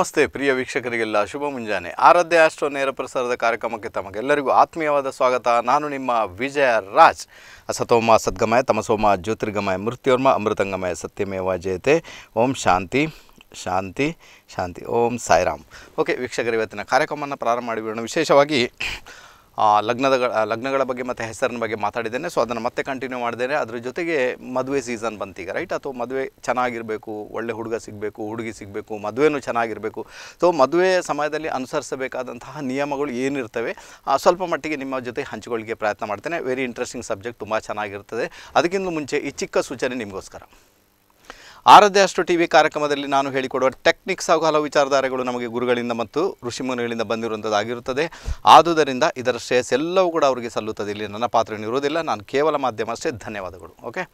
ನಮಸ್ತೆ ಪ್ರಿಯ ವೀಕ್ಷಕರಿಗೆಲ್ಲ ಶುಭ ಮುಂಜಾನೆ. ಆರಾಧ್ಯ ಆಸ್ಟ್ರೋ ನೇರ ಪ್ರಸಾರದ ಕಾರ್ಯಕ್ರಮಕ್ಕೆ ತಮಗೆಲ್ಲರಿಗೂ ಆತ್ಮೀಯವಾದ ಸ್ವಾಗತ. ನಾನು ನಿಮ್ಮ ವಿಜಯ ರಾಜ್. ಅಸತೋಮ ಸದ್ಗಮಯ, ತಮಸೋಮ ಜ್ಯೋತಿರ್ಗಮಯ, ಮೃತ್ಯೋರ್ಮ, ಅಮೃತಂಗಮಯ, ಸತ್ಯಮೇವ ಜಯತೆ. ಓಂ ಶಾಂತಿ ಶಾಂತಿ ಶಾಂತಿ. ಓಂ ಸಾಯಿರಾಮ್. ಓಕೆ, ವೀಕ್ಷಕರು, ಇವತ್ತಿನ ಕಾರ್ಯಕ್ರಮವನ್ನು ಪ್ರಾರಂಭ ಮಾಡಿಬಿಡೋಣ. ವಿಶೇಷವಾಗಿ ಲಗ್ನದ ಲಗ್ನಗಳ ಬಗ್ಗೆ ಮತ್ತು ಹೆಸರಿನ ಬಗ್ಗೆ ಮಾತಾಡಿದ್ದೇನೆ. ಸೊ ಅದನ್ನು ಮತ್ತೆ ಕಂಟಿನ್ಯೂ ಮಾಡಿದ್ದೇನೆ. ಅದ್ರ ಜೊತೆಗೆ ಮದುವೆ ಸೀಸನ್ ಬಂತೀಗ ರೈಟ್ ಅಥವಾ ಮದುವೆ ಚೆನ್ನಾಗಿರಬೇಕು, ಒಳ್ಳೆ ಹುಡುಗ ಸಿಗಬೇಕು, ಹುಡುಗಿ ಸಿಗಬೇಕು, ಮದುವೆನೂ ಚೆನ್ನಾಗಿರಬೇಕು. ಸೊ ಮದುವೆ ಸಮಯದಲ್ಲಿ ಅನುಸರಿಸಬೇಕಾದಂತಹ ನಿಯಮಗಳು ಏನಿರ್ತವೆ ಸ್ವಲ್ಪ ಮಟ್ಟಿಗೆ ನಿಮ್ಮ ಜೊತೆ ಹಂಚಿಕೊಳ್ಳಿಕ್ಕೆ ಪ್ರಯತ್ನ ಮಾಡ್ತೇನೆ. ವೆರಿ ಇಂಟ್ರೆಸ್ಟಿಂಗ್ ಸಬ್ಜೆಕ್ಟ್ ತುಂಬ ಚೆನ್ನಾಗಿರ್ತದೆ. ಅದಕ್ಕಿಂತ ಮುಂಚೆ ಈ ಚಿಕ್ಕ ಸೂಚನೆ ನಿಮಗೋಸ್ಕರ. ಆರಾಧ್ಯ ಅಷ್ಟು ಟಿ ವಿ ಕಾರ್ಯಕ್ರಮದಲ್ಲಿ ನಾನು ಹೇಳಿಕೊಡುವ ಟೆಕ್ನಿಕ್ಸ್ ಹಾಗೂ ಹಲವು ವಿಚಾರಧಾರೆಗಳು ನಮಗೆ ಗುರುಗಳಿಂದ ಮತ್ತು ಋಷಿಮುನಿಗಳಿಂದ ಬಂದಿರುವಂಥದ್ದಾಗಿರುತ್ತದೆ ಆದುದರಿಂದ ಇದರ ಶ್ರೇಯಸ್ ಎಲ್ಲವೂ ಕೂಡ ಅವರಿಗೆ ಸಲ್ಲುತ್ತದೆ. ಇಲ್ಲಿ ನನ್ನ ಪಾತ್ರ ಇರುವುದಿಲ್ಲ ನಾನು ಕೇವಲ ಮಾಧ್ಯಮ ಅಷ್ಟೇ ಧನ್ಯವಾದಗಳು. ಓಕೆ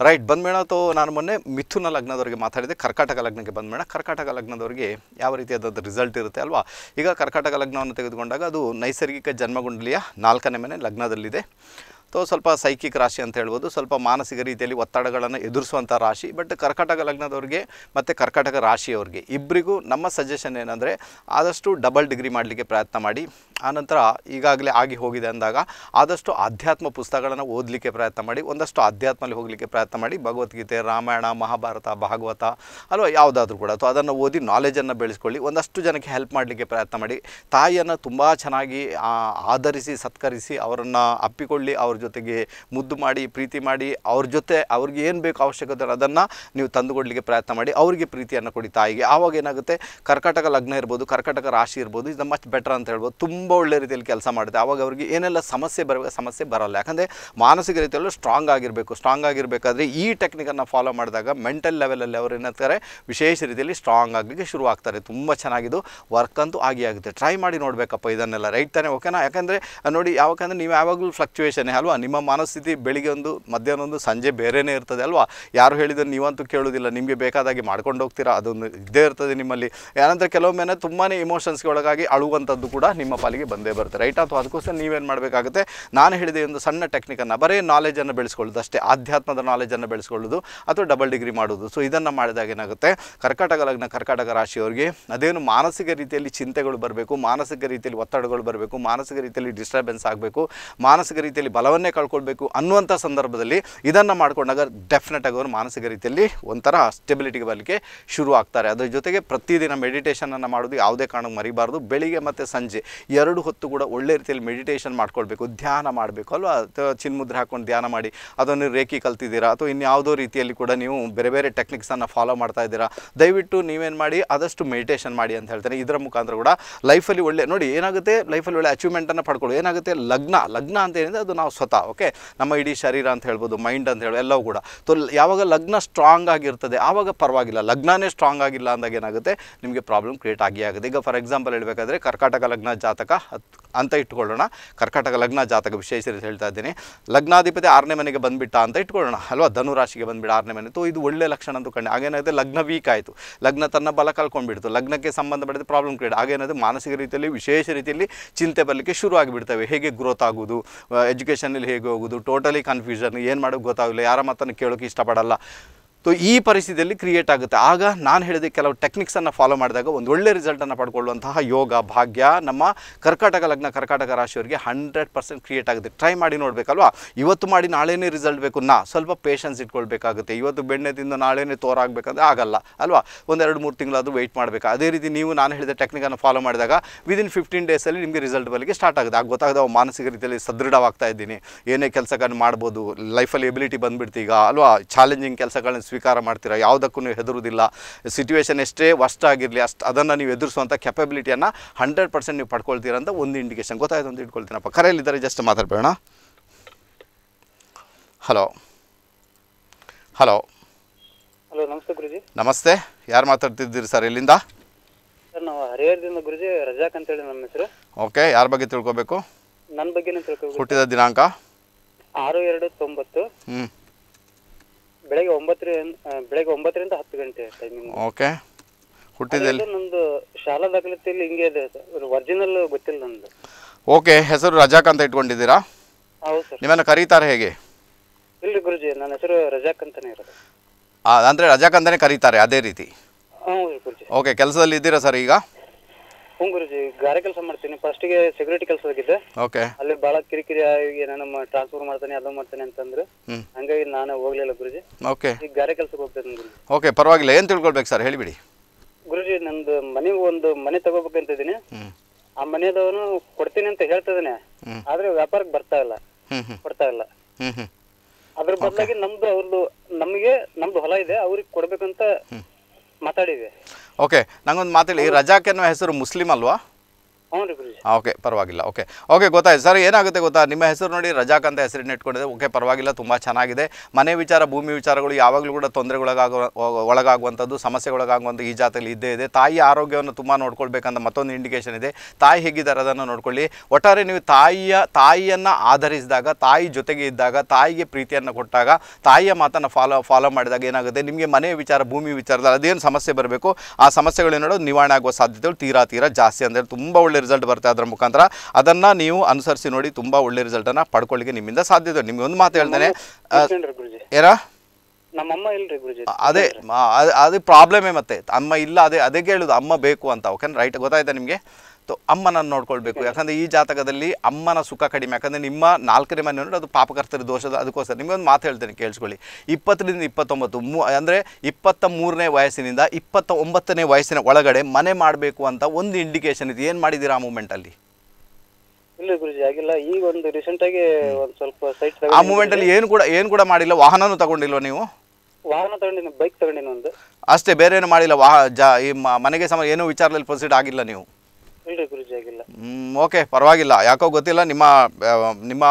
ರೈಟ್ ಬಂದ್ಮೇಣ ಅಥವಾ ನಾನು ಮೊನ್ನೆ ಮಿಥುನ ಲಗ್ನದವರಿಗೆ ಮಾತಾಡಿದೆ ಕರ್ಕಾಟಕ ಲಗ್ನಕ್ಕೆ ಬಂದ್ಮೇಣ ಕರ್ಕಾಟಕ ಲಗ್ನದವರಿಗೆ ಯಾವ ರೀತಿಯಾದ ರಿಸಲ್ಟ್ ಇರುತ್ತೆ ಅಲ್ವಾ? ಈಗ ಕರ್ಕಾಟಕ ಲಗ್ನವನ್ನು ತೆಗೆದುಕೊಂಡಾಗ ಅದು ನೈಸರ್ಗಿಕ ಜನ್ಮಗುಂಡಲಿಯ ನಾಲ್ಕನೇ ಮನೆ ಲಗ್ನದಲ್ಲಿದೆ. ಸೊ ಸ್ವಲ್ಪ ಸೈಕಿಕ್ ರಾಶಿ ಅಂತ ಹೇಳ್ಬೋದು, ಸ್ವಲ್ಪ ಮಾನಸಿಕ ರೀತಿಯಲ್ಲಿ ಒತ್ತಡಗಳನ್ನು ಎದುರಿಸುವಂಥ ರಾಶಿ ಬಟ್ ಕರ್ಕಾಟಕ ಲಗ್ನದವ್ರಿಗೆ ಮತ್ತು ಕರ್ಕಾಟಕ ರಾಶಿಯವ್ರಿಗೆ ಇಬ್ಬರಿಗೂ ನಮ್ಮ ಸಜೆಷನ್ ಏನಂದರೆ ಆದಷ್ಟು ಡಬಲ್ ಡಿಗ್ರಿ ಮಾಡಲಿಕ್ಕೆ ಪ್ರಯತ್ನ ಮಾಡಿ. ಆನಂತರ ಈಗಾಗಲೇ ಆಗಿ ಹೋಗಿದೆ ಅಂದಾಗ ಆದಷ್ಟು ಆಧ್ಯಾತ್ಮ ಪುಸ್ತಕಗಳನ್ನು ಓದಲಿಕ್ಕೆ ಪ್ರಯತ್ನ ಮಾಡಿ, ಒಂದಷ್ಟು ಆಧ್ಯಾತ್ಮಲ್ಲಿ ಹೋಗಲಿಕ್ಕೆ ಪ್ರಯತ್ನ ಮಾಡಿ, ಭಗವದ್ಗೀತೆ, ರಾಮಾಯಣ, ಮಹಾಭಾರತ, ಭಾಗವತ, ಅಲ್ವಾ ಯಾವುದಾದ್ರೂ ಕೂಡ. ಅಥವಾ ಅದನ್ನು ಓದಿ ನಾಲೆಜನ್ನು ಬೆಳೆಸ್ಕೊಳ್ಳಿ, ಒಂದಷ್ಟು ಜನಕ್ಕೆ ಹೆಲ್ಪ್ ಮಾಡಲಿಕ್ಕೆ ಪ್ರಯತ್ನ ಮಾಡಿ, ತಾಯಿಯನ್ನು ತುಂಬ ಚೆನ್ನಾಗಿ ಆಧರಿಸಿ, ಸತ್ಕರಿಸಿ, ಅವರನ್ನು ಅಪ್ಪಿಕೊಳ್ಳಿ, ಅವ್ರ ಜೊತೆಗೆ ಮುದ್ದು ಮಾಡಿ, ಪ್ರೀತಿ ಮಾಡಿ, ಅವ್ರ ಜೊತೆ ಅವ್ರಿಗೆ ಏನು ಬೇಕು ಅವಶ್ಯಕತೆ ಅದನ್ನು ನೀವು ತಂದುಕೊಡ್ಲಿಕ್ಕೆ ಪ್ರಯತ್ನ ಮಾಡಿ, ಅವರಿಗೆ ಪ್ರೀತಿಯನ್ನು ಕೊಡಿ ತಾಯಿಗೆ. ಆವಾಗ ಏನಾಗುತ್ತೆ, ಕರ್ಕಾಟಕ ಲಗ್ನ ಇರ್ಬೋದು, ಕರ್ಕಾಟಕ ರಾಶಿ ಇರ್ಬೋದು, ಇದು ಮಚ್ ಬೆಟರ್ ಅಂತ ಹೇಳ್ಬೋದು. ತುಂಬ ಒಳ್ಳೆ ರೀತಿಯಲ್ಲಿ ಕೆಲಸ ಮಾಡುತ್ತೆ. ಆವಾಗ ಅವರಿಗೆ ಏನೆಲ್ಲ ಸಮಸ್ಯೆ ಬರಬೇಕು ಸಮಸ್ಯೆ ಬರಲ್ಲ. ಯಾಕಂದರೆ ಮಾನಸಿಕ ರೀತಿಯಲ್ಲೂ ಸ್ಟ್ರಾಂಗ್ ಆಗಿರಬೇಕು. ಸ್ಟ್ರಾಂಗ್ ಆಗಿರಬೇಕಾದ್ರೆ ಈ ಟೆಕ್ನಿಕನ್ನು ಫಾಲೋ ಮಾಡಿದಾಗ ಮೆಂಟಲ್ ಲೆವೆಲಲ್ಲಿ ಅವ್ರು ಏನಾಗ್ತಾರೆ, ವಿಶೇಷ ರೀತಿಯಲ್ಲಿ ಸ್ಟ್ರಾಂಗ್ ಆಗಲಿಕ್ಕೆ ಶುರು ಆಗ್ತಾರೆ ತುಂಬ ಚೆನ್ನಾಗಿದ್ದು ವರ್ಕ್ ಅಂತೂ ಆಗಿ ಆಗುತ್ತೆ. ಟ್ರೈ ಮಾಡಿ ನೋಡಬೇಕಪ್ಪ ಇದನ್ನೆಲ್ಲ. ರೈಟ್ ತಾನೇ ಓಕೆನಾ ಯಾಕಂದರೆ ನೋಡಿ ಯಾವಾಗಂದ್ರೆ ನೀವು ಯಾವಾಗಲೂ ಫ್ಲಕ್ಚುಯೇಷನ್ ಅಲ್ವಾ? ನಿಮ್ಮ ಮನಸ್ಥಿತಿ ಬೆಳಿಗ್ಗೆ ಒಂದು, ಮಧ್ಯಾಹ್ನ ಒಂದು, ಸಂಜೆ ಬೇರೆನೇ ಇರ್ತದೆ, ಅಲ್ವಾ? ಯಾರು ಹೇಳಿದ್ರು ನೀವಂತೂ ಕೇಳೋದಿಲ್ಲ. ನಿಮಗೆ ಬೇಕಾದಾಗಿ ಮಾಡ್ಕೊಂಡು ಹೋಗ್ತೀರಾ? ಅದೊಂದು ಇದ್ದೇ ಇರ್ತದೆ ನಿಮ್ಮಲ್ಲಿ. ಏನಂದರೆ ಕೆಲವೊಮ್ಮೆ ತುಂಬಾ ಇಮೋಷನ್ಸ್ಗೆ ಒಳಗಾಗಿ ಅಳುವಂಥದ್ದು ಕೂಡ ನಿಮ್ಮ ಪಾಲಿಗೆ ಬಂದೇ ಬರುತ್ತೆ. ರೈಟ್? ಅಥವಾ ಅದಕ್ಕೋಸ್ಕರ ನೀವೇನು ಮಾಡಬೇಕಾಗುತ್ತೆ? ನಾನು ಹೇಳಿದೆ ಒಂದು ಸಣ್ಣ ಟೆಕ್ನಿಕನ್ನು ಬರೀ ನಾಲೆಜನ್ನು ಬೆಳೆಸ್ಕೊಳ್ಳೋದು ಅಷ್ಟೇ. ಆಧ್ಯಾತ್ಮದ ನಾಲೆಜನ್ನು ಬೆಳೆಸ್ಕೊಳ್ಳೋದು ಅಥವಾ ಡಬಲ್ ಡಿಗ್ರಿ ಮಾಡೋದು ಸೊ ಇದನ್ನು ಮಾಡಿದಾಗ ಏನಾಗುತ್ತೆ? ಕರ್ಕಾಟಕ ಲಗ್ನ, ಕರ್ಕಾಟಕ ರಾಶಿಯವರಿಗೆ ಅದೇನು ಮಾನಸಿಕ ರೀತಿಯಲ್ಲಿ ಚಿಂತೆಗಳು ಬರಬೇಕು, ಮಾನಸಿಕ ರೀತಿಯಲ್ಲಿ ಒತ್ತಡಗಳು ಬರಬೇಕು, ಮಾನಸಿಕ ರೀತಿಯಲ್ಲಿ ಡಿಸ್ಟರ್ಬೆನ್ಸ್ ಆಗಬೇಕು, ಮಾನಸಿಕ ರೀತಿಯಲ್ಲಿ ಬಲವನ್ನೇ ಕಳ್ಕೊಳ್ಬೇಕು ಅನ್ನುವಂಥ ಸಂದರ್ಭದಲ್ಲಿ ಇದನ್ನು ಮಾಡಿಕೊಂಡಾಗ ಡೆಫಿನೆಟಾಗಿ ಅವರು ಮಾನಸಿಕ ರೀತಿಯಲ್ಲಿ ಒಂಥರ ಸ್ಟೆಬಿಲಿಟಿಗೆ ಬರಲಿಕ್ಕೆ ಶುರು ಆಗ್ತಾರೆ ಅದರ ಜೊತೆಗೆ ಪ್ರತಿದಿನ ಮೆಡಿಟೇಷನನ್ನು ಮಾಡೋದು ಯಾವುದೇ ಕಾರಣಕ್ಕೆ ಮರಿಬಾರ್ದು. ಬೆಳಿಗ್ಗೆ ಮತ್ತು ಸಂಜೆ ಹೊತ್ತು ಕೂಡ ಒಳ್ಳೆ ರೀತಿಯಲ್ಲಿ ಮೆಡಿಟೇಷನ್ ಮಾಡ್ಕೊಳ್ಬೇಕು, ಧ್ಯಾನ ಮಾಡಬೇಕು. ಅಲ್ವಾ? ಚಿನ್ಮುದ್ರೆ ಹಾಕೊಂಡು ಧ್ಯಾನ ಮಾಡಿ, ಅದನ್ನು ರೇಖಿ ಕಲ್ತಿದ್ದೀರಾ? ಅಥವಾ ಇನ್ಯಾವುದೋ ರೀತಿಯಲ್ಲಿ ಕೂಡ ನೀವು ಬೇರೆ ಬೇರೆ ಟೆಕ್ನಿಕ್ಸನ್ನು ಫಾಲೋ ಮಾಡ್ತಾ ಇದ್ದೀರಾ? ದಯವಿಟ್ಟು ನೀವೇನು ಮಾಡಿ, ಆದಷ್ಟು ಮೆಡಿಟೇಷನ್ ಮಾಡಿ ಅಂತ ಹೇಳ್ತಾರೆ ಇದರ ಮುಖಾಂತರ ಕೂಡ ಲೈಫಲ್ಲಿ ಒಳ್ಳೆ, ನೋಡಿ ಏನಾಗುತ್ತೆ? ಲೈಫಲ್ಲಿ ಒಳ್ಳೆ ಅಚೀವ್ಮೆಂಟನ್ನು ಪಡ್ಕೊಳ್ಳಿ, ಏನಾಗುತ್ತೆ? ಲಗ್ನ ಲಗ್ನ ಅಂತ ಏನಿದೆ, ಅದು ನಾವು ಸ್ವತಃ ಓಕೆ ನಮ್ಮ ಇಡೀ ಶರೀರ ಅಂತ ಹೇಳ್ಬೋದು ಮೈಂಡ್ ಅಂತ ಹೇಳಿ ಎಲ್ಲವೂ ಕೂಡ. ತೊ ಯಾವಾಗ ಲಗ್ನ ಸ್ಟ್ರಾಂಗ್ ಆಗಿರ್ತದೆ, ಆವಾಗ ಪರವಾಗಿಲ್ಲ. ಲಗ್ನನೇ ಸ್ಟ್ರಾಂಗ್ ಆಗಿಲ್ಲ ಅಂದಾಗ ಏನಾಗುತ್ತೆ? ನಿಮಗೆ ಪ್ರಾಬ್ಲಮ್ ಕ್ರಿಯೇಟ್ ಆಗಿ ಆಗುತ್ತೆ. ಈಗ ಫಾರ್ ಎಕ್ಸಾಂಪಲ್ ಹೇಳಬೇಕಾದ್ರೆ, ಕರ್ಕಾಟಕ ಲಗ್ನ ಜಾತಕ ಅಂತ ಇಟ್ಕೊಳ್ಳೋಣ. ಕರ್ಕಾಟಕ ಲಗ್ನ ಜಾತಕ ವಿಶೇಷ ರೀತಿ ಹೇಳ್ತಾ ಇದ್ದೀನಿ. ಲಗ್ನಾಧಿಪತಿ ಆರನೇ ಮನೆಗೆ ಬಂದುಬಿಟ್ಟ ಅಂತ ಇಟ್ಕೊಳ್ಳೋಣ. ಅಲ್ವಾ? ಧನು ರಾಶಿಗೆ ಬಂದುಬಿಡ ಆರನೇ ಮನೆ. ತೋ, ಇದು ಒಳ್ಳೆ ಲಕ್ಷಣ ಅಂತ ಕಂಡು ಹಾಗೇನಾಗುತ್ತೆ ಲಗ್ನ ವೀಕ್ ಆಯಿತು. ಲಗ್ನ ತನ್ನ ಬಲ ಕಳ್ಕೊಂಡ್ಬಿಡ್ತು. ಲಗ್ನಕ್ಕೆ ಸಂಬಂಧಪಟ್ಟಿದ ಪ್ರಾಬ್ಲಮ್ ಕ್ರಿಯೇಟ್ ಆಗೇನಾದ್ರೆ ಮಾನಸಿಕ ರೀತಿಯಲ್ಲಿ, ವಿಶೇಷ ರೀತಿಯಲ್ಲಿ ಚಿಂತೆ ಬರಲಿಕ್ಕೆ ಶುರು ಆಗಿಬಿಡ್ತವೆ. ಹೇಗೆ ಗ್ರೋತ್ ಆಗೋದು ಎಜುಕೇಷನಲ್ಲಿ ಹೇಗೆ ಹೋಗೋದು ಟೋಟಲಿ ಕನ್ಫ್ಯೂಷನ್ ಏನು ಮಾಡೋಕ್ಕೆ ಗೊತ್ತಾಗಲ್ಲ ಯಾರ ಮಾತನ್ನು ಕೇಳೋಕ್ಕೆ ಇಷ್ಟಪಡಲ್ಲ? ಸೊ ಈ ಪರಿಸ್ಥಿತಿಯಲ್ಲಿ ಕ್ರಿಯೇಟ್ ಆಗುತ್ತೆ. ಆಗ ನಾನು ಹೇಳಿದ ಕೆಲವು ಟೆಕ್ನಿಕ್ಸನ್ನು ಫಾಲೋ ಮಾಡಿದಾಗ ಒಂದು ಒಳ್ಳೆ ರಿಸಲ್ಟನ್ನು ಪಡ್ಕೊಳ್ಳುವಂತಹ ಯೋಗ, ಭಾಗ್ಯ ನಮ್ಮ ಕರ್ಕಾಟಕ ಲಗ್ನ ಕರ್ಕಾಟಕ ರಾಶಿಯವರಿಗೆ ಹಂಡ್ರೆಡ್ ಪರ್ಸೆಂಟ್ ಕ್ರಿಯೇಟ್ ಆಗುತ್ತೆ. ಟ್ರೈ ಮಾಡಿ ನೋಡಬೇಕಲ್ವಾ? ಇವತ್ತು ಮಾಡಿ ನಾಳೆನೇ ರಿಸಲ್ಟ್ ಬೇಕು. ನಾ ಸ್ವಲ್ಪ ಪೇಷನ್ಸ್ ಇಟ್ಕೊಳ್ಬೇಕಾಗುತ್ತೆ. ಇವತ್ತು ಬೆಣ್ಣೆ ತಿಂದು ನಾಳೆನೇ ತೋರಾಗಬೇಕಂದ್ರೆ ಆಗಲ್ಲ, ಅಲ್ವಾ? ಒಂದೆರಡು ಮೂರು ತಿಂಗಳಾದರೂ ವೆಯ್ಟ್ ಮಾಡಬೇಕು. ಅದೇ ರೀತಿ ನೀವು ನಾನು ಹೇಳಿದ ಟೆಕ್ನಿಕನ್ನು ಫಾಲೋ ಮಾಡಿದಾಗ ವಿದಿನ್ ಫಿಫ್ಟೀನ್ ಡೇಸಲ್ಲಿ ನಿಮಗೆ ರಿಸಲ್ಟ್ ಬರಲಿಕ್ಕೆ ಸ್ಟಾರ್ಟ್ ಆಗುತ್ತೆ. ಆಗ ಗೊತ್ತಾಗದೆ ಮಾನಸಿಕ ರೀತಿಯಲ್ಲಿ ಸದೃಢವಾಗ್ತಾ ಇದ್ದೀನಿ. ಏನೇ ಕೆಲಸಗಳನ್ನು ಮಾಡ್ಬೋದು ಲೈಫಲ್ಲಿ ಎಬಿಲಿಟಿ ಬಂದುಬಿಡ್ತೀಗ, ಅಲ್ವಾ? ಚಾಲೆಂಜಿಂಗ್ ಕೆಲಸಗಳನ್ನ ಸ್ವೀಕಾರ ಮಾಡ್ತೀರಾ? ಯಾವುದಕ್ಕೂ ನೀವು ಹೆದರುವುದಿಲ್ಲ. ಸಿಚುವೇಶನ್ ಎಷ್ಟೇ ವರ್ಸ್ಟ್ ಆಗಿರಲಿ ಅಷ್ಟು ಅದನ್ನು ನೀವು ಎದುರಿಸುವಂಥ ಕೆಪಬಿಲಿಟಿಯನ್ನು ಹಂಡ್ರೆಡ್ ಪರ್ಸೆಂಟ್ ನೀವು ಪಡ್ಕೊಳ್ತೀರ ಅಂತ ಒಂದು ಇಂಡಿಕೇಶನ್ ಗೊತ್ತಾಯ್ತು ಅಂತ ಇಟ್ಕೊಳ್ತೀನಪ್ಪ. ಕರೆಯಲ್ಲಿದ್ದಾರೆ ಜಸ್ಟ್ ಮಾತಾಡ್ಬೇಡ ಹಲೋ ಹಲೋ ಹಲೋ ನಮಸ್ತೆ ಗುರುಜಿ. ನಮಸ್ತೆ. ಯಾರು ಮಾತಾಡ್ತಿದ್ದೀರಿ ಸರ್ ಎಲ್ಲಿಂದ ಸರ್ ನಾವು ಹರಿಹರದಿಂದ ಗುರುಜಿ ರಜಾಕ್ ಅಂತೇಳಿ ನಮ್ಮ ಹೆಸರು. ಓಕೆ ಯಾರ ಬಗ್ಗೆ ತಿಳ್ಕೊಬೇಕು? ನನ್ನ ಬಗ್ಗೆನೇ ತಿಳ್ಕೊಬೇಕು. ಹುಟ್ಟಿದ ದಿನಾಂಕ? ಆರು ಎರಡು ತೊಂಬತ್ತು. ಹ್ಞೂ ಬೆಳಗ್ಗೆ ಒಂಬತ್ತರ ಬೆಳಗ್ಗೆ ಒಂಬತ್ತರಿಂದ ಹತ್ತು ಗಂಟೆ ಟೈಮಿಂಗ್ ಓಕೆ ಹುಟ್ಟಿದಲ್ಲಿ ನಂದು ಶಾಲಾ ದಾಖಲಾತಿಯಲ್ಲಿ ಹಿಂಗೆ ಇದೆ ಸರ್. ಒರಿಜಿನಲ್ ಗೊತ್ತಿಲ್ಲ ನಂದು ಓಕೆ ಹೆಸರು ರಜಾಕ್ ಅಂತ ಇಟ್ಕೊಂಡಿದ್ದೀರಾ? ಹೌದು ಸರ್. ನಿಮ್ಮನ್ನು ಕರೀತಾರೆ ಹೇಗೆ? ಇಲ್ರಿ ಗುರುಜಿ ನನ್ನ ಹೆಸರು ರಜಾಕ್ ಅಂತಾನೆ ಇರೋದು. ಅಂದರೆ ರಜಾಕ್ ಅಂತಲೇ ಕರೀತಾರೆ ಅದೇ ರೀತಿ? ಹ್ಞೂ ಗುರುಜಿ. ಓಕೆ ಕೆಲಸದಲ್ಲಿ ಇದ್ದೀರಾ ಸರ್ ಈಗ? ಹ್ಞೂ ಗುರುಜಿ ಗಾರೆ ಕೆಲಸ ಮಾಡ್ತೀನಿ. ಫಸ್ಟಿಗೆ ಸೆಕ್ಯೂರಿಟಿ ಕೆಲಸದಾಗಿದ್ದೆ. ಓಕೆ ಅಲ್ಲಿ ಭಾಳ ಕಿರಿಕಿರಿ ಆಗಿ ಟ್ರಾನ್ಸ್ಫರ್ ಮಾಡ್ತಾನೆ ಅದು ಮಾಡ್ತಾನೆ ಅಂತಂದ್ರು. ಹಂಗಾಗಿ ನಾನು ಹೋಗ್ಲಿಲ್ಲ ಗುರುಜಿ. ಓಕೆ ಈಗ ಗಾರೆ ಕೆಲ್ಸಕ್ಕೆ ಹೋಗ್ತೇನೆ ಗುರುಜಿ. ಓಕೆ ಪರವಾಗಿಲ್ಲ. ಏನು ತಿಳ್ಕೊಳ್ಬೇಕು ಸರ್ ಹೇಳಿಬಿಡಿ. ಗುರುಜಿ ನಂದು ಮನೆ ಒಂದು ಮನೆ ತಗೋಬೇಕಂತ ಇದೀನಿ ಹ್ಞೂ ಆ ಮನೆದವನು ಕೊಡ್ತೀನಿ ಅಂತ ಹೇಳ್ತಿದ್ದಾನೆ ಆದ್ರೆ ವ್ಯಾಪಾರಕ್ಕೆ ಬರ್ತಾ ಇಲ್ಲ. ಕೊಡ್ತಾ ಇಲ್ಲ. ಅದ್ರ ಬದಲಾಗಿ ನಮ್ದು ಅವ್ರದ್ದು ನಮಗೆ ನಮ್ದು ಹೊಲ ಇದೆ ಅವ್ರಿಗೆ ಕೊಡ್ಬೇಕಂತ ಮಾತಾಡಿವಿ ಓಕೆ ನಂಗೊಂದು ಮಾತೇಳಿ ರಜಾಕ್ ಅನ್ನೋ ಹೆಸರು ಮುಸ್ಲಿಮ್ ಅಲ್ವಾ? ಓಕೆ ಪರವಾಗಿಲ್ಲ ಓಕೆ ಓಕೆ ಗೊತ್ತಾಯ್ತು. ಸರ್, ಏನಾಗುತ್ತೆ ಗೊತ್ತಾ? ನಿಮ್ಮ ಹೆಸರು ನೋಡಿ ರಜಾಕ್ ಅಂತ ಹೆಸರನ್ನ ಇಟ್ಕೊಂಡಿದೆ. ಓಕೆ ಪರವಾಗಿಲ್ಲ, ತುಂಬ ಚೆನ್ನಾಗಿದೆ. ಮನೆ ವಿಚಾರ, ಭೂಮಿ ವಿಚಾರಗಳು ಯಾವಾಗಲೂ ಕೂಡ ತೊಂದರೆಗೊಳಗಾಗುವ, ಒಳಗಾಗುವಂಥದ್ದು, ಸಮಸ್ಯೆಗೊಳಗಾಗುವಂಥ ಈ ಜಾತಿಯಲ್ಲಿ ಇದ್ದೇ ಇದೆ. ತಾಯಿ ಆರೋಗ್ಯವನ್ನು ತುಂಬ ನೋಡ್ಕೊಳ್ಬೇಕಂತ ಮತ್ತೊಂದು ಇಂಡಿಕೇಶನ್ ಇದೆ. ತಾಯಿ ಹೇಗಿದ್ದಾರೆ ಅದನ್ನು ನೋಡ್ಕೊಳ್ಳಿ. ಒಟ್ಟಾರೆ ನೀವು ತಾಯಿಯ, ತಾಯಿಯನ್ನು ಆಧರಿಸಿದಾಗ, ತಾಯಿ ಜೊತೆಗೆ ಇದ್ದಾಗ, ತಾಯಿಗೆ ಪ್ರೀತಿಯನ್ನು ಕೊಟ್ಟಾಗ, ತಾಯಿಯ ಮಾತನ್ನು ಫಾಲೋ ಫಾಲೋ ಮಾಡಿದಾಗ ಏನಾಗುತ್ತೆ? ನಿಮಗೆ ಮನೆ ವಿಚಾರ, ಭೂಮಿ ವಿಚಾರದಲ್ಲಿ ಅದೇನು ಸಮಸ್ಯೆ ಬರಬೇಕು? ಆ ಸಮಸ್ಯೆಗಳೇನೋ ನಿವಾರಣೆ ಆಗುವ ಸಾಧ್ಯತೆಗಳು ತೀರಾ ತೀರಾ ಜಾಸ್ತಿ. ಅಂದರೆ ತುಂಬ ಒಳ್ಳೆ ರಿಸಲ್ಟ್ ಬರುತ್ತೆ ಅದರ ಮುಖಾಂತರ ಅದನ್ನು ನೀವು ಅನುಸರಿಸಿ ನೋಡಿ ತುಂಬ ಒಳ್ಳೆ ರಿಸಲ್ಟನ್ನು ಪಡ್ಕೊಳ್ಳಿಕ್ಕೆ ನಿಮ್ಮಿಂದ ಸಾಧ್ಯತೆ ನಿಮಗೆ ಒಂದು ಮಾತು ಹೇಳ್ತೇನೆ. ಏರಾ ನಮ್ಮಮ್ಮ ಇಲ್ರಿ ಗುರುಜಿ. ಅದೇ ಅದ್- ಪ್ರಾಬ್ಲಮೇ ಮತ್ತೆ. ಅಮ್ಮ ಇಲ್ಲ ಅದೇ ಅದೇ ಕೇಳುದು. ಅಮ್ಮ ಬೇಕು ಅಂತ ಓಕೆ ರೈಟ್ ಗೊತ್ತಾಯ್ತಾ ನಿಮಗೆ? ಅಮ್ಮನನ್ನು ನೋಡ್ಕೊಳ್ಬೇಕು. ಯಾಕಂದ್ರೆ ಈ ಜಾತಕದಲ್ಲಿ ಅಮ್ಮನ ಸುಖ ಕಡಿಮೆ. ಯಾಕಂದ್ರೆ ನಿಮ್ಮ ನಾಲ್ಕನೇ ಮನೆ ನೋಡಿ ಅದು ಪಾಪಕರ್ತರ ದೋಷದ ಅದಕ್ಕೋಸ್ಕರ. ನಿಮಗೊಂದು ಮಾತು ಹೇಳ್ತೇನೆ ಕೇಳಿಸ್ಕೊಳ್ಳಿ. ಇಪ್ಪತ್ತರಿಂದ ಇಪ್ಪತ್ತೊಂಬತ್ತು ಮೂ ಅಂದರೆ ಇಪ್ಪತ್ತ ಮೂರನೇ ವಯಸ್ಸಿನಿಂದ ಇಪ್ಪತ್ತ ಒಂಬತ್ತನೇ ವಯಸ್ಸಿನ ಒಳಗಡೆ ಮನೆ ಮಾಡಬೇಕು ಅಂತ ಒಂದು ಇಂಡಿಕೇಶನ್ ಇದೆ. ಏನು ಮಾಡಿದ್ದೀರಾ ಆ ಮೂಮೆಂಟಲ್ಲಿ ಇಲ್ಲ ಗುರುಜಿ ಆಗಿಲ್ಲ ಈಗ ಒಂದು ರೀಸೆಂಟ್ ಆಗಿ ಒಂದ್ ಸ್ವಲ್ಪ ಸೈಟ್ ಆ ಮೂಮೆಂಟಲ್ಲಿ ಏನು ಕೂಡ ಏನು ಕೂಡ ಮಾಡಿಲ್ಲ? ವಾಹನನೂ ತಗೊಂಡಿಲ್ವ ನೀವು? ವಾಹನ ತಗೊಂಡಿನಿ ಬೈಕ್ ತಗೊಂಡಿನಿ ಒಂದು. ಅಷ್ಟೇ ಬೇರೆ ಏನು ಮಾಡಿಲ್ಲ? ವಾಹ ಜಾ ಈ ಮನೆಗೆ ಸಮ ಏನೂ ವಿಚಾರದಲ್ಲಿ ಪ್ರೊಸೀಡ್ ಆಗಿಲ್ಲ ನೀವು? ಓಕೆ ಪರವಾಗಿಲ್ಲ. ಯಾಕೋ ಗೊತ್ತಿಲ್ಲ ನಿಮ್ಮ ನಿಮ್ಮ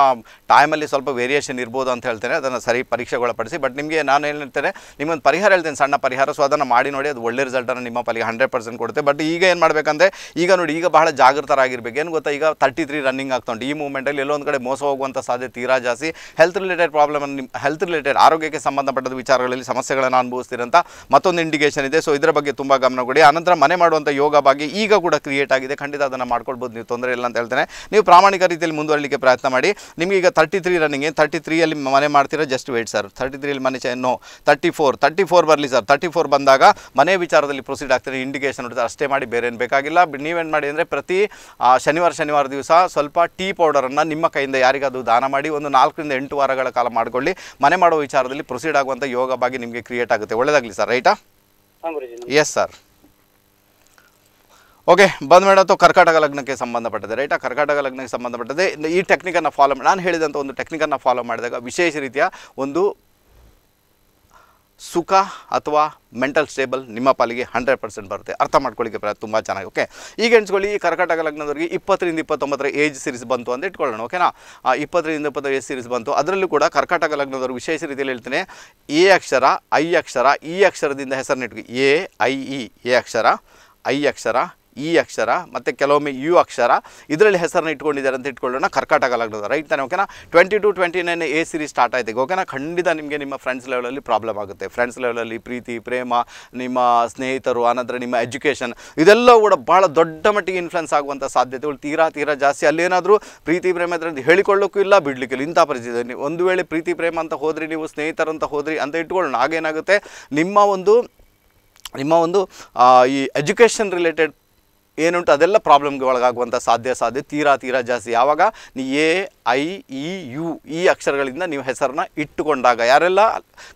ಟೈಮಲ್ಲಿ ಸ್ವಲ್ಪ ವೇರಿಯೇಷನ್ ಇರ್ಬೋದು ಅಂತ ಹೇಳ್ತೇನೆ. ಅದನ್ನು ಸರಿ ಪರೀಕ್ಷೆಗೊಳಪಡಿಸಿ. ಬಟ್ ನಿಮಗೆ ನಾನು ಏನು ಹೇಳ್ತೇನೆ ನಿಮ್ಮೊಂದು ಪರಿಹಾರ ಹೇಳ್ತೇನೆ, ಸಣ್ಣ ಪರಿಹಾರ. ಸೊ ಅದನ್ನು ಮಾಡಿ ನೋಡಿ, ಅದು ಒಳ್ಳೆ ರಿಸಲ್ಟನ್ನು ನಿಮ್ಮ ಪಾಲಿಗೆ ಹಂಡ್ರೆಡ್ ಪರ್ಸೆಂಟ್ ಕೊಡುತ್ತೆ. ಬಟ್ ಈಗ ಏನು ಮಾಡಬೇಕಂದ್ರೆ, ಈಗ ನೋಡಿ, ಈಗ ಬಹಳ ಜಾಗೃತರಾಗಿರ್ಬೇಕು. ಏನು ಗೊತ್ತಾ, ಈಗ ತರ್ಟಿ ತ್ರೀ ರನ್ನಿಂಗ್ ಆಗ್ತುಂಟು. ಈ ಮೂಮೆಂಟಲ್ಲಿ ಎಲ್ಲೊಂದು ಕಡೆ ಮೋಸ ಹೋಗುವಂಥ ಸಾಧ್ಯತೆ ತೀರಾ ಜಾಸ್ತಿ. ಹೆಲ್ತ್ ರಿಲೇಟೆಡ್ ಪ್ರಾಬ್ಲಮ್ ನಿಮ್ಮ ಹೆಲ್ತ್ ರಿಲೇಟೆಡ್ ಆರೋಗ್ಯಕ್ಕೆ ಸಂಬಂಧಪಟ್ಟದ ವಿಚಾರಗಳಲ್ಲಿ ಸಮಸ್ಯೆಗಳನ್ನು ಅನುಭವಿಸ್ತೀರಂತ ಮತ್ತೊಂದು ಇಂಡಿಕೇಷನ್ ಇದೆ. ಸೊ ಇದರ ಬಗ್ಗೆ ತುಂಬ ಗಮನ ಕೊಡಿ. ಆನಂತರ ಮನೆ ಮಾಡುವಂಥ ಯೋಗ ಬಗ್ಗೆ ಈಗ ಕೂಡ ಕ್ರಿಯೇಟ್ ಆಗಿದೆ. ಖಂಡಿತ ಅದನ್ನು ಮಾಡ್ಕೊಳ್ಬೋದು. ನೀವು ತೊಂದರೆ ಇಲ್ಲ ಅಂತ ಹೇಳ್ತೇನೆ. ನೀವು ಪ್ರಾಮಾಣಿಕ ರೀತಿಯಲ್ಲಿ ಮುಂದುವರಲಿಕ್ಕೆ ಪ್ರಯತ್ನ ಮಾಡಿ. ನಿಮಗೆ ತರ್ಟಿ ತ್ರೀ ರನ್ನಿಂಗ್ ತರ್ಟಿ ತ್ರೀಯಲ್ಲಿ ಮನೆ ಮಾಡ್ತೀರಾ ಜಸ್ಟ್ ವೇಟ್ ಸರ್ ತರ್ಟಿ ತ್ರೀಯಲ್ಲಿ ಮನೆ Chennu no thirty four thirty four ಬರಲಿ ಸರ್ ತರ್ಟಿ ಫೋರ್ ಬಂದಾಗ ಮನೆ ವಿಚಾರದಲ್ಲಿ ಪ್ರೊಸೀಡ್ ಆಗ್ತಾರೆ ಇಂಡಿಕೇಶನ್ ನೋಡಿದ್ರೆ ಅಷ್ಟೇ ಮಾಡಿ ಬೇರೆ ಏನು ಬೇಕಾಗಿಲ್ಲ. ನೀವೇನು ಮಾಡಿ ಅಂದರೆ ಪ್ರತಿ ಶನಿವಾರ ಶನಿವಾರ ದಿವಸ ಸ್ವಲ್ಪ ಟೀ ಪೌಡರನ್ನು ನಿಮ್ಮ ಕೈಯಿಂದ ಯಾರಿಗಾದರೂ ದಾನ ಮಾಡಿ ಒಂದು ನಾಲ್ಕರಿಂದ ಎಂಟು ವಾರಗಳ ಕಾಲ ಮಾಡಿಕೊಳ್ಳಿ. ಮನೆ ಮಾಡೋ ವಿಚಾರದಲ್ಲಿ ಪ್ರೊಸೀಡ್ ಆಗುವಂಥ ಯೋಗ ಬಗ್ಗೆ ನಿಮಗೆ ಕ್ರಿಯೇಟ್ ಆಗುತ್ತೆ. ಒಳ್ಳೆಯದಾಗಲಿ ಸರ್ ರೈಟಾ ಎಸ್ ಸರ್ ಓಕೆ ಬಂದ್ ಮೇಡ, ಅಥವಾ ಕರ್ಕಾಟಕ ಲಗ್ನಕ್ಕೆ ಸಂಬಂಧಪಟ್ಟದೆ ಆ ಕರ್ಕಾಟಕ ಲಗ್ನಕ್ಕೆ ಸಂಬಂಧಪಟ್ಟದೆ ಈ ಟೆಕ್ನಿಕನ್ನು ಫಾಲೋ ನಾನು ಹೇಳಿದಂಥ ಒಂದು ಟೆಕ್ನಿಕನ್ನು ಫಾಲೋ ಮಾಡಿದಾಗ ವಿಶೇಷ ರೀತಿಯ ಒಂದು ಸುಖ ಅಥವಾ ಮೆಂಟಲ್ ಸ್ಟೇಬಲ್ ನಿಮ್ಮ ಪಾಲಿಗೆ ಹಂಡ್ರೆಡ್ ಪರ್ಸೆಂಟ್ ಬರುತ್ತೆ. ಅರ್ಥ ಮಾಡ್ಕೊಳ್ಳಿಕ್ಕೆ ಪ್ರಯತ್ನ ತುಂಬ ಚೆನ್ನಾಗಿ ಓಕೆ ಈಗ ಎಣಿಸ್ಕೊಳ್ಳಿ, ಈ ಕರ್ಕಾಟಕ ಲಗ್ನದವರಿಗೆ ಇಪ್ಪತ್ತರಿಂದ ಇಪ್ಪತ್ತೊಂಬತ್ತರ ಏಜ್ ಸೀರೀಸ್ ಬಂತು ಅಂತ ಇಟ್ಕೊಳ್ಳೋಣ ಓಕೆನಾ ಇಪ್ಪತ್ತರಿಂದ ಇಪ್ಪತ್ತು ಏಜ್ ಸೀರೀಸ್ ಬಂತು. ಅದರಲ್ಲೂ ಕೂಡ ಕರ್ಕಾಟಕ ಲಗ್ನದವರು ವಿಶೇಷ ರೀತಿಯಲ್ಲಿ ಹೇಳ್ತೇನೆ, ಎ ಅಕ್ಷರ, ಐ ಅಕ್ಷರ, ಈ ಅಕ್ಷರದಿಂದ ಹೆಸರನ್ನ ಇಟ್ಕೊಳ್ಳಿ ಎ, ಐ, ಇ, ಎ ಅಕ್ಷರ, ಐ ಅಕ್ಷರ ಈ ಅಕ್ಷರ ಮತ್ತು ಕೆಲವೊಮ್ಮೆ ಯು ಅಕ್ಷರ ಇದರಲ್ಲಿ ಹೆಸರನ್ನು ಇಟ್ಕೊಂಡಿದ್ದಾರೆ ಅಂತ ಇಟ್ಕೊಳ್ಳೋಣ. ಕರ್ಕಾಟಕ ಲಗ್ನದ ರೈಟ್ ತಾನೆ ಓಕೆನಾ twenty two twenty nine a series start ಆಯ್ತು. ಓಕೆನಾ ಖಂಡಿತ ನಿಮಗೆ ನಿಮ್ಮ ಫ್ರೆಂಡ್ಸ್ ಲೆವೆಲಲ್ಲಿ ಪ್ರಾಬ್ಲಮ್ ಆಗುತ್ತೆ. ಫ್ರೆಂಡ್ಸ್ ಲೆವೆಲಲ್ಲಿ ಪ್ರೀತಿ, ಪ್ರೇಮ, ನಿಮ್ಮ ಸ್ನೇಹಿತರು, ಆನಂತರ ನಿಮ್ಮ ಎಜುಕೇಷನ್ ಇದೆಲ್ಲ ಕೂಡ ಭಾಳ ದೊಡ್ಡ ಮಟ್ಟಿಗೆ ಇನ್ಫ್ಲುಯೆನ್ಸ್ ಆಗುವಂಥ ಸಾಧ್ಯತೆಗಳು ತೀರಾ ತೀರಾ ಜಾಸ್ತಿ ಅಲ್ಲೇನಾದರೂ ಪ್ರೀತಿ, ಪ್ರೇಮ ಅದು ಹೇಳಿಕೊಳ್ಳೋಕ್ಕೂ ಇಲ್ಲ, ಬಿಡಲಿಕ್ಕಿಲ್ಲ. ಇಂಥ ಪರಿಸ್ಥಿತಿ. ಒಂದು ವೇಳೆ ಪ್ರೀತಿ, ಪ್ರೇಮ ಅಂತ ಹೋದ್ರಿ, ನೀವು ಸ್ನೇಹಿತರು ಅಂತ ಹೋದ್ರಿ ಅಂತ ಇಟ್ಕೊಳ್ಳೋಣ. ಆಗೇನಾಗುತ್ತೆ ನಿಮ್ಮ ಒಂದು ನಿಮ್ಮ ಒಂದು ಈ ಎಜುಕೇಷನ್ ರಿಲೇಟೆಡ್ ಏನುಂಟು ಅದೆಲ್ಲ ಪ್ರಾಬ್ಲಮ್ಗೆ ಒಳಗಾಗುವಂಥ ಸಾಧ್ಯ ಸಾಧ್ಯ, ತೀರಾ ತೀರಾ ಜಾಸ್ತಿ. ಯಾವಾಗ ನೀ ಎ, ಐ, ಇ, ಯು, ಈ ಅಕ್ಷರಗಳಿಂದ ನೀವು ಹೆಸರನ್ನ ಇಟ್ಟುಕೊಂಡಾಗ, ಯಾರೆಲ್ಲ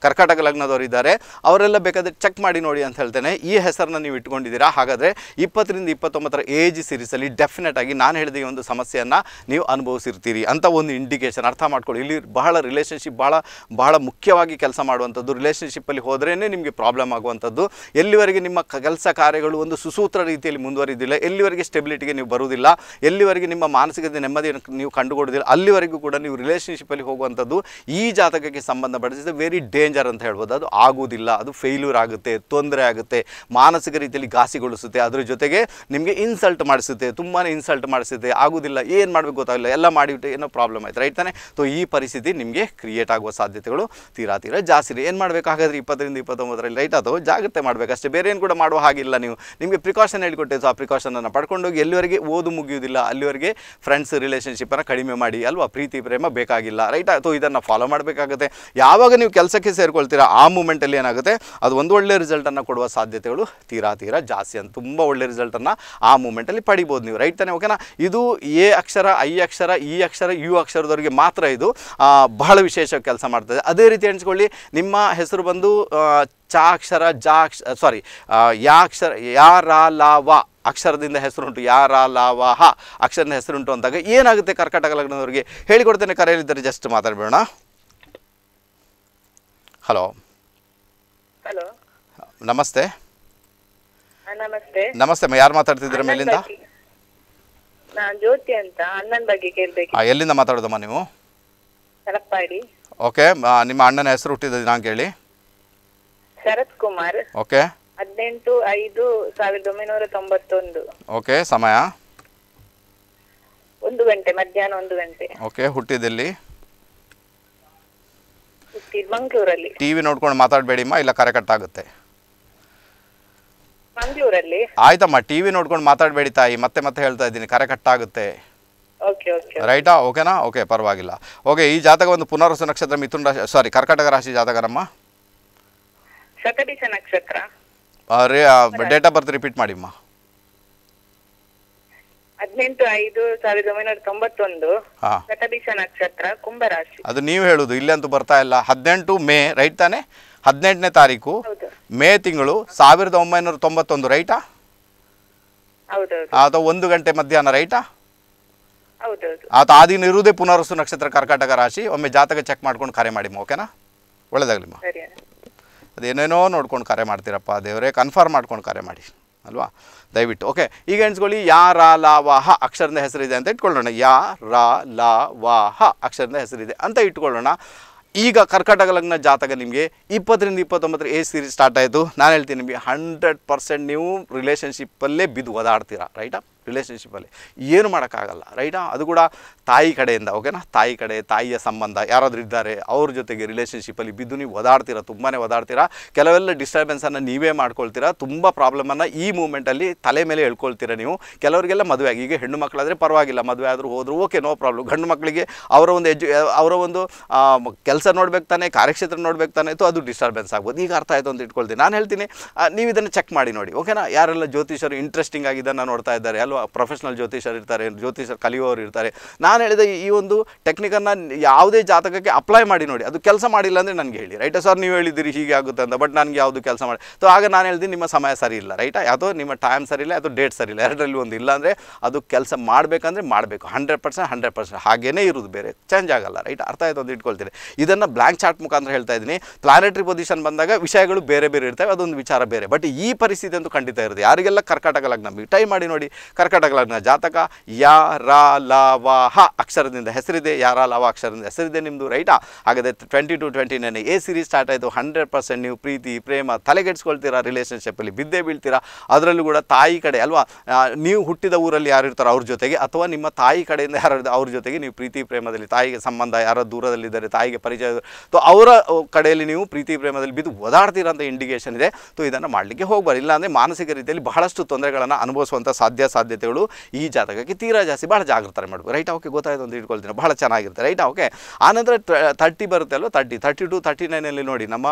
ಕರ್ಕಾಟಕ ಲಗ್ನದವರಿದ್ದಾರೆ ಅವರೆಲ್ಲ ಬೇಕಾದರೆ ಚೆಕ್ ಮಾಡಿ ನೋಡಿ ಅಂತ ಹೇಳ್ತೇನೆ. ಈ ಹೆಸರನ್ನ ನೀವು ಇಟ್ಕೊಂಡಿದ್ದೀರಾ ಹಾಗಾದರೆ ಇಪ್ಪತ್ತರಿಂದ ಇಪ್ಪತ್ತೊಂಬತ್ತರ ಏಜ್ ಸೀರೀಸಲ್ಲಿ ಡೆಫಿನೆಟ್ ಆಗಿ ನಾನು ಹೇಳಿದ ಈ ಒಂದು ಸಮಸ್ಯೆಯನ್ನು ನೀವು ಅನುಭವಿಸಿರ್ತೀರಿ ಅಂತ ಒಂದು ಇಂಡಿಕೇಶನ್ ಅರ್ಥ ಮಾಡ್ಕೊಳ್ಳಿ. ಇಲ್ಲಿ ಬಹಳ ರಿಲೇಷನ್ಶಿಪ್ ಬಹಳ ಬಹಳ ಮುಖ್ಯವಾಗಿ ಕೆಲಸ ಮಾಡುವಂಥದ್ದು. ರಿಲೇಷನ್ಶಿಪ್ಪಲ್ಲಿ ಹೋದ್ರೇ ನಿಮಗೆ ಪ್ರಾಬ್ಲಮ್ ಆಗುವಂಥದ್ದು. ಎಲ್ಲಿವರೆಗೆ ನಿಮ್ಮ ಕೆಲಸ ಕಾರ್ಯಗಳು ಒಂದು ಸುಸೂತ್ರ ರೀತಿಯಲ್ಲಿ ಮುಂದುವರಿದಿಲ್ಲ ಎಲ್ಲಿವರೆಗೆ ಸ್ಟೆಬಿಲಿಟಿಗೆ ನೀವು ಬರುವುದಿಲ್ಲ, ಎಲ್ಲಿವರೆಗೆ ನಿಮ್ಮ ಮಾನಸಿಕತೆ ನೆಮ್ಮದಿಯನ್ನು ನೀವು ಕಂಡುಕೊಡೋದಿಲ್ಲ ಅಲ್ಲಿವರೆಗೂ ಕೂಡ ನೀವು ರಿಲೇಷನ್ಶಿಪ್ಪಲ್ಲಿ ಹೋಗುವಂಥದ್ದು ಈ ಜಾತಕಕ್ಕೆ ಸಂಬಂಧಪಡಿಸಿದ ವೆರಿ ಡೇಂಜರ್ ಅಂತ ಹೇಳ್ಬೋದು. ಅದು ಆಗುವುದಿಲ್ಲ, ಅದು ಫೇಲ್ಯೂರ್ ಆಗುತ್ತೆ, ತೊಂದರೆ ಆಗುತ್ತೆ, ಮಾನಸಿಕ ರೀತಿಯಲ್ಲಿ ಘಾಸಿಗೊಳಿಸುತ್ತೆ, ಅದರ ಜೊತೆಗೆ ನಿಮಗೆ ಇನ್ಸಲ್ಟ್ ಮಾಡಿಸುತ್ತೆ ತುಂಬಾ ಇನ್ಸಲ್ಟ್ ಮಾಡಿಸುತ್ತೆ, ಆಗುವುದಿಲ್ಲ, ಏನು ಮಾಡಬೇಕು ಗೊತ್ತಾಗಿಲ್ಲ ಎಲ್ಲ ಮಾಡಿಬಿಟ್ಟು ಏನೋ ಪ್ರಾಬ್ಲಮ್ ಆಯ್ತು ರೈಟ್ ತಾನೆ? ಸೊ ಈ ಪರಿಸ್ಥಿತಿ ನಿಮಗೆ ಕ್ರಿಯೇಟ್ ಆಗುವ ಸಾಧ್ಯತೆಗಳು ತೀರಾ ತೀರಾ ಜಾಸ್ತಿ ಏನು ಮಾಡಬೇಕು? ಹಾಗಾದ್ರೆ ಇಪ್ಪತ್ತರಿಂದ ಇಪ್ಪತ್ತೊಂಬತ್ತರಲ್ಲಿ ರೈಟ್ ಅದು ಜಾಗ್ರತೆ ಮಾಡಬೇಕಷ್ಟೇ ಬೇರೆ ಏನು ಕೂಡ ಮಾಡುವ ಹಾಗಿಲ್ಲ ನೀವು. ನಿಮಗೆ ಪ್ರಿಕಾಷನ್ ಹೇಳಿಕೊಟ್ಟೆ ಸೊ ಆ ಪ್ರಿಕಾಷನ್ ಡಿಸ್ಕಷನನ್ನು ಪಡ್ಕೊಂಡೋಗಿ ಎಲ್ಲಿವರೆಗೆ ಓದು ಮುಗಿಯುವುದಿಲ್ಲ, ಅಲ್ಲಿವರೆಗೆ ಫ್ರೆಂಡ್ಸ್ ರಿಲೇಷನ್ಶಿಪ್ಪನ್ನು ಕಡಿಮೆ ಮಾಡಿ, ಅಲ್ವಾ? ಪ್ರೀತಿ, ಪ್ರೇಮ ಬೇಕಾಗಿಲ್ಲ ರೈಟ್ ಅಥವಾ ಇದನ್ನು ಫಾಲೋ ಮಾಡಬೇಕಾಗುತ್ತೆ. ಯಾವಾಗ ನೀವು ಕೆಲಸಕ್ಕೆ ಸೇರಿಕೊಳ್ತೀರಾ, ಆ ಮೂಮೆಂಟಲ್ಲಿ ಏನಾಗುತ್ತೆ? ಅದು ಒಂದು ಒಳ್ಳೆ ರಿಸಲ್ಟನ್ನು ಕೊಡುವ ಸಾಧ್ಯತೆಗಳು ತೀರಾ ತೀರಾ ಜಾಸ್ತಿ ಅಂತ, ತುಂಬ ಒಳ್ಳೆ ರಿಸಲ್ಟನ್ನು ಆ ಮೂಮೆಂಟಲ್ಲಿ ಪಡಿಬೋದು ನೀವು ರೈಟ್ ತಾನೇ? ಓಕೆನಾ ಇದು ಎ ಅಕ್ಷರ, ಐ ಅಕ್ಷರ, ಈ ಅಕ್ಷರ, ಯು ಅಕ್ಷರದವರಿಗೆ ಮಾತ್ರ ಇದು ಬಹಳ ವಿಶೇಷ ಕೆಲಸ ಮಾಡ್ತದೆ. ಅದೇ ರೀತಿ ಎಣಿಸ್ಕೊಳ್ಳಿ, ನಿಮ್ಮ ಹೆಸರು ಬಂದು ಚ ಅಕ್ಷರ, ಜಾ ಅಕ್ಷ ಸಾರಿ ಯಾ ಅಕ್ಷರ, ಯಾ, ರಾ, ಲಾ, ವ ಅಕ್ಷರದಿಂದ ಹೆಸರುಂಟು ಯಾರ ಲಾವಾಹ ಅಕ್ಷರದ ಹೆಸರುಂಟು ಅಂದಾಗ ಏನಾಗುತ್ತೆ ಕರ್ಕಾಟಕ ಲಗ್ನದವರಿಗೆ? ಹೇಳಿಕೊಡ್ತೇನೆ ಕರೆಯಲಿದ್ದರೆ ಜಸ್ಟ್ ಮಾತಾಡಬೇಡ ಹಲೋ. ಹಲೋ. ನಮಸ್ತೆ. ನಮಸ್ತೆ. ನಮಸ್ತೆ ಅಮ್ಮ ಯಾರು ಮಾತಾಡ್ತಿದ್ದೀರಾ ಮೇಲಿಂದ? ಜ್ಯೋತಿ ಅಂತ ಅಣ್ಣನ ಬಗ್ಗೆ ಕೇಳಬೇಕು ಎಲ್ಲಿಂದ ಮಾತಾಡೋದಮ್ಮ ನೀವು? ತಲಪ್ಪಾಡಿ ಓಕೆ ನಿಮ್ಮ ಅಣ್ಣನ ಹೆಸರು ಹುಟ್ಟಿದ ದಿನಾಂಕ ಹೇಳಿ. ಶರತ್ ಕುಮಾರ್ ಓಕೆ. ಹದಿನೆಂಟು ಐದು ಸಾವಿರದ ಒಂಬೈನೂರ ತೊಂಬತ್ತೊಂದು. ಓಕೆ ಸಮಯ? ಒಂದು ಗಂಟೆ ಮಧ್ಯಾಹ್ನ ಒಂದು ಗಂಟೆ. ಓಕೆ ಹುಟ್ಟಿದಲ್ಲಿ ಹುಟ್ಟಿದ್ ಮಂಗಳೂರಲ್ಲಿ. ಟಿವಿ ನೋಡ್ಕೊಂಡು ಮಾತಾಡಬೇಡಿಮ್ಮ ಇಲ್ಲ ಕರೆ ಕಟ್ಟಾಗುತ್ತೆ ಮಂಗಳೂರಲ್ಲಿ. ಆಯ್ತಮ್ಮ ಟಿವಿ ನೋಡ್ಕೊಂಡು ಮಾತಾಡಬೇಡಿ ತಾಯಿ ಮತ್ತೆ ಮತ್ತೆ ಹೇಳ್ತಾ ಇದ್ದೀನಿ ಕರೆ ಕಟ್ಟಾಗುತ್ತೆ ಓಕೆ ಓಕೆ ರೈಟಾ ಓಕೆನಾ ಓಕೆ ಪರವಾಗಿಲ್ಲ. ಓಕೆ ಈ ಜಾತಕ ಒಂದು ಪುನರ್ವಸು ನಕ್ಷತ್ರ ಮಿಥುನ್ ರಾಶಿ ಸಾರಿ ಕರ್ಕಾಟಕ ರಾಶಿ ಜಾತಕನಮ್ಮ? ಶತಭಿಷ ನಕ್ಷತ್ರ. ರೇ ಡೇಟ್ ಆಫ್ ಬರ್ತ್ ರಿಪೀಟ್ ಮಾಡಿಮ್ಮ. ಹದಿನೆಂಟು ಐದು ಸಾವಿರದ ಒಂಬೈನೂರ ತೊಂಬತ್ತೊಂದು ಶತಭಿಷ ನಕ್ಷತ್ರ ಕುಂಭರಾಶಿ ಅದು ನೀವು ಹೇಳೋದು ಇಲ್ಲಂತೂ ಬರ್ತಾ ಇಲ್ಲ. ಹದಿನೆಂಟು ಮೇ ರೈಟ್ ತಾನೆ? ಹದಿನೆಂಟನೇ ತಾರೀಕು. ಮೇ ತಿಂಗಳು ಸಾವಿರದ ಒಂಬೈನೂರ ತೊಂಬತ್ತೊಂದು ರೈಟಾ ಆತ ಅಥವಾ ಒಂದು ಗಂಟೆ ಮಧ್ಯಾಹ್ನ ರೈಟಾ ಆತ ಆ ದಿನ ಇರುವುದೇ ಪುನರ್ವಸು ನಕ್ಷತ್ರ ಕರ್ಕಾಟಕ ರಾಶಿ. ಒಮ್ಮೆ ಜಾತಕ ಚೆಕ್ ಮಾಡ್ಕೊಂಡು ಕರೆ ಮಾಡಿಮ್ಮ ಓಕೆನಾ ಒಳ್ಳೆದಾಗಲಿಮ್ಮ ಅದೇನೇನೋ ನೋಡ್ಕೊಂಡು ಕರೆ ಮಾಡ್ತೀರಪ್ಪ, ದೇವರೇ ಕನ್ಫರ್ಮ್ ಮಾಡ್ಕೊಂಡು ಕರೆ ಮಾಡಿ, ಅಲ್ವಾ? ದಯವಿಟ್ಟು ಓಕೆ ಈಗ ಎಣಿಸ್ಕೊಳ್ಳಿ ಯಾ ರ ಲ ವಾಹ ಅಕ್ಷರದ ಹೆಸರಿದೆ ಅಂತ ಇಟ್ಕೊಳ್ಳೋಣ. ಯಾ ರ ಲ ವಾಹ ಅಕ್ಷರದ ಹೆಸರಿದೆ ಅಂತ ಇಟ್ಕೊಳ್ಳೋಣ. ಈಗ ಕರ್ಕಾಟಕ ಲಗ್ನ ಜಾತಕ ನಿಮಗೆ ಇಪ್ಪತ್ತರಿಂದ ಇಪ್ಪತ್ತೊಂಬತ್ತರ ಏಜ್ ಸೀರೀಸ್ ಸ್ಟಾರ್ಟ್ ಆಯಿತು. ನಾನು ಹೇಳ್ತೀನಿ ನಿಮಗೆ ಹಂಡ್ರೆಡ್ ಪರ್ಸೆಂಟ್ ನೀವು ರಿಲೇಷನ್ಶಿಪ್ಪಲ್ಲೇ ಬಿದ್ದು ಒದಾಡ್ತೀರಾ ರೈಟಾ ರಿಲೇಷನ್ಶಿಪ್ಪಲ್ಲಿ ಏನು ಮಾಡೋಕ್ಕಾಗಲ್ಲ ರೈಟಾ ಅದು ಕೂಡ ತಾಯಿ ಕಡೆಯಿಂದ ಓಕೆನಾ ತಾಯಿ ಕಡೆ, ತಾಯಿಯ ಸಂಬಂಧ, ಯಾರಾದರೂ ಇದ್ದಾರೆ, ಅವ್ರ ಜೊತೆಗೆ ರಿಲೇಷನ್ಶಿಪ್ಪಲ್ಲಿ ಬಿದ್ದು ನೀವು ಒದಾಡ್ತೀರಾ ತುಂಬಾ ಒದಾಡ್ತೀರಾ? ಕೆಲವೆಲ್ಲ ಡಿಸ್ಟರ್ಬೆನ್ಸನ್ನು ನೀವೇ ಮಾಡ್ಕೊಳ್ತೀರಾ? ತುಂಬ ಪ್ರಾಬ್ಲಮನ್ನು ಈ ಮೂಮೆಂಟಲ್ಲಿ ತಲೆ ಮೇಲೆ ಹೇಳ್ಕೊಳ್ತೀರಾ ನೀವು? ಕೆಲವರಿಗೆಲ್ಲ ಮದುವೆ ಆಗಿ, ಈಗ ಹೆಣ್ಣು ಮಕ್ಕಳಾದರೆ ಪರವಾಗಿಲ್ಲ, ಮದುವೆ ಆದರೂ ಹೋದರೂ ಓಕೆ ನೋ ಪ್ರಾಬ್ಲಮ್ ಗಂಡು ಮಕ್ಕಳಿಗೆ ಅವರ ಒಂದು ಎಜು, ಅವರ ಒಂದು ಕೆಲಸ ನೋಡ್ಬೇಕು ತಾನೆ, ಕಾರ್ಯಕ್ಷೇತ್ರ ನೋಡ್ಬೇಕು ತಾನೆ ಇತ್ತು ಅದು ಡಿಸ್ಟರ್ಬೆನ್ಸ್ ಆಗ್ಬೋದು. ಈಗ ಅರ್ಥ ಆಯಿತು ಅಂತ ಇಟ್ಕೊಳ್ತೀನಿ. ನಾನು ಹೇಳ್ತೀನಿ ನೀವು ಇದನ್ನು ಚೆಕ್ ಮಾಡಿ ನೋಡಿ ಓಕೆನಾ ಯಾರೆಲ್ಲ ಜ್ಯೋತಿಷರು ಇಂಟ್ರೆಸ್ಟಿಂಗ್ ಆಗಿದ್ದನ್ನು ನೋಡ್ತಾ ಇದ್ದಾರೆ, ಅಲ್ವಾ? ಪ್ರೊಫೆಷನಲ್ ಜ್ಯೋತಿಷರು ಇರ್ತಾರೆ ಜ್ಯೋತಿಷರು ಕಲಿಯೋರು ಇರ್ತಾರೆ. ನಾನು ಹೇಳಿದ ಈ ಒಂದು ಟೆಕ್ನಿಕನ್ನು ಯಾವುದೇ ಜಾತಕಕ್ಕೆ ಅಪ್ಲೈ ಮಾಡಿ ನೋಡಿ. ಅದು ಕೆಲಸ ಮಾಡಿಲ್ಲ ಅಂದರೆ ನನಗೆ ಹೇಳಿ. ರೈಟಾ ಸರ್ ನೀವು ಹೇಳಿದ್ದೀರಿ, ಹೀಗೆ ಆಗುತ್ತೆ ಅಂತ. ಬಟ್ ನನಗೆ ಯಾವುದು ಕೆಲಸ ಮಾಡಿ ಸೊ ಆಗ ನಾನು ಹೇಳಿದ್ದೀನಿ ನಿಮ್ಮ ಸಮಯ ಸರಿ ಇಲ್ಲ. ರೈಟಾ ಅಥವಾ ನಿಮ್ಮ ಟೈಮ್ ಸರಿ ಇಲ್ಲ ಅಥವಾ ಡೇಟ್ ಸರಿ ಇಲ್ಲ. ಎರಡರಲ್ಲಿ ಒಂದು ಇಲ್ಲ ಅಂದರೆ ಅದು ಕೆಲಸ ಮಾಡಬೇಕಂದ್ರೆ ಮಾಡಬೇಕು. ಹಂಡ್ರೆಡ್ ಪರ್ಸೆಂಟ್ ಹಂಡ್ರೆಡ್ ಪರ್ಸೆಂಟ್ ಹಾಗೇನೇ ಇರೋದು ಬೇರೆ. ಚೇಂಜ್ ಆಗಲ್ಲ. ರೈಟ್ ಅರ್ಥ ಆಯ್ತು ಅಂತ ಇಟ್ಕೊಳ್ತೀನಿ. ಇದನ್ನು ಬ್ಲ್ಯಾಂಕ್ ಚಾರ್ಟ್ ಮುಖಾಂತರ ಹೇಳ್ತಾ ಇದ್ದೀನಿ. ಪ್ಲಾನೆಟರಿ ಪೊಸಿಷನ್ ಬಂದಾಗ ವಿಷಯಗಳು ಬೇರೆ ಬೇರೆ ಇರ್ತವೆ, ಅದೊಂದು ವಿಚಾರ ಬೇರೆ. ಬಟ್ ಈ ಪರಿಸ್ಥಿತಿ ಅಂತೂ ಖಂಡಿತ ಇರುತ್ತೆ ಯಾರಿಗೆಲ್ಲ ಕರ್ಕಾಟಕ ಲಗ್ನ ಟ್ರೈ ಮಾಡಿ ನೋಡಿ. ಕರ್ಕಾಟಕ ಲಗ್ನ ಜಾತಕ ಯಾ ರಾ ಹ ಅಕ್ಷರದಿಂದ ಹೆಸರಿದೆ ಯಾರ ಲವ ಅಕ್ಷರದಿಂದ ಹೆಸರಿದೆ ನಿಮ್ಮದು ರೈಟಾ? ಹಾಗಾದರೆ twenty two twenty nine a series start ಆಯಿತು ಹಂಡ್ರೆಡ್ ಪರ್ಸೆಂಟ್ ನೀವು ಪ್ರೀತಿ, ಪ್ರೇಮ ತಲೆಗೆಡ್ಸ್ಕೊಳ್ತೀರಾ ರಿಲೇಷನ್ಶಿಪ್ಪಲ್ಲಿ ಬಿದ್ದೇ ಬೀಳ್ತೀರಾ? ಅದರಲ್ಲೂ ಕೂಡ ತಾಯಿ ಕಡೆ ಅಲ್ವಾ? ನೀವು ಹುಟ್ಟಿದ ಊರಲ್ಲಿ ಯಾರು ಇರ್ತಾರೋ ಅವ್ರ ಜೊತೆಗೆ, ಅಥವಾ ನಿಮ್ಮ ತಾಯಿ ಕಡೆಯಿಂದ ಯಾರು ಅವ್ರ ಜೊತೆಗೆ ನೀವು ಪ್ರೀತಿ, ಪ್ರೇಮದಲ್ಲಿ ತಾಯಿಗೆ ಸಂಬಂಧ, ಯಾರೋ ದೂರದಲ್ಲಿದ್ದಾರೆ, ತಾಯಿಗೆ ಪರಿಚಯ ಸೊ ಅವರ ಕಡೆಯಲ್ಲಿ ನೀವು ಪ್ರೀತಿ, ಪ್ರೇಮದಲ್ಲಿ ಬಿದ್ದು ಓದಾಡ್ತೀರಾ ಅಂತ ಇಂಡಿಕೇಶನ್ ಇದೆ. ಸೊ ಇದನ್ನು ಮಾಡಲಿಕ್ಕೆ ಹೋಗ್ಬಾರ್ದು. ಇಲ್ಲಾಂದರೆ ಮಾನಸಿಕ ರೀತಿಯಲ್ಲಿ ಬಹಳಷ್ಟು ತೊಂದರೆಗಳನ್ನು ಅನುಭವಿಸುವಂಥ ಸಾಧ್ಯ ಸಾಧ್ಯ ಸಾಧ್ಯತೆಗಳು ಈ ಜಾತಕಕ್ಕೆ ತೀರಾ ಜಾಸ್ತಿ ಭಾಳ ಜಾಗೃತ ಮಾಡಬೇಕು. ರೈಟ್ ಓಕೆ ಗೊತ್ತಾಯ್ತು ಅಂತ ಇಟ್ಕೊಳ್ತೀನಿ ಭಾಳ ಚೆನ್ನಾಗಿರುತ್ತೆ. ರೈಟ್ ಓಕೆ ಆನಂತರ ತರ್ಟಿ ಬರುತ್ತೆ ಅಲ್ವ? ತರ್ಟಿ ತರ್ಟಿ ಟು ತರ್ಟಿ ನೈನಲ್ಲಿ ನೋಡಿ, ನಮ್ಮ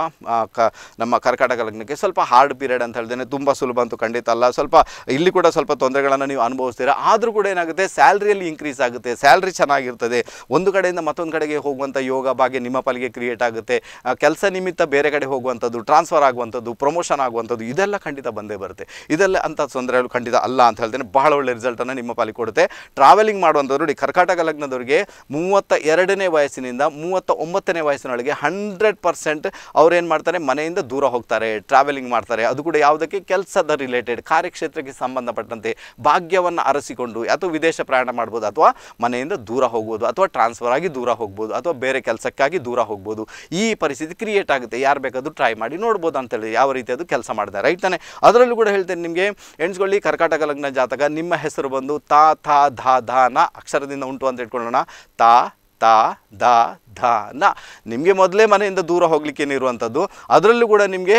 ಕ, ನಮ್ಮ ಕರ್ಕಾಟಕ ಲಗ್ನಕ್ಕೆ ಸ್ವಲ್ಪ ಹಾರ್ಡ್ ಪೀರಿಯಡ್ ಅಂತ ಹೇಳ್ದೇನೆ ತುಂಬ ಸುಲಭ ಅಂತೂ ಖಂಡಿತ ಅಲ್ಲ. ಸ್ವಲ್ಪ ಇಲ್ಲಿ ಕೂಡ ಸ್ವಲ್ಪ ತೊಂದರೆಗಳನ್ನು ನೀವು ಅನುಭವಿಸ್ತೀರ? ಆದರೂ ಕೂಡ ಏನಾಗುತ್ತೆ? ಸ್ಯಾಲ್ರಿಯಲ್ಲಿ ಇನ್ಕ್ರೀಸ್ ಆಗುತ್ತೆ. ಸ್ಯಾಲ್ರಿ ಚೆನ್ನಾಗಿರ್ತದೆ. ಒಂದು ಕಡೆಯಿಂದ ಮತ್ತೊಂದು ಕಡೆಗೆ ಹೋಗುವಂಥ ಯೋಗ ಭಾಗ್ಯ ನಿಮ್ಮ ಪಾಲಿಗೆ ಕ್ರಿಯೇಟ್ ಆಗುತ್ತೆ. ಕೆಲಸ ನಿಮಿತ್ತ ಬೇರೆ ಕಡೆ ಹೋಗುವಂಥದ್ದು ಟ್ರಾನ್ಸ್ಫರ್ ಆಗುವಂಥದ್ದು ಪ್ರಮೋಷನ್ ಆಗುವಂಥದ್ದು, ಇದೆಲ್ಲ ಖಂಡಿತ ಬಂದೇ ಬರುತ್ತೆ. ಇದೆಲ್ಲ ಅಂಥ ತೊಂದರೆಗಳು ಖಂಡಿತ ಅಲ್ಲ ಅಂತ ಹೇಳ್ತೇನೆ ಬಹಳ ಒಳ್ಳೆ ರಿಸಲ್ಟನ್ನು ನಿಮ್ಮ ಪಾಲಿ ಕೊಡುತ್ತೆ. ಟ್ರಾವೆಲಿಂಗ್ ಮಾಡುವಂಥವ್ರು ನೋಡಿ ಕರ್ಕಾಟಕ ಲಗ್ನದವರಿಗೆ ಮೂವತ್ತ ಎರಡನೇ ವಯಸ್ಸಿನಿಂದ ಮೂವತ್ತ ಒಂಬತ್ತನೇ ವಯಸ್ಸಿನೊಳಗೆ ಹಂಡ್ರೆಡ್ ಪರ್ಸೆಂಟ್ ಅವ್ರೇನು ಮಾಡ್ತಾರೆ, ಮನೆಯಿಂದ ದೂರ ಹೋಗ್ತಾರೆ ಟ್ರಾವೆಲಿಂಗ್ ಮಾಡ್ತಾರೆ. ಅದು ಕೂಡ ಯಾವುದಕ್ಕೆ? ಕೆಲಸದ ರಿಲೇಟೆಡ್ ಕಾರ್ಯಕ್ಷೇತ್ರಕ್ಕೆ ಸಂಬಂಧಪಟ್ಟಂತೆ ಭಾಗ್ಯವನ್ನು ಅರಸಿಕೊಂಡು, ಅಥವಾ ವಿದೇಶ ಪ್ರಯಾಣ ಮಾಡ್ಬೋದು, ಅಥವಾ ಮನೆಯಿಂದ ದೂರ ಹೋಗ್ಬೋದು, ಅಥವಾ ಟ್ರಾನ್ಸ್ಫರ್ ಆಗಿ ದೂರ ಹೋಗ್ಬೋದು, ಅಥವಾ ಬೇರೆ ಕೆಲಸಕ್ಕಾಗಿ ದೂರ ಹೋಗ್ಬೋದು. ಈ ಪರಿಸ್ಥಿತಿ ಕ್ರಿಯೇಟ್ ಆಗುತ್ತೆ. ಯಾರು ಬೇಕಾದರೂ ಟ್ರೈ ಮಾಡಿ ನೋಡ್ಬೋದು ಅಂತೇಳಿ ಯಾವ ರೀತಿ ಅದು ಕೆಲಸ ಮಾಡಿದೆ ರೈಟ್ ತಾನೆ? ಅದರಲ್ಲೂ ಕೂಡ ಹೇಳ್ತೇನೆ ನಿಮಗೆ, ಎಣಿಸ್ಕೊಳ್ಳಿ, ಕರ್ಕಾಟಕ ಲಗ್ನ ಜಾತಕ ನಿಮ್ಮ ಹೆಸರು ಬಂದು ತಾ ತಾ ಧಾ ನ ಅಕ್ಷರದಿಂದ ಉಂಟು ಅಂತ ಇಟ್ಕೊಳ್ಳೋಣ. ತಾ ತಾ ದ ಧ ನ. ನಿಮಗೆ ಮೊದಲೇ ಮನೆಯಿಂದ ದೂರ ಹೋಗ್ಲಿಕ್ಕೆ ಇರುವಂಥದ್ದು ಅದರಲ್ಲೂ ಕೂಡ ನಿಮಗೆ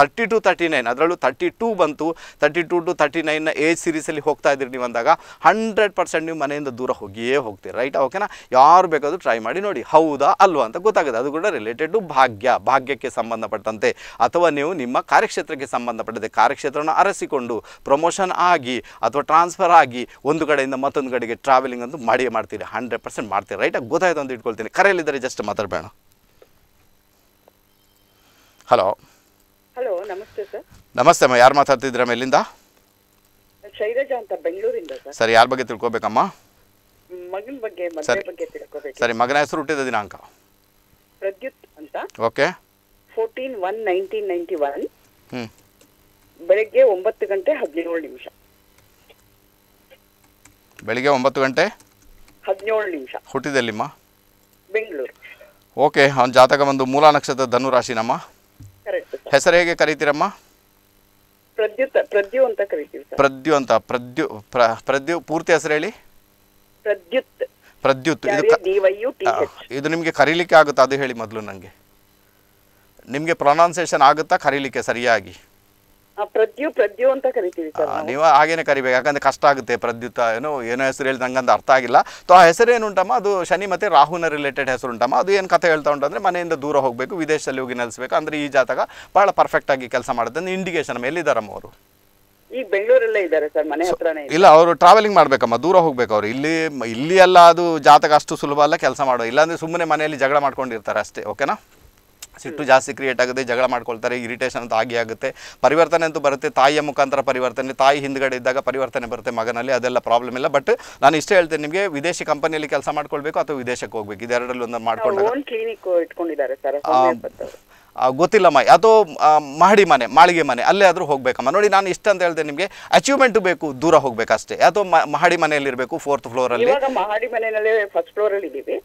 ತರ್ಟಿ ಟು ತರ್ಟಿ ನೈನ್, ಅದರಲ್ಲೂ ತರ್ಟಿ ಟೂ ಬಂತು. ತರ್ಟಿ ಟು ಟು ತರ್ಟಿ ನೈನ್ನ ಏಜ್ ಸೀರೀಸಲ್ಲಿ ಹೋಗ್ತಾ ಇದ್ದೀರಿ ನೀವು ಅಂದಾಗ ಹಂಡ್ರೆಡ್ ಪರ್ಸೆಂಟ್ ನೀವು ಮನೆಯಿಂದ ದೂರ ಹೋಗಿಯೇ ಹೋಗ್ತೀರಿ, ರೈಟ್? ಓಕೆನಾ? ಯಾರು ಬೇಕಾದರೂ ಟ್ರೈ ಮಾಡಿ ನೋಡಿ, ಹೌದಾ, ಅಲ್ವಾ ಅಂತ ಗೊತ್ತಾಗುತ್ತೆ. ಅದು ಕೂಡ ರಿಲೇಟೆಡ್ ಟು ಭಾಗ್ಯ, ಭಾಗ್ಯಕ್ಕೆ ಸಂಬಂಧಪಟ್ಟಂತೆ. ಅಥವಾ ನೀವು ನಿಮ್ಮ ಕಾರ್ಯಕ್ಷೇತ್ರಕ್ಕೆ ಸಂಬಂಧಪಟ್ಟಂತೆ ಕಾರ್ಯಕ್ಷೇತ್ರವನ್ನು ಅರಸಿಕೊಂಡು ಪ್ರಮೋಷನ್ ಆಗಿ ಅಥವಾ ಟ್ರಾನ್ಸ್ಫರ್ ಆಗಿ ಒಂದು ಕಡೆಯಿಂದ ಮತ್ತೊಂದು ಕಡೆಗೆ ಟ್ರಾವೆಲಿಂಗ್ ಅಂತೂ ಮಾಡಿಯೇ ಮಾಡ್ತೀರಿ, ಹಂಡ್ರೆಡ್ ಪರ್ಸೆಂಟ್ ಮಾಡ್ತೀರಿ ರೈಟಾಗಿ ಗೊತ್ತಾಯ್ತು ಅಂತ ಇಟ್ಕೊಳ್ತೀನಿ. ಕರೆಯಲ್ಲಿದ್ದರೆ, ಜಸ್ಟ್ ಮಾತಾಡಬೇಡ. ಹಲೋ ನಮಸ್ತೆ ಸರ್. ನಮಸ್ತೆ ಅಮ್ಮ ಯಾರು ಮಾತಾಡ್ತಿದ್ರ ಮೇಲಿಂದ ಶೈಲಜಾ ಅಂತ ಬೆಂಗಳೂರಿಂದ ಸರ್. ಸರಿ ಯಾರ ಬಗ್ಗೆ ತಿಳ್ಕೊಬೇಕಮ್ಮ? ಮಗನ ಬಗ್ಗೆ ಮದುವೆ ಸರಿ. ಬಗ್ಗೆ ತಿಳ್ಕೋಬೇಕು. ಸರಿ ಮಗನ ಹೆಸರು ಹುಟ್ಟಿದ ದಿನಾಂಕ? ಪ್ರದ್ಯುತ್ ಅಂತ. Okay. Fourteen one nineteen ninety one. ಹ್ಞೂ ಬೆಳಗ್ಗೆ ಒಂಬತ್ತು ಗಂಟೆ ಹದಿನೇಳು ನಿಮಿಷ. ಬೆಳಿಗ್ಗೆ ಒಂಬತ್ತು ಗಂಟೆ? ಹದಿನೇಳು ನಿಮಿಷ. ಹುಟ್ಟಿದಲ್ಲಿಮ್ಮ? ಬೆಂಗಳೂರು. ಓಕೆ ಅವ್ನ ಜಾತಕ ಬಂದು ಮೂಲ ನಕ್ಷತ್ರ ಧನು ರಾಶಿನಮ್ಮ ಕರೆಕ್ಟ್ ಸರ್ ಹೆಸರು ಹೇಗೆ ಕರೀತೀರಮ್ಮ? ಪ್ರದ್ಯುತ್ ಪ್ರದ್ಯು ಅಂತ ಕರಿತೀವಿ ಪ್ರದ್ಯು ಅಂತ ಪ್ರದ್ಯು ಪ್ರ ಪ್ರದ್ಯು ಪೂರ್ತಿ ಹೆಸರು ಹೇಳಿ. ಪ್ರದ್ಯುತ್. ಪ್ರದ್ಯುತ್ ಇದು ಇದು ನಿಮಗೆ ಕರೀಲಿಕ್ಕೆ ಆಗುತ್ತಾ? ಅದು ಹೇಳಿ ಮೊದಲು ನನಗೆ ನಿಮಗೆ ಪ್ರೊನೌನ್ಸೇಷನ್ ಆಗುತ್ತಾ? ಕರೀಲಿಕ್ಕೆ ಸರಿಯಾಗಿ. ಪ್ರದ್ಯು ಪ್ರದ್ಯು ಅಂತ ಕರಿತೀವಿ ನೀವು. ಹಾಗೇನೆ ಕರಿಬೇಕು. ಯಾಕಂದ್ರೆ ಕಷ್ಟ ಆಗುತ್ತೆ ಪ್ರದ್ಯುತ ಏನೋ ಏನೋ ಹೆಸರು ಹೇಳಿ ಅಂತ ಅರ್ಥ ಆಗಿಲ್ಲ. ಆ ಹೆಸರು ಏನು ಉಂಟಮ್ಮ? ಅದು ಶನಿ ಮತ್ತೆ ರಾಹುನ ರಿಲೇಟೆಡ್ ಹೆಸರು ಉಂಟಮ್ಮ. ಅದು ಏನು ಕಥೆ ಹೇಳ್ತಾ ಉಂಟಂದ್ರೆ ಮನೆಯಿಂದ ದೂರ ಹೋಗಬೇಕು ವಿದೇಶದಲ್ಲಿ ಹೋಗಿ ನೆಲೆಸಬೇಕು. ಅಂದ್ರೆ ಈ ಜಾತಕ ಬಹಳ ಪರ್ಫೆಕ್ಟ್ ಆಗಿ ಕೆಲಸ ಮಾಡುತ್ತೆ. ಇಂಡಿಕೇಶನ್ ಎಲ್ಲಿದ್ದಾರಮ್ಮ ಅವರು? ಈಗ ಬೆಂಗಳೂರಲ್ಲೇ ಇದ್ದಾರೆ ಸರ್ ಮನೆ ಹತ್ರನೇ ಇಲ್ಲ ಅವರು ಟ್ರಾವೆಲಿಂಗ್ ಮಾಡ್ಬೇಕಮ್ಮ. ದೂರ ಹೋಗ್ಬೇಕು ಅವರು. ಇಲ್ಲಿ ಇಲ್ಲಿ ಎಲ್ಲ ಅದು ಜಾತಕ ಅಷ್ಟು ಸುಲಭ ಅಲ್ಲ ಕೆಲಸ ಮಾಡೋ. ಇಲ್ಲಾಂದ್ರೆ ಸುಮ್ಮನೆ ಮನೆಯಲ್ಲಿ ಜಗಳ ಮಾಡ್ಕೊಂಡಿರ್ತಾರೆ ಅಷ್ಟೇ. ಓಕೆನಾ ಸಿಟ್ಟು ಜಾಸ್ತಿ ಕ್ರಿಯೇಟ್ ಆಗುತ್ತೆ ಜಗಳ ಮಾಡ್ಕೊಳ್ತಾರೆ ಇರಿಟೇಷನ್ ಅಂತ ಆಗಿ ಆಗುತ್ತೆ. ಪರಿವರ್ತನೆ ಅಂತೂ ಬರುತ್ತೆ ತಾಯಿಯ ಮುಖಾಂತರ ಪರಿವರ್ತನೆ ತಾಯಿ ಹಿಂದ್ಗಡೆ ಇದ್ದಾಗ ಪರಿವರ್ತನೆ ಬರುತ್ತೆ ಮಗನಲ್ಲಿ ಅದೆಲ್ಲ ಪ್ರಾಬ್ಲಮ್ ಇಲ್ಲ. ಬಟ್ ನಾನು ಇಷ್ಟೇ ಹೇಳ್ತೇನೆ ನಿಮಗೆ ವಿದೇಶಿ ಕಂಪನಿಯಲ್ಲಿ ಕೆಲಸ ಮಾಡ್ಕೊಳ್ಬೇಕು ಅಥವಾ ವಿದೇಶಕ್ಕೆ ಹೋಗ್ಬೇಕು? ಇದೆರಡರಲ್ಲಿ ಒಂದು ಮಾಡ್ಕೊಂಡಾಗ. ಗೊತ್ತಿಲ್ಲಮ್ಮ ಅಥವಾ ಆ, ಮಹಡಿ ಮನೆ ಮಾಳಿಗೆ ಮನೆ ಅಲ್ಲೇ ಆದರೂ ಹೋಗಬೇಕಮ್ಮ. ನೋಡಿ ನಾನು ಇಷ್ಟ ಅಂತ ಹೇಳ್ದೆ ನಿಮಗೆ ಅಚೀವ್ಮೆಂಟ್ ಬೇಕು ದೂರ ಹೋಗ್ಬೇಕಷ್ಟೇ. ಅಥವಾ ಮಹಡಿ ಮನೆಯಲ್ಲಿ ಇರಬೇಕು ಫೋರ್ತ್ ಫ್ಲೋರಲ್ಲಿ ಮಹಡಿ ಮನೆಯಲ್ಲಿ ಫಸ್ಟ್ ಫ್ಲೋರಲ್ಲಿ ಇದ್ದೀವಿ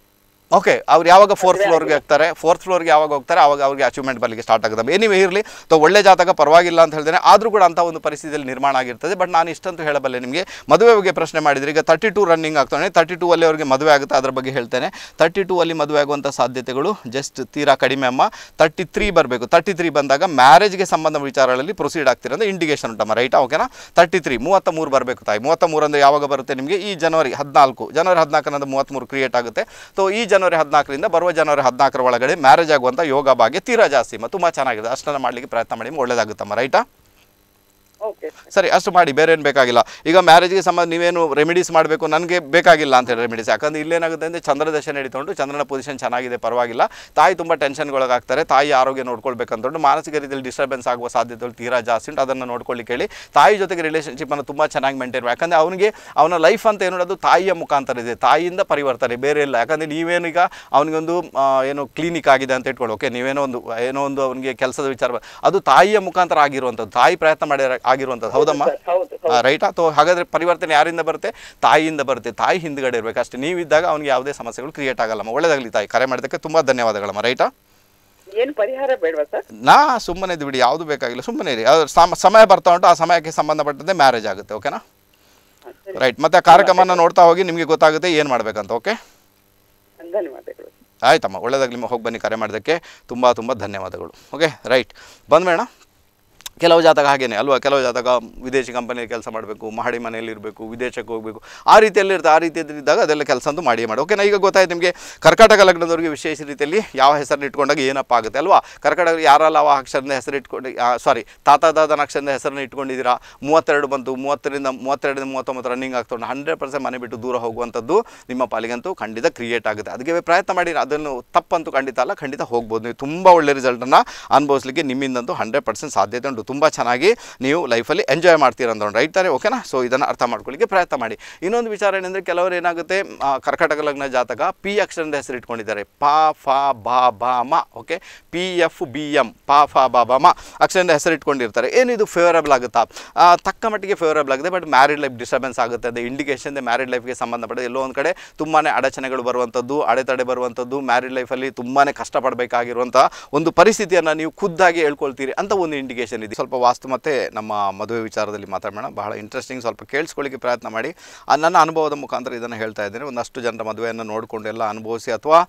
ಓಕೆ ಅವ್ರು ಯಾವಾಗ ಫೋರ್ತ್ ಫ್ಲೋರ್ಗೆ ಹೋಗ್ತಾರೆ ಫೋರ್ತ್ ಫ್ಲೋರ್ಗೆ ಯಾವಾಗ ಹೋಗ್ತಾರೆ ಅವಾಗ ಅವ್ರಿಗೆ ಅಚೀವ್ಮೆಂಟ್ ಬರಲಿಕ್ಕೆ ಸ್ಟಾರ್ಟ್ ಆಗುತ್ತೆ. ಏನಿವೆ ಇರಲಿ ತೊ ಒಳ್ಳೆ ಜಾತಕ ಪರವಾಗಿಲ್ಲ ಅಂತ ಹೇಳ್ತೇನೆ ಆದರೂ ಕೂಡ ಅಂಥ ಒಂದು ಪರಿಸ್ಥಿತಿಯಲ್ಲಿ ನಿರ್ಮಾಣ ಆಗಿರ್ತದೆ. ಬಟ್ ನಾನು ಇಷ್ಟಂತೂ ಹೇಳಬಲ್ಲೆ ನಿಮಗೆ ಮದುವೆ ಬಗ್ಗೆ ಪ್ರಶ್ನೆ ಮಾಡಿದ್ರೆ ಈಗ ತರ್ಟಿ ಟು ರನ್ನಿಂಗ್ ಆಗ್ತಾನೆ ತರ್ಟಿ ಟೂ ಅಲ್ಲಿ ಅವರಿಗೆ ಮದುವೆ ಆಗುತ್ತೆ ಅದರ ಬಗ್ಗೆ ಹೇಳ್ತೇನೆ. ತರ್ಟಿ ಟೂ ಅಲ್ಲಿ ಮದುವೆ ಆಗುವಂಥ ಸಾಧ್ಯತೆಗಳು ಜಸ್ಟ್ ತೀರಾ ಕಡಿಮೆ ಅಮ್ಮ. ತರ್ಟಿ ತ್ರೀ ಬರಬೇಕು. ತರ್ಟಿ ತ್ರೀ ಬಂದಾಗ ಮ್ಯಾರೇಜ್ಗೆ ಸಂಬಂಧ ವಿಚಾರಗಳಲ್ಲಿ ಪ್ರೊಸೀಡ್ ಆಗ್ತಿರೋ ಇಂಡಿಗೇಷನ್ ಇಂಡಿಕೇಶನ್ ಉಂಟಮ್ಮ ರೈಟಾ ಓಕೆನಾ ತರ್ಟಿ ತ್ರೀ ಮೂವತ್ತ ಮೂರು ಬರಬೇಕು ತಾಯಿ. ಮೂವತ್ತ ಮೂರು ಅಂದರೆ ಯಾವಾಗ ಬರುತ್ತೆ ನಿಮಗೆ? ಈ ಜನವರಿ ಹದಿನಾಲ್ಕು. ಜನವರಿ ಹದಿನಾಲ್ಕರಿಂದ ಮೂವತ್ತ್ಮೂರು ಕ್ರಿಯೇಟ್ ಆಗುತ್ತೆ. ಸೊ ಈ ಜನವರಿ ಹದಿನಾಲ್ಕರಿಂದ ಬರುವ ಜನವರಿ ಹದಿನಾಲ್ಕರ ಒಳಗಡೆ ಮ್ಯಾರೇಜ್ ಆಗುವಂಥ ಯೋಗ ಭಾಗ್ಯ ತೀರಾ ಜಾಸ್ತಿ. ಮತ್ತು ತುಂಬ ಚೆನ್ನಾಗಿದೆ. ಅಷ್ಟನ್ನು ಮಾಡಲಿಕ್ಕೆ ಪ್ರಯತ್ನ ಮಾಡಿ. ಒಳ್ಳೆಯದಾಗುತ್ತಮ್ಮ ರೈಟಾ? ಸರಿ, ಅಷ್ಟು ಮಾಡಿ, ಬೇರೆ ಏನು ಬೇಕಾಗಿಲ್ಲ. ಈಗ ಮ್ಯಾರೇಜ್ಗೆ ಸಂಬಂಧ ನೀವೇನು ರೆಮಿಡೀಸ್ ಮಾಡಬೇಕು, ನನಗೆ ಬೇಕಾಗಿಲ್ಲ ಅಂತ ಹೇಳಿ ರೆಮಿಡೀಸ್ ಯಾಕಂದ್ರೆ ಇಲ್ಲೇನಾಗುತ್ತೆ ಅಂದರೆ ಚಂದ್ರದರ್ಶನ ಹಿಡಿತೊಂಡು ಚಂದ್ರನ ಪೊಸಿಷನ್ ಚೆನ್ನಾಗಿದೆ, ಪರವಾಗಿಲ್ಲ. ತಾಯಿ ತುಂಬ ಟೆನ್ಷನ್ಗೊಳಗಾಗ್ತಾರೆ ತಾಯಿ ಆರೋಗ್ಯ ನೋಡ್ಕೊಳ್ಬೇಕಂತಂದು ಮಾನಸಿಕ ರೀತಿಯಲ್ಲಿ ಡಿಸ್ಟರ್ಬೆನ್ಸ್ ಆಗುವ ಸಾಧ್ಯತೆಗಳು ತೀರಾ ಜಾಸ್ತಿ ಉಂಟು. ಅದನ್ನು ನೋಡ್ಕೊಳ್ಳಿಕ್ಕೆ ಹೇಳಿ ತಾಯಿ ಜೊತೆಗೆ ರಿಲೇಷನ್ಶಿಪ್ಪನ್ನು ತುಂಬ ಚೆನ್ನಾಗಿ ಮೇಂಟೈನ್ ಯಾಕಂದರೆ ಅವನಿಗೆ ಅವನ ಲೈಫ್ ಅಂತ ಏನು ತಾಯಿಯ ಮುಖಾಂತರ ಇದೆ. ತಾಯಿಯಿಂದ ಪರಿವರ್ತನೆ, ಬೇರೆ ಇಲ್ಲ. ಯಾಕಂದರೆ ನೀವೇನು ಈಗ ಅವನಿಗೊಂದು ಏನು ಕ್ಲಿನಿಕ್ ಆಗಿದೆ ಅಂತ ಇಟ್ಕೊಳ್ಳಿ ಓಕೆ ನೀವೇನೋ ಒಂದು, ಏನೋ ಒಂದು ಅವನಿಗೆ ಕೆಲಸದ ವಿಚಾರ ಅದು ತಾಯಿಯ ಮುಖಾಂತರ ಆಗಿರುವಂಥದ್ದು. ತಾಯಿ ಪ್ರಯತ್ನ ಮಾಡಿ ಆಗಿರುವಂಥದ್ದು ಹೌದಮ್ಮ? ರೈಟ್? ಅಥವಾ ಹಾಗಾದ್ರೆ ಪರಿವರ್ತನೆ ಯಾರಿಂದ ಬರುತ್ತೆ? ತಾಯಿಯಿಂದ ಬರುತ್ತೆ. ತಾಯಿ ಹಿಂದ್ಗಡೆ ಇರಬೇಕು. ಅಷ್ಟೇ ನೀವಿದ್ದಾಗ ಅವ್ನಿಗೆ ಯಾವುದೇ ಸಮಸ್ಯೆಗಳು ಕ್ರಿಯೇಟ್ ಆಗಲ್ಲಮ್ಮ. ಒಳ್ಳೆದಾಗಲಿ ತಾಯಿ. ಕರೆ ಮಾಡಿದಕ್ಕೆ ತುಂಬ ಧನ್ಯವಾದಗಳಮ್ಮ. ರೈಟಾ? ಏನು ಪರಿಹಾರ ಬೇಡವಾ ಸರ್? ನಾ ಸುಮ್ಮನೆ ಬಿಡಿ. ಯಾವುದು ಬೇಕಾಗಿಲ್ಲ. ಸುಮ್ಮನೆ ಇರಿ. ಸಮಯ ಬರ್ತಾ ಉಂಟು. ಆ ಸಮಯಕ್ಕೆ ಸಂಬಂಧಪಟ್ಟಂತೆ ಮ್ಯಾರೇಜ್ ಆಗುತ್ತೆ. ಓಕೆನಾ ರೈಟ್ ಮತ್ತೆ ಕಾರ್ಯಕ್ರಮ ಕಾರ್ಯಕ್ರಮನ ನೋಡ್ತಾ ಹೋಗಿ ನಿಮಗೆ ಗೊತ್ತಾಗುತ್ತೆ ಏನು ಮಾಡ್ಬೇಕಂತ. ಓಕೆ ಧನ್ಯವಾದಗಳು. ಆಯ್ತಮ್ಮ. ಒಳ್ಳೆದಾಗಲಿ. ಹೋಗಿ ಬನ್ನಿ ಕರೆ ಮಾಡೋದಕ್ಕೆ ತುಂಬ ತುಂಬ ಧನ್ಯವಾದಗಳು. ಓಕೆ ರೈಟ್ ಬಂದ್ಮೇಣ? ಕೆಲವು ಜಾತಕ ಹಾಗೇನೆ ಅಲ್ವಾ? ಕೆಲವು ಜಾತಕ ವಿದೇಶಿ ಕಂಪನಿಯಲ್ಲಿ ಕೆಲಸ ಮಾಡಬೇಕು, ಮಹಡಿ ಮನೆಯಲ್ಲಿ ಇರಬೇಕು, ವಿದೇಶಕ್ಕೆ ಹೋಗಬೇಕು. ಆ ರೀತಿಯಲ್ಲಿ ಇರ್ತದೆ ಆ ರೀತಿಯಲ್ಲಿ ಇದ್ದಾಗ ಅದೆಲ್ಲ ಕೆಲಸ ಅಂತೂ ಮಾಡಿಯೇ ಮಾಡಿ. ಓಕೆನಾ ಈಗ ಗೊತ್ತಾಯ್ತು ನಿಮಗೆ ಕರ್ಕಾಟಕ ಲಗ್ನದವರಿಗೆ ವಿಶೇಷ ರೀತಿಯಲ್ಲಿ ಯಾವ ಹೆಸರನ್ನ ಇಟ್ಕೊಂಡಾಗ ಏನಪ್ಪ ಆಗುತ್ತೆ ಅಲ್ವಾ? ಕರ್ಕಾಟಕ ಯಾರಲ್ಲ ಆ ಅಕ್ಷರದ ಹೆಸರು ಇಟ್ಕೊಂಡು ಸಾರಿ ತಾತ ದಾದನ ಅಕ್ಷರದ ಹೆಸರನ್ನ ಇಟ್ಕೊಂಡಿದ್ದೀರಾ? ಮೂವತ್ತೆರಡು ಬಂತು, ಮೂವತ್ತರಿಂದ ಮೂವತ್ತೆರಡರಿಂದ ಮೂವತ್ತೊಂಬತ್ತು ರನ್ನಿಂಗ್ ಆಗ್ತೊಂಡು ಹಂಡ್ರೆಡ್ ಪರ್ಸೆಂಟ್ ಮನೆ ಬಿಟ್ಟು ದೂರ ಹೋಗುವಂಥದ್ದು ನಿಮ್ಮ ಪಾಲಿಗಂತೂ ಖಂಡಿತ ಕ್ರಿಯೇಟ್ ಆಗುತ್ತೆ. ಅದಕ್ಕೆ ಪ್ರಯತ್ನ ಮಾಡಿ, ಅದನ್ನು ತಪ್ಪಂತೂ ಖಂಡಿತ ಅಲ್ಲ, ಖಂಡಿತ ಹೋಗ್ಬೋದು. ನೀವು ತುಂಬ ಒಳ್ಳೆ ರಿಸಲ್ಟನ್ನು ಅನುಭವಿಸಲಿಕ್ಕೆ ನಿಮ್ಮಿಂದಂತೂ ಹಂಡ್ರೆಡ್ ಪರ್ಸೆಂಟ್ ಸಾಧ್ಯತೆ ಉಂಟು. ತುಂಬ ಚೆನ್ನಾಗಿ ನೀವು ಲೈಫಲ್ಲಿ ಎಂಜಾಯ್ ಮಾಡ್ತೀರ ಅಂತ ರೈಟ್ ತಾನೆ ಓಕೆನಾ? ಸೊ ಇದನ್ನು ಅರ್ಥ ಮಾಡ್ಕೊಳ್ಳಿಕ್ಕೆ ಪ್ರಯತ್ನ ಮಾಡಿ. ಇನ್ನೊಂದು ವಿಚಾರ ಏನಂದರೆ ಕೆಲವರು ಏನಾಗುತ್ತೆ ಕರ್ಕಾಟಕ ಲಗ್ನ ಜಾತಕ ಪಿ ಅಕ್ಷರದ ಹೆಸರು ಇಟ್ಕೊಂಡಿದ್ದಾರೆ. ಪಾ, ಫಾ, ಬಾ ಬಾ, ಮ, okay? P F B M ಪಾ, ಫಾ, ಬಾ ಬಾ, ಮ ಅಕ್ಷರದ ಹೆಸರು ಇಟ್ಕೊಂಡಿರ್ತಾರೆ. ಏನಿದು ಫೇವರಬಲ್ ಆಗುತ್ತಾ? ತಕ್ಕ ಮಟ್ಟಿಗೆ ಫೇವರಬಲ್ ಆಗುತ್ತೆ ಬಟ್ ಮ್ಯಾರಿಡ್ ಲೈಫ್ ಡಿಸ್ಟರ್ಬೆನ್ಸ್ ಆಗುತ್ತೆ. ಅದು ಇಂಡಿಕೇಶನ್ ಮ್ಯಾರಿಡ್ ಲೈಫ್ಗೆ ಸಂಬಂಧಪಟ್ಟ ಎಲ್ಲೋ ಒಂದು ಕಡೆ ತುಂಬಾ ಅಡಚಣೆಗಳು ಬರುವಂಥದ್ದು ಅಡೆತಡೆ ಬರುವಂಥದ್ದು ಮ್ಯಾರಿಡ್ ಲೈಫಲ್ಲಿ ತುಂಬಾ ಕಷ್ಟಪಡಬೇಕಾಗಿರುವಂಥ ಒಂದು ಪರಿಸ್ಥಿತಿಯನ್ನು ನೀವು ಖುದ್ದಾಗಿ ಹೇಳ್ಕೊಳ್ತೀರಿ ಅಂತ ಒಂದು ಇಂಡಿಕೇಶನ್ ಇದೆ. ಸ್ವಲ್ಪ ವಾಸ್ತು ಮತ್ತು ನಮ್ಮ ಮದುವೆ ವಿಚಾರದಲ್ಲಿ ಮಾತಾಡೋಣ. ಬಹಳ ಇಂಟ್ರೆಸ್ಟಿಂಗ್ ಸ್ವಲ್ಪ ಕೇಳಿಸ್ಕೊಳ್ಳಿಕ್ಕೆ ಪ್ರಯತ್ನ ಮಾಡಿ. ನನ್ನ ಅನುಭವದ ಮುಖಾಂತರ ಇದನ್ನು ಹೇಳ್ತಾ ಇದ್ದೀನಿ. ಒಂದಷ್ಟು ಜನರ ಮದುವೆಯನ್ನು ನೋಡಿಕೊಂಡು ಎಲ್ಲ ಅನುಭವಿಸಿ ಅಥವಾ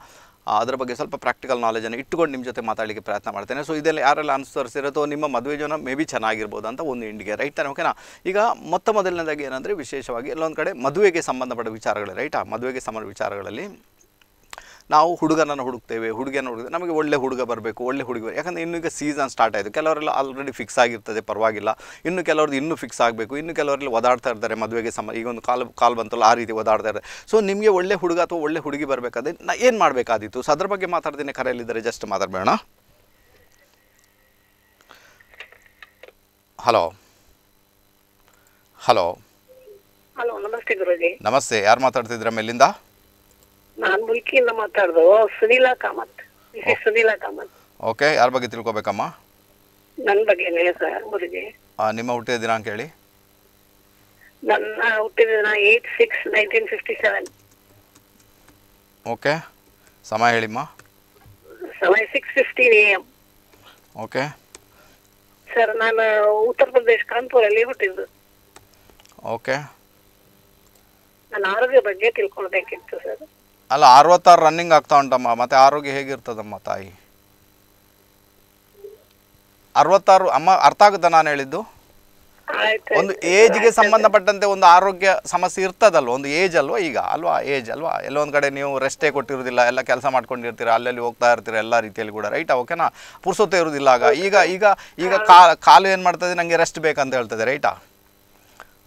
ಅದರ ಬಗ್ಗೆ ಸ್ವಲ್ಪ ಪ್ರಾಕ್ಟಿಕಲ್ ನಾಲೆಜನ್ನು ಇಟ್ಟುಕೊಂಡು ನಿಮ್ಮ ಜೊತೆ ಮಾತಾಡಲಿಕ್ಕೆ ಪ್ರಯತ್ನ ಮಾಡ್ತೇನೆ. ಸೊ ಇದೆಲ್ಲ ಯಾರೆಲ್ಲ ಅನುಸರಿಸಿರೋದು ನಿಮ್ಮ ಮದುವೆ ಜೀವನ ಮೇ ಬಿ ಚೆನ್ನಾಗಿರ್ಬೋದು ಅಂತ ಒಂದು ಇಂಡಿಗೆ ರೈಟ್ ತಾನೆ? ಓಕೆನಾ ಈಗ ಮೊತ್ತ ಮೊದಲನೇದಾಗಿ ಏನಂದರೆ ವಿಶೇಷವಾಗಿ ಎಲ್ಲೊಂದು ಕಡೆ ಮದುವೆಗೆ ಸಂಬಂಧಪಟ್ಟ ವಿಚಾರಗಳು ರೈಟಾ ಮದುವೆಗೆ ಸಂಬಂಧ ವಿಚಾರಗಳಲ್ಲಿ ನಾವು ಹುಡುಗನನ್ನು ಹುಡುಕ್ತೇವೆ ಹುಡುಗಿಯನ್ನು ಹುಡುಗ ನಮಗೆ ಒಳ್ಳೆ ಹುಡುಗ ಬರಬೇಕು ಒಳ್ಳೆ ಹುಡುಗಿ ಯಾಕಂದ್ರೆ ಯಾಕಂದರೆ ಇನ್ನೂ ಈಗ ಸೀಸನ್ ಸ್ಟಾರ್ಟ್ ಆಯಿತು ಕೆಲವರೆಲ್ಲ ಆಲ್ರೆಡಿ ಫಿಕ್ಸ್ ಆಗಿರ್ತದೆ ಪರವಾಗಿಲ್ಲ. ಇನ್ನು ಕೆಲವ್ರದ್ದು ಇನ್ನೂ ಫಿಕ್ಸ್ ಆಗಬೇಕು ಇನ್ನು ಕೆಲವರಲ್ಲಿ ಓದಾಡ್ತಾ ಇರ್ತಾರೆ ಮದುವೆಗೆ ಸಮ ಈಗ ಒಂದು ಕಾಲು ಕಾಲು ಬಂತಲ್ಲ ಆ ರೀತಿ ಓದಾಡ್ತಾ ಇರ್ತಾರೆ. ಸೊ ನಿಮಗೆ ಒಳ್ಳೆ ಹುಡುಗ ಅಥವಾ ಒಳ್ಳೆ ಹುಡುಗಿ ಬರಬೇಕಾದ್ರೆ ನಾ ಏನು ಮಾಡಬೇಕಾದಿತ್ತು? ಸೊ ಅದ್ರ ಬಗ್ಗೆ ಮಾತಾಡ್ತೀನಿ ಕರೆಯಲ್ಲಿದ್ದರೆ ಜಸ್ಟ್ ಮಾತಾಡಬೇಡ ಹಲೋ ಹಲೋ ಹಲೋ ನಮಸ್ತೆ ಗುರುಜಿ. ನಮಸ್ತೆ ಯಾರು ಮಾತಾಡ್ತಿದ್ರ ಮೇಲಿಂದ? ನಾನ್ ಮುಲ್ಕಿಯಿಂದ ಮಾತಾಡ್ದು. ಸುನೀಲಾ ಕಾಮತ್. ಮಿಸಸ್ ಸುನೀಲಾ ಕಾಮತ್. ಓಕೆ ಯಾರ ಬಗ್ಗೆ ತಿಳ್ಕೊಬೇಕಮ್ಮ? ನನ್ನ ಬಗ್ಗೆನೇ ಸರ್ ಮುರುಗಿ ನಿಮ್ಮ ಹುಟ್ಟಿದ ದಿನಾಂಕ ಹೇಳಿ. ನನ್ನ ಹುಟ್ಟಿದ ದಿನ eight six nineteen fifty seven okay ಸಮಯ ಹೇಳಿಮ್ಮ. ಸಮಯ six fifteen A M okay. Sir ನಾನು ಉತ್ತರ ಪ್ರದೇಶ್ ಕಾನ್ಪುರಲ್ಲಿ ಹುಟ್ಟಿದ್ದು. ಓಕೆ. ನನ್ನ ಆರೋಗ್ಯ ಬಗ್ಗೆ ತಿಳ್ಕೊಳ್ಬೇಕಿತ್ತು ಸರ್. ಅಲ್ಲ ಅರವತ್ತಾರು ರನ್ನಿಂಗ್ ಆಗ್ತಾ ಉಂಟಮ್ಮ. ಮತ್ತೆ ಆರೋಗ್ಯ ಹೇಗಿರ್ತದಮ್ಮ ತಾಯಿ? ಅರವತ್ತಾರು ಅಮ್ಮ ಅರ್ಥ ಆಗುತ್ತಾ ನಾನು ಹೇಳಿದ್ದು? ಒಂದು ಏಜ್ಗೆ ಸಂಬಂಧಪಟ್ಟಂತೆ ಒಂದು ಆರೋಗ್ಯ ಸಮಸ್ಯೆ ಇರ್ತದಲ್ವ? ಒಂದು ಏಜ್ ಅಲ್ವಾ ಈಗ? ಅಲ್ವಾ? ಏಜ್ ಅಲ್ವಾ? ಎಲ್ಲೊಂದು ಕಡೆ ನೀವು ರೆಸ್ಟೇ ಕೊಟ್ಟಿರೋದಿಲ್ಲ ಎಲ್ಲ ಕೆಲಸ ಮಾಡ್ಕೊಂಡಿರ್ತೀರ ಅಲ್ಲಲ್ಲಿ ಹೋಗ್ತಾ ಇರ್ತೀರ ಎಲ್ಲ ರೀತಿಯಲ್ಲಿ ಕೂಡ. ರೈಟ್ ಓಕೆನಾ ಪುರ್ಸೊತ್ತೆ ಇರೋದಿಲ್ಲ ಆಗ. ಈಗ ಈಗ ಈಗ ಕಾ- ಕಾಲು ಏನು ಮಾಡ್ತದೆ ನನಗೆ ರೆಸ್ಟ್ ಬೇಕಂತ ಹೇಳ್ತದೆ ರೈಟಾ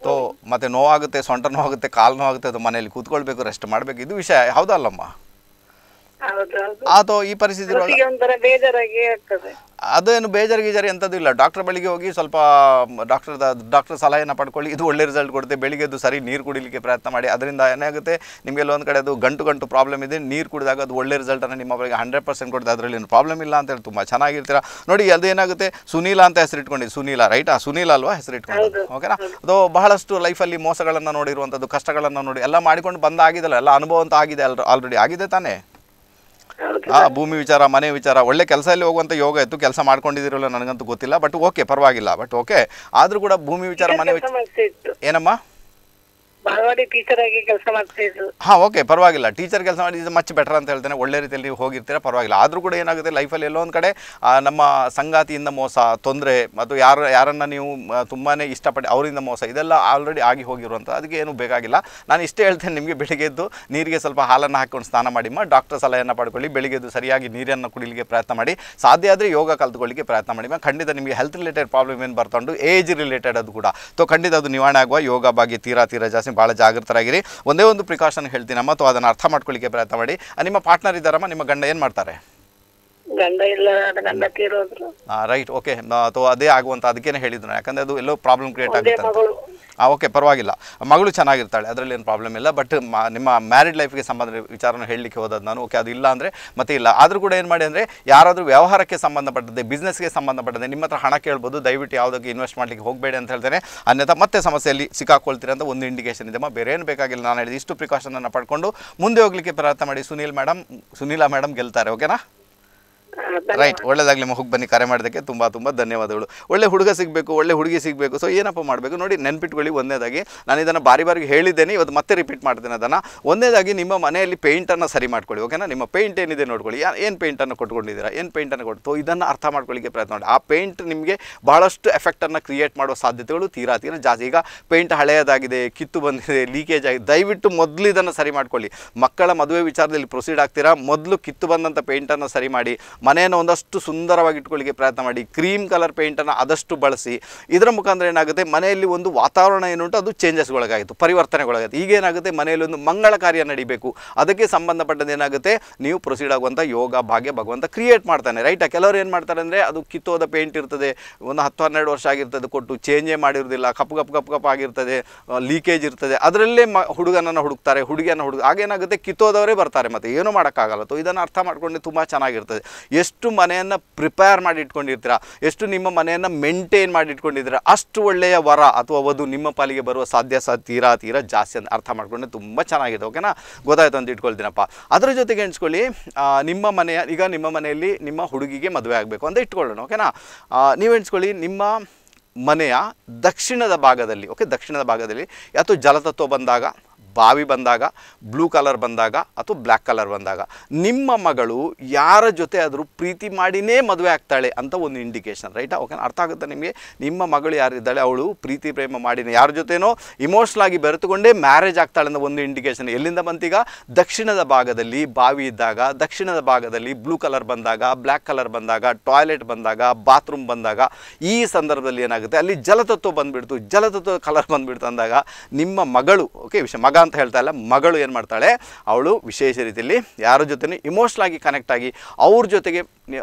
ತೋ ಮತ್ತೆ ನೋವಾಗುತ್ತೆ, ಸೊಂಟ ನೋವಾಗುತ್ತೆ, ಕಾಲು ನೋವಾಗುತ್ತೆ, ಅದು ಮನೆಯಲ್ಲಿ ಕೂತ್ಕೊಳ್ಬೇಕು ರೆಸ್ಟ್ ಮಾಡಬೇಕು. ಇದು ವಿಷಯ, ಹೌದಲ್ಲಮ್ಮ? ಹೌದು ಹೌದು ಅಥವಾ ಈ ಪರಿಸ್ಥಿತಿ ಅದೇನು ಬೇಜಾರು ಗೀಜಾರು ಎಂಥದ್ದು ಇಲ್ಲ. ಡಾಕ್ಟರ್ ಬಳಿಗೆ ಹೋಗಿ ಸ್ವಲ್ಪ ಡಾಕ್ಟರ್ ಡಾಕ್ಟರ್ ಸಲಹೆಯನ್ನು ಪಡ್ಕೊಳ್ಳಿ. ಇದು ಒಳ್ಳೆ ರಿಸಲ್ಟ್ ಕೊಡುತ್ತೆ. ಬೆಳಿಗ್ಗೆದ್ದು ಸರಿ ನೀರು ಕುಡಿಲಿಕ್ಕೆ ಪ್ರಯತ್ನ ಮಾಡಿ. ಅದರಿಂದ ಏನಾಗುತ್ತೆ? ನಿಮಗೆ ಒಂದು ಕಡೆ ಅದು ಗಂಟು ಗಂಟು ಪ್ರಾಬ್ಲಮ್ ಇದೆ. ನೀರು ಕುಡಿದಾಗ ಅದು ಒಳ್ಳೆ ರಿಸಲ್ಟನ್ನು ನಿಮ್ಮ ಬಳಿಗೆ ಹಂಡ್ರೆಡ್ ಪರ್ಸೆಂಟ್ ಕೊಡುತ್ತೆ. ಅದರಲ್ಲಿ ಏನು ಪ್ರಾಬ್ಲಮ್ ಇಲ್ಲ ಅಂತ ಹೇಳಿ ತುಂಬ ಚೆನ್ನಾಗಿರ್ತೀರ? ನೋಡಿ ಅದೇನಾಗುತ್ತೆ ಸುನೀಲ ಅಂತ ಹೆಸರಿಟ್ಕೊಂಡಿದ್ದು ಸುನೀಲ ಆ ಸುನೀಲ ಅಲ್ವಾ ಹೆಸರಿಟ್ಕೊಂಡು ಓಕೆನಾ? ಅದು ಬಹಳಷ್ಟು ಲೈಫಲ್ಲಿ ಮೋಸಗಳನ್ನು ನೋಡಿರುವಂಥದ್ದು ಕಷ್ಟಗಳನ್ನು ನೋಡಿ ಎಲ್ಲ ಮಾಡಿಕೊಂಡು ಬಂದಾಗಿದಲ್ಲ ಎಲ್ಲ ಅನುಭವ ಅಂತ ಆಗಿದೆ ಅಲ್ರ ಆಲ್ರೆಡಿ ಆಗಿದೆ ತಾನೇ? ಆ ಭೂಮಿ ವಿಚಾರ ಮನೆ ವಿಚಾರ ಒಳ್ಳೆ ಕೆಲಸದಲ್ಲಿ ಹೋಗುವಂತ ಯೋಗ ಇತ್ತು ಕೆಲಸ ಮಾಡ್ಕೊಂಡಿದಿರಲ್ಲ ನನಗಂತೂ ಗೊತ್ತಿಲ್ಲ ಬಟ್ ಓಕೆ ಪರವಾಗಿಲ್ಲ ಬಟ್ ಓಕೆ ಆದ್ರೂ ಕೂಡ ಭೂಮಿ ವಿಚಾರ ಮನೆ ವಿಚಾರ ಏನಮ್ಮ? ಟೀಚರ್ ಕೆಲಸ ಹಾಂ ಓಕೆ ಪರವಾಗಿಲ್ಲ. ಟೀಚರ್ ಕೆಲಸ ಮಾಡಿ ಇದು ಮಚ್ ಬೆಟರ್ ಅಂತ ಹೇಳ್ತೇನೆ. ಒಳ್ಳೆ ರೀತಿಯಲ್ಲಿ ನೀವು ಹೋಗಿರ್ತೀರಾ, ಪರವಾಗಿಲ್ಲ. ಆದರೂ ಕೂಡ ಏನಾಗುತ್ತೆ ಲೈಫಲ್ಲಿ ಎಲ್ಲೋ ಒಂದು ಕಡೆ ನಮ್ಮ ಸಂಗಾತಿಯಿಂದ ಮೋಸ, ತೊಂದರೆ, ಮತ್ತು ಯಾರು, ಯಾರನ್ನ ನೀವು ತುಂಬಾ ಇಷ್ಟಪಟ್ಟು ಅವರಿಂದ ಮೋಸ, ಇದೆಲ್ಲ ಆಲ್ರೆಡಿ ಆಗಿ ಹೋಗಿರುವಂಥ ಅದಕ್ಕೆ ಏನು ಬೇಕಾಗಿಲ್ಲ. ನಾನು ಇಷ್ಟೇ ಹೇಳ್ತೇನೆ, ನಿಮಗೆ ಬೆಳಿಗ್ಗೆ ಎದ್ದು ನೀರಿಗೆ ಸ್ವಲ್ಪ ಹಾಲನ್ನು ಹಾಕೊಂಡು ಸ್ನಾನ ಮಾಡಿಮ್ಮ ಡಾಕ್ಟರ್ ಸಲಹೆಯನ್ನು ಪಡ್ಕೊಳ್ಳಿ. ಬೆಳಿಗ್ಗೆ ಎದ್ದು ಸರಿಯಾಗಿ ನೀರನ್ನು ಕುಡಿಲಿಕ್ಕೆ ಪ್ರಯತ್ನ ಮಾಡಿ. ಸಾಧ್ಯ ಆದರೆ ಯೋಗ ಕಲ್ತ್ಕೊಳ್ಳಿಕ್ಕೆ ಪ್ರಯತ್ನ ಮಾಡಿ, ಮ- ಖಂಡಿತ ನಿಮಗೆ ಹೆಲ್ತ್ ರಿಲೇಟೆಡ್ ಪ್ರಾಬ್ಲಮ್ ಏನು ಬರ್ತಾ ಉಂಟು ಏಜ್ ರಿಲೇಟೆಡ್ ಅದು ಕೂಡ. ಸೊ ಖಂಡಿತ ಅದು ನಿವಾರಣೆ ಆಗುವ ಯೋಗ ಬಗ್ಗೆ ತೀರಾ ತೀರಾ ಜಾಸ್ತಿ. ಭಾಳ ಜಾಗೃತರಾಗಿರಿ. ಒಂದೇ ಒಂದು ಪ್ರಿಕಾಷನ್ ಹೇಳ್ತೀನಮ್ಮ ಅಥವಾ ಅದನ್ನು ಅರ್ಥ ಮಾಡ್ಕೊಳ್ಳಿಕ್ಕೆ ಪ್ರಯತ್ನ ಮಾಡಿ. ನಿಮ್ಮ ಪಾರ್ಟ್ನರ್ ಇದ್ದಾರಮ್ಮ? ನಿಮ್ಮ ಗಂಡ ಏನು ಮಾಡ್ತಾರೆ? ಗಂಡ ಇಲ್ಲ ಗಂಡ ತೀರೋದ್ರು. ರೈಟ್ ಓಕೆ ಅಥವಾ ಅದೇ ಆಗುವಂತ ಅದಕ್ಕೇನೆ ಹೇಳಿದ್ರು. ಯಾಕಂದ್ರೆ ಅದು ಎಲ್ಲೋ ಪ್ರಾಬ್ಲಮ್ ಕ್ರಿಯೇಟ್ ಆಗುತ್ತೆ ಓಕೆ, ಪರವಾಗಿಲ್ಲ. ಮಗಳು ಚೆನ್ನಾಗಿರ್ತಾಳೆ, ಅದರಲ್ಲಿ ಏನು ಪ್ರಾಬ್ಲಮ್ ಇಲ್ಲ. ಬಟ್ ನಿಮ್ಮ ಮ್ಯಾರಿಡ್ ಲೈಫ್ಗೆ ಸಂಬಂಧ ವಿಚಾರನ ಹೇಳಲಿಕ್ಕೆ ಹೋದದ್ದು ನಾನು, ಓಕೆ, ಅದು ಇಲ್ಲ ಅಂದರೆ ಮತ್ತೆ ಇಲ್ಲ. ಆದರೂ ಕೂಡ ಏನು ಮಾಡಿ ಅಂದರೆ ಯಾರಾದರೂ ವ್ಯವಹಾರಕ್ಕೆ ಸಂಬಂಧಪಟ್ಟದ್ದೇ ಬಿಸ್ನೆಸ್ಗೆ ಸಂಬಂಧಪಟ್ಟದೆ ನಿಮ್ಮ ಹತ್ರ ಹಣ ಕೇಳ್ಬೋದು, ದಯವಿಟ್ಟು ಯಾವುದಕ್ಕೆ ಇನ್ವೆಸ್ಟ್ ಮಾಡಲಿಕ್ಕೆ ಹೋಗಬೇಡಿ ಅಂತ ಹೇಳ್ತೇನೆ. ಅನ್ಯಥಾ ಮತ್ತೆ ಸಮಸ್ಯೆಯಲ್ಲಿ ಸಿಕ್ಕಾಕೊಳ್ತೀರ ಅಂತ ಒಂದು ಇಂಡಿಕೇಷನ್ ಇದೆ. ಬೇರೆ ಏನು ಬೇಕಾಗಿಲ್ಲ. ನಾನು ಹೇಳಿದ ಇಷ್ಟು ಪ್ರಿಕಾಷನನ್ನು ಪಡ್ಕೊಂಡು ಮುಂದೆ ಹೋಗಲಿಕ್ಕೆ ಪ್ರಯತ್ನ ಮಾಡಿ ಸುನೀಲ್ ಮೇಡಮ್ ಸುನೀಲಾ ಮೇಡಮ್ ಗೆಲ್ತಾರೆ ಓಕೆನಾ. ರೈಟ್ ಒಳ್ಳೇದಾಗಲಿ ಮುಖಕ್ಕೆ ಬನ್ನಿ, ಕರೆ ಮಾಡೋದಕ್ಕೆ ತುಂಬ ತುಂಬ ಧನ್ಯವಾದಗಳು. ಒಳ್ಳೆ ಹುಡುಗ ಸಿಗಬೇಕು, ಒಳ್ಳೆ ಹುಡುಗಿ ಸಿಗಬೇಕು. ಸೊ ಏನಪ್ಪ ಮಾಡಬೇಕು? ನೋಡಿ, ನೆನ್ಪಿಟ್ಕೊಳ್ಳಿ ಒಂದೇದಾಗಿ. ನಾನು ಇದನ್ನು ಬಾರಿ ಬಾರಿಗೆ ಹೇಳಿದ್ದೇನೆ, ಇವತ್ತು ಮತ್ತೆ ರಿಪೀಟ್ ಮಾಡ್ತೇನೆ ಅದನ್ನು. ಒಂದೇದಾಗಿ ನಿಮ್ಮ ಮನೆಯಲ್ಲಿ ಪೇಂಟನ್ನು ಸರಿ ಮಾಡ್ಕೊಳ್ಳಿ ಓಕೆನಾ ನಿಮ್ಮ ಪೇಂಟ್ ಏನಿದೆ ನೋಡ್ಕೊಳ್ಳಿ. ಏನು ಪೇಂಟನ್ನು ಕೊಟ್ಕೊಂಡಿದ್ದೀರಾ? ಏನು ಪೇಂಟನ್ನು ಕೊಟ್ಟು ಇದನ್ನು ಅರ್ಥ ಮಾಡ್ಕೊಳ್ಳಿಕ್ಕೆ ಪ್ರಯತ್ನ ಮಾಡಿ. ಆ ಪೇಂಟ್ ನಿಮಗೆ ಭಾಳಷ್ಟು ಎಫೆಕ್ಟನ್ನು ಕ್ರಿಯೇಟ್ ಮಾಡುವ ಸಾಧ್ಯತೆಗಳು ತೀರಾ ತೀರಾ ಜಾಸ್ತಿ. ಈಗ ಪೇಂಟ್ ಹಳೆಯದಾಗಿದೆ ಕಿತ್ತು ಬಂದಿದೆ ಲೀಕೇಜ್ ಆಗಿದೆ. ದಯವಿಟ್ಟು ಮೊದಲು ಇದನ್ನು ಸರಿ ಮಾಡ್ಕೊಳ್ಳಿ. ಮಕ್ಕಳ ಮದುವೆ ವಿಚಾರದಲ್ಲಿ ಪ್ರೊಸೀಡ್ ಆಗ್ತೀರಾ? ಮೊದಲು ಕಿತ್ತು ಬಂದಂಥ ಪೇಂಟನ್ನು ಸರಿ ಮಾಡಿ. ಮನೆಯನ್ನು ಒಂದಷ್ಟು ಸುಂದರವಾಗಿ ಇಟ್ಕೊಳ್ಳಿಕ್ಕೆ ಪ್ರಯತ್ನ ಮಾಡಿ, ಕ್ರೀಮ್ ಕಲರ್ ಪೇಂಟನ್ನು ಆದಷ್ಟು ಬಳಸಿ, ಇದರ ಮುಖಾಂತರ ಏನಾಗುತ್ತೆ, ಮನೆಯಲ್ಲಿ ಒಂದು ವಾತಾವರಣ ಏನುಂಟು ಅದು ಚೇಂಜಸ್ಗೊಳಗಾಯಿತು, ಪರಿವರ್ತನೆಗೊಳಗಾಯಿತು. ಈಗ ಏನಾಗುತ್ತೆ, ಮನೆಯಲ್ಲಿ ಒಂದು ಮಂಗಳ ಕಾರ್ಯ ನಡೀಬೇಕು. ಅದಕ್ಕೆ ಸಂಬಂಧಪಟ್ಟದ್ದು ಏನಾಗುತ್ತೆ, ನೀವು ಪ್ರೊಸೀಡ್ ಆಗುವಂಥ ಯೋಗ, ಭಾಗ್ಯ ಭಗವಂತ ಕ್ರಿಯೇಟ್ ಮಾಡ್ತಾನೆ ರೈಟಾ ಕೆಲವರು ಏನು ಮಾಡ್ತಾರೆ ಅಂದರೆ, ಅದು ಕಿತ್ತೋದ ಪೇಂಟ್ ಇರ್ತದೆ, ಒಂದು ಹತ್ತು ಹನ್ನೆರಡು ವರ್ಷ ಆಗಿರ್ತದೆ, ಕೊಟ್ಟು ಚೇಂಜೇ ಮಾಡಿರೋದಿಲ್ಲ ಕಪ್ಪು ಕಪ್ಪು ಕಪ್ಪು ಕಪ್ಪು ಆಗಿರ್ತದೆ ಲೀಕೇಜ್ ಇರ್ತದೆ, ಅದರಲ್ಲೇ ಮ, ಹುಡುಗನನ್ನು ಹುಡುಕ್ತಾರೆ, ಹುಡುಗಿಯನ್ನು ಹುಡುಗ ಆಗೇನಾಗುತ್ತೆ ಕಿತ್ತೋದವರೇ ಬರ್ತಾರೆ, ಮತ್ತು ಏನೂ ಮಾಡೋಕ್ಕಾಗಲ್ಲ. ಸೊ ಇದನ್ನು ಅರ್ಥ ಮಾಡ್ಕೊಂಡು ತುಂಬ ಚೆನ್ನಾಗಿರ್ತದೆ. ಎಷ್ಟು ಮನೆಯನ್ನು ಪ್ರಿಪೇರ್ ಮಾಡಿ ಇಟ್ಕೊಂಡಿರ್ತೀರಾ ಎಷ್ಟು ನಿಮ್ಮ ಮನೆಯನ್ನು ಮೇಂಟೈನ್ ಮಾಡಿ ಇಟ್ಕೊಂಡಿದ್ದೀರಾ ಅಷ್ಟು ಒಳ್ಳೆಯ ವರ ಅಥವಾ ವಧು ನಿಮ್ಮ ಪಾಲಿಗೆ ಬರುವ ಸಾಧ್ಯ ಸಹ ತೀರಾ ತೀರಾ ಜಾಸ್ತಿ ಅಂತ ಅರ್ಥ ಮಾಡ್ಕೊಂಡ್ರೆ ತುಂಬ ಚೆನ್ನಾಗಿದೆ, ಓಕೆನಾ? ಗೊತ್ತಾಯ್ತು ಅಂತ ಇಟ್ಕೊಳ್ತೀನಪ್ಪ. ಅದರ ಜೊತೆಗೆ ಎಣಿಸ್ಕೊಳ್ಳಿ ನಿಮ್ಮ ಮನೆಯ, ಈಗ ನಿಮ್ಮ ಮನೆಯಲ್ಲಿ ನಿಮ್ಮ ಹುಡುಗಿಗೆ ಮದುವೆ ಆಗಬೇಕು ಅಂತ ಇಟ್ಕೊಳ್ಳೋಣ, ಓಕೆನಾ? ನೀವು ಎಣಿಸ್ಕೊಳ್ಳಿ, ನಿಮ್ಮ ಮನೆಯ ದಕ್ಷಿಣದ ಭಾಗದಲ್ಲಿ, ಓಕೆ, ದಕ್ಷಿಣದ ಭಾಗದಲ್ಲಿ ಅಥವಾ ಜಲತತ್ವ ಬಂದಾಗ ಬಾವಿ ಬಂದಾಗ ಬ್ಲೂ ಕಲರ್ ಬಂದಾಗ ಅಥವಾ ಬ್ಲ್ಯಾಕ್ ಕಲರ್ ಬಂದಾಗ, ನಿಮ್ಮ ಮಗಳು ಯಾರ ಜೊತೆ ಆದರೂ ಪ್ರೀತಿ ಮಾಡಿನೇ ಮದುವೆ ಆಗ್ತಾಳೆ ಅಂತ ಒಂದು ಇಂಡಿಕೇಶನ್ ರೈಟಾ ಓಕೆ ಅರ್ಥ ಆಗುತ್ತೆ ನಿಮಗೆ? ನಿಮ್ಮ ಮಗಳು ಯಾರಿದ್ದಾಳೆ ಅವಳು ಪ್ರೀತಿ, ಪ್ರೇಮ ಮಾಡಿನ ಯಾರ ಜೊತೆನೋ ಇಮೋಷ್ನಲ್ ಆಗಿ ಬೆರೆತುಕೊಂಡೇ ಮ್ಯಾರೇಜ್ ಆಗ್ತಾಳೆ ಅನ್ನೋ ಒಂದು ಇಂಡಿಕೇಶನ್ ಎಲ್ಲಿಂದ ಬಂತೀಗ? ದಕ್ಷಿಣದ ಭಾಗದಲ್ಲಿ ಬಾವಿ ಇದ್ದಾಗ, ದಕ್ಷಿಣದ ಭಾಗದಲ್ಲಿ ಬ್ಲೂ ಕಲರ್ ಬಂದಾಗ ಬ್ಲ್ಯಾಕ್ ಕಲರ್ ಬಂದಾಗ ಟಾಯ್ಲೆಟ್ ಬಂದಾಗ ಬಾತ್ರೂಮ್ ಬಂದಾಗ, ಈ ಸಂದರ್ಭದಲ್ಲಿ ಏನಾಗುತ್ತೆ? ಅಲ್ಲಿ ಜಲತತ್ವ ಬಂದುಬಿಡ್ತು ಜಲತತ್ವ ಕಲರ್ ಬಂದುಬಿಡ್ತು ಅಂದಾಗ ನಿಮ್ಮ ಮಗಳು ಓಕೆ ವಿಷಯ ಮಗ ಅಂತ ಹೇಳ್ತಾ ಇಲ್ಲ. ಮಗಳು ಏನು ಮಾಡ್ತಾಳೆ? ಅವಳು ವಿಶೇಷ ರೀತಿಯಲ್ಲಿ ಯಾರ ಜೊತೆ ಇಮೋಷ್ನಲ್ ಆಗಿ ಕನೆಕ್ಟ್ ಆಗಿ ಅವ್ರ ಜೊತೆಗೆ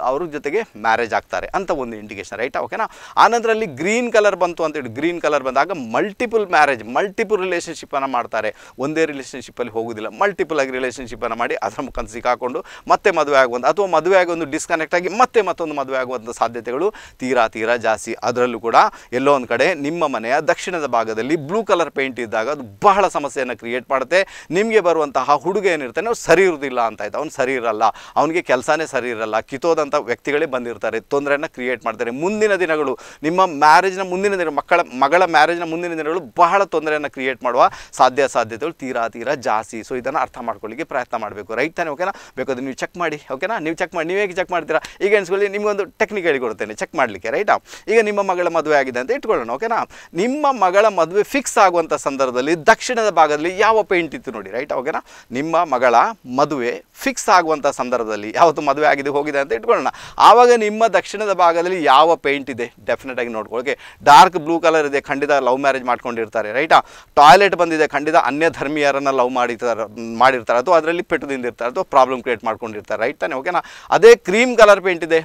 ಅವ್ರ ಜೊತೆಗೆ ಮ್ಯಾರೇಜ್ ಆಗ್ತಾರೆ ಅಂತ ಒಂದು ಇಂಡಿಕೇಶನ್ ರೈಟ್ ಓಕೆನಾ ಆನಂತರ ಅಲ್ಲಿ ಗ್ರೀನ್ ಕಲರ್ ಬಂತು ಅಂತ ಹೇಳಿ ಗ್ರೀನ್ ಕಲರ್ ಬಂದಾಗ ಮಲ್ಟಿಪಲ್ ಮ್ಯಾರೇಜ್ ಮಲ್ಟಿಪಲ್ ರಿಲೇಷನ್ಶಿಪ್ಪನ್ನು ಮಾಡ್ತಾರೆ. ಒಂದೇ ರಿಲೇಷನ್ಶಿಪ್ಪಲ್ಲಿ ಹೋಗೋದಿಲ್ಲ. ಮಲ್ಟಿಪಲ್ ಆಗಿ ರಿಲೇಷನ್ಶಿಪ್ಪನ್ನು ಮಾಡಿ ಅದರ ಮುಖಾಂತರ ಸಿಕ್ಕಾಕೊಂಡು ಮತ್ತೆ ಮದುವೆ ಆಗುವಂಥ ಅಥವಾ ಮದುವೆ ಆಗಿ ಒಂದು ಡಿಸ್ಕನೆಕ್ಟ್ ಆಗಿ ಮತ್ತೆ ಮತ್ತೊಂದು ಮದುವೆ ಆಗುವಂಥ ಸಾಧ್ಯತೆಗಳು ತೀರಾ ತೀರಾ ಜಾಸ್ತಿ. ಅದರಲ್ಲೂ ಕೂಡ ಎಲ್ಲೋ ಒಂದು ಕಡೆ ನಿಮ್ಮ ಮನೆಯ ದಕ್ಷಿಣದ ಭಾಗದಲ್ಲಿ ಬ್ಲೂ ಕಲರ್ ಪೇಂಟ್ ಇದ್ದಾಗ ಅದು ಬಹಳ ಸಮಸ್ಯೆಯನ್ನು ಕ್ರಿಯೇಟ್ ಮಾಡುತ್ತೆ. ನಿಮಗೆ ಬರುವಂತಹ ಹುಡುಗ ಏನಿರ್ತಾನೆ ಅವ್ನು ಸರಿ ಇರೋದಿಲ್ಲ ಅಂತ ಆಯ್ತು. ಅವ್ನು ಸರಿ ಇರಲ್ಲ. ಅವನಿಗೆ ಕೆಲಸನೇ ಸರಿ ಇರಲ್ಲ. ಕಿತ್ತೋದಂಥ ವ್ಯಕ್ತಿಗಳೇ ಬಂದಿರ್ತಾರೆ. ತೊಂದರೆಯನ್ನು ಕ್ರಿಯೇಟ್ ಮಾಡ್ತಾರೆ. ಮುಂದಿನ ದಿನಗಳು, ನಿಮ್ಮ ಮ್ಯಾರೇಜ್ನ ಮುಂದಿನ ದಿನ, ಮಕ್ಕಳ, ಮಗಳ ಮ್ಯಾರೇಜ್ನ ಮುಂದಿನ ದಿನಗಳು ಬಹಳ ತೊಂದರೆಯನ್ನು ಕ್ರಿಯೇಟ್ ಮಾಡುವ ಸಾಧ್ಯ ಸಾಧ್ಯತೆಗಳು ತೀರಾ ತೀರಾ ಜಾಸ್ತಿ. ಸೊ ಇದನ್ನು ಅರ್ಥ ಮಾಡ್ಕೊಳ್ಳಿಕ್ಕೆ ಪ್ರಯತ್ನ ಮಾಡಬೇಕು. ರೈಟ್ ತಾನೆ ಓಕೆನಾ ಬೇಕಾದ್ರೆ ನೀವು ಚೆಕ್ ಮಾಡಿ ಓಕೆನಾ ನೀವು ಚೆಕ್ ಮಾಡಿ, ನೀವು ಚೆಕ್ ಮಾಡ್ತೀರಾ? ಈಗ ಎನ್ಸ್ಕೊಳ್ಳಿ ನಿಮಗೊಂದು ಟೆಕ್ನಿಕ್ ಹೇಳಿಕೊಡ್ತೇನೆ ಚೆಕ್ ಮಾಡಲಿಕ್ಕೆ ರೈಟಾ ಈಗ ನಿಮ್ಮ ಮಗಳ ಮದುವೆ ಆಗಿದೆ ಅಂತ ಇಟ್ಕೊಳ್ಳೋಣ ಓಕೆನಾ ನಿಮ್ಮ ಮಗಳ ಮದುವೆ ಫಿಕ್ಸ್ ಆಗುವಂಥ ಸಂದರ್ಭದಲ್ಲಿ, ದಕ್ಷಿಣದ ಭಾಗದಲ್ಲಿ ಯಾವ ಪೇಂಟ್ ಇತ್ತು ನೋಡಿ ರೈಟ್ ಓಕೆನಾ ನಿಮ್ಮ ಮಗಳ ಮದುವೆ ಫಿಕ್ಸ್ ಆಗುವಂಥ ಸಂದರ್ಭದಲ್ಲಿ ಯಾವತ್ತು ಮದುವೆ ಆಗಿದೆ, ಹೋಗಿದೆ ಅಂತ ಇಟ್ಕೊಳ್ಳೋಣ. ಆವಾಗ ನಿಮ್ಮ ದಕ್ಷಿಣದ ಭಾಗದಲ್ಲಿ ಯಾವ ಪೇಂಟ್ ಇದೆ? ಡೆಫಿನೆಟ್ ಆಗಿ ನೋಡ್ಕೊಳ್ಳಿ ಡಾರ್ಕ್ ಬ್ಲೂ ಕಲರ್ ಇದೆ, ಖಂಡಿತ ಲವ್ ಮ್ಯಾರೇಜ್ ಮಾಡ್ಕೊಂಡಿರ್ತಾರೆ ರೈಟಾ ಟಾಯ್ಲೆಟ್ ಬಂದಿದೆ, ಖಂಡಿತ ಅನ್ಯ ಧರ್ಮೀಯರನ್ನು ಲವ್ ಮಾಡಿರ್ತಾರೆ ಮಾಡಿರ್ತಾರೆ. ಅಥವಾ ಅದರಲ್ಲಿ ಪೆಟ್ಟು ತಿಂದಿರ್ತಾರೆ, ಅಥವಾ ಪ್ರಾಬ್ಲಮ್ ಕ್ರಿಯೇಟ್ ಮಾಡ್ಕೊಂಡಿರ್ತಾರೆ ರೈಟ್ ತಾನೆ? ಓಕೆನಾ? ಅದೇ ಕ್ರೀಮ್ ಕಲರ್ ಪೇಂಟ್ ಇದೆ.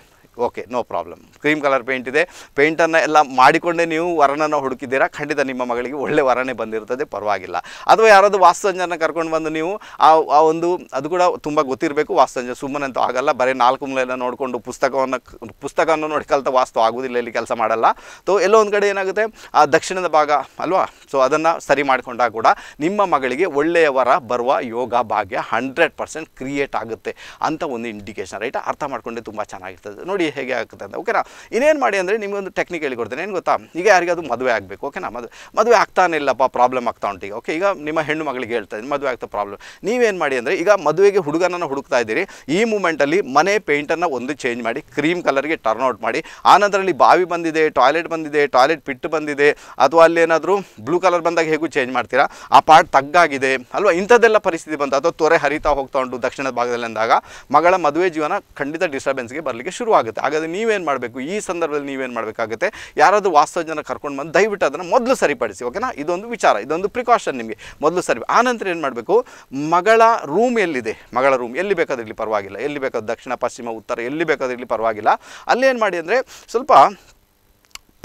Okay no problem cream colour paint ಇದೆ. ಪೇಂಟನ್ನು ಎಲ್ಲ ಮಾಡಿಕೊಂಡೇ ನೀವು ವರನನ್ನು ಹುಡುಕಿದ್ದೀರಾ? ಖಂಡಿತ ನಿಮ್ಮ ಮಗಳಿಗೆ ಒಳ್ಳೆ ವರನೇ ಬಂದಿರ್ತದೆ, ಪರವಾಗಿಲ್ಲ. ಅಥವಾ ಯಾರಾದರೂ ವಾಸ್ತುಂಜನ ಕರ್ಕೊಂಡು ಬಂದು ನೀವು ಆ ಆ ಒಂದು, ಅದು ಕೂಡ ತುಂಬ ಗೊತ್ತಿರಬೇಕು. ವಾಸ್ತುಂಜ ಸುಮ್ಮನೆ ಅಂತೂ ಆಗಲ್ಲ. ಬರೀ ನಾಲ್ಕು ಮೂಲೆಯನ್ನು ನೋಡಿಕೊಂಡು ಪುಸ್ತಕವನ್ನು ಪುಸ್ತಕವನ್ನು ನೋಡಿ ಕಲಿತ ವಾಸ್ತು ಆಗೋದಿಲ್ಲ, ಇಲ್ಲಿ ಕೆಲಸ ಮಾಡಲ್ಲ. ಸೊ ಎಲ್ಲೋ ಒಂದು ಕಡೆ ಏನಾಗುತ್ತೆ? ಆ ದಕ್ಷಿಣದ ಭಾಗ ಅಲ್ವಾ? ಸೊ ಅದನ್ನು ಸರಿ ಮಾಡಿಕೊಂಡಾಗ ಕೂಡ ನಿಮ್ಮ ಮಗಳಿಗೆ ಒಳ್ಳೆಯ ವರ ಬರುವ ಯೋಗ ಭಾಗ್ಯ ಹಂಡ್ರೆಡ್ ಪರ್ಸೆಂಟ್ ಕ್ರಿಯೇಟ್ ಆಗುತ್ತೆ ಅಂತ ಒಂದು ಇಂಡಿಕೇಶನ್ ರೈಟ್ ಅರ್ಥ ಮಾಡ್ಕೊಂಡೆ ತುಂಬ ಚೆನ್ನಾಗಿರ್ತದೆ. ನೋಡಿ ಹೇಗೆ ಆಗುತ್ತೆ ಅಂತ. ಓಕೆನಾ ಇನ್ನೇನು ಮಾಡಿ ಅಂದರೆ ನಿಮಗೊಂದು ಟೆಕ್ನಿಕ್ ಹೇಳಿಕೊಡ್ತೇನೆ ಏನು ಗೊತ್ತಾ? ಈಗ ಅದು ಮದುವೆ ಆಗಬೇಕು ಓಕೆನಾ ಮದುವೆ ಮದುವೆ ಆಗ್ತಾನೆ ಇಲ್ಲಪ್ಪ ಪ್ರಾಬ್ಲಮ್ ಆಗ್ತಾ ಉಂಟು ಈಗ. ಓಕೆ ಈಗ ನಿಮ್ಮ ಹೆಣ್ಣು ಮಗಳಿಗೆ ಹೇಳ್ತಾ ಇದ್ದೀನಿ, ಮದುವೆ ಆಗ್ತಾ ಪ್ರಾಬ್ಲಮ್ ನೀವೇನು ಮಾಡಿ ಅಂದರೆ ಈಗ ಮದುವೆಗೆ ಹುಡುಗನನ್ನು ಹುಡುಕ್ತಾ ಇದ್ದೀರಿ. ಈ ಮೂಮೆಂಟಲ್ಲಿ ಮನೆ ಪೇಂಟನ್ನು ಒಂದು ಚೇಂಜ್ ಮಾಡಿ ಕ್ರೀಮ್ ಕಲರ್ಗೆ ಟರ್ನ್ ಔಟ್ ಮಾಡಿ ಆನಂತರ ಅಲ್ಲಿ ಬಾವಿ ಬಂದಿದೆ ಟಾಯ್ಲೆಟ್ ಬಂದಿದೆ ಟಾಯ್ಲೆಟ್ ಪಿಟ್ಟು ಬಂದಿದೆ, ಅಥವಾ ಅಲ್ಲಿ ಏನಾದರೂ ಬ್ಲೂ ಕಲರ್ ಬಂದಾಗ ಹೇಗೂ ಚೇಂಜ್ ಮಾಡ್ತೀರಾ? ಆ ಪಾರ್ಟ್ ತಗ್ಗಾಗಿದೆ, ಅಲ್ವಾ? ಇಂಥದ್ದೆಲ್ಲ ಪರಿಸ್ಥಿತಿ ಬಂತು. ಅಥವಾ ತೊರೆ ಹರಿತಾ ಹೋಗ್ತಾ ಉಂಟು ದಕ್ಷಿಣದ ಭಾಗದಲ್ಲಿ ಅಂದಾಗ, ಮಗಳ ಮದುವೆ ಜೀವನ ಖಂಡಿತ ಡಿಸ್ಟರ್ಬೆನ್ಸ್ಗೆ ಬರಲಿಕ್ಕೆ ಶುರು ಆಗುತ್ತೆ. ಹಾಗಾದ್ರೆ ನೀವೇನು ಮಾಡಬೇಕು? ಈ ಸಂದರ್ಭದಲ್ಲಿ ನೀವೇನು ಮಾಡಬೇಕಾಗುತ್ತೆ? ಯಾರಾದರೂ ವಾಸ್ತವ್ಯನ ಕರ್ಕೊಂಡು ಬಂದು ದಯವಿಟ್ಟು ಅದನ್ನು ಮೊದಲು ಸರಿಪಡಿಸಿ, ಓಕೆನಾ? ಇದೊಂದು ವಿಚಾರ, ಇದೊಂದು ಪ್ರಿಕಾಷನ್ ನಿಮಗೆ. ಮೊದಲು ಸರಿ ಆನಂತರ ಏನು ಮಾಡಬೇಕು? ಮಗಳ ರೂಮ್ ಎಲ್ಲಿದೆ? ಮಗಳ ರೂಮ್ ಎಲ್ಲಿ ಬೇಕಾದ್ರಲ್ಲಿ ಪರವಾಗಿಲ್ಲ. ಎಲ್ಲಿ ಬೇಕಾದ ದಕ್ಷಿಣ, ಪಶ್ಚಿಮ, ಉತ್ತರ, ಎಲ್ಲಿ ಬೇಕಾದ್ರಲ್ಲಿ ಪರವಾಗಿಲ್ಲ. ಅಲ್ಲಿ ಏನು ಮಾಡಿ ಅಂದರೆ ಸ್ವಲ್ಪ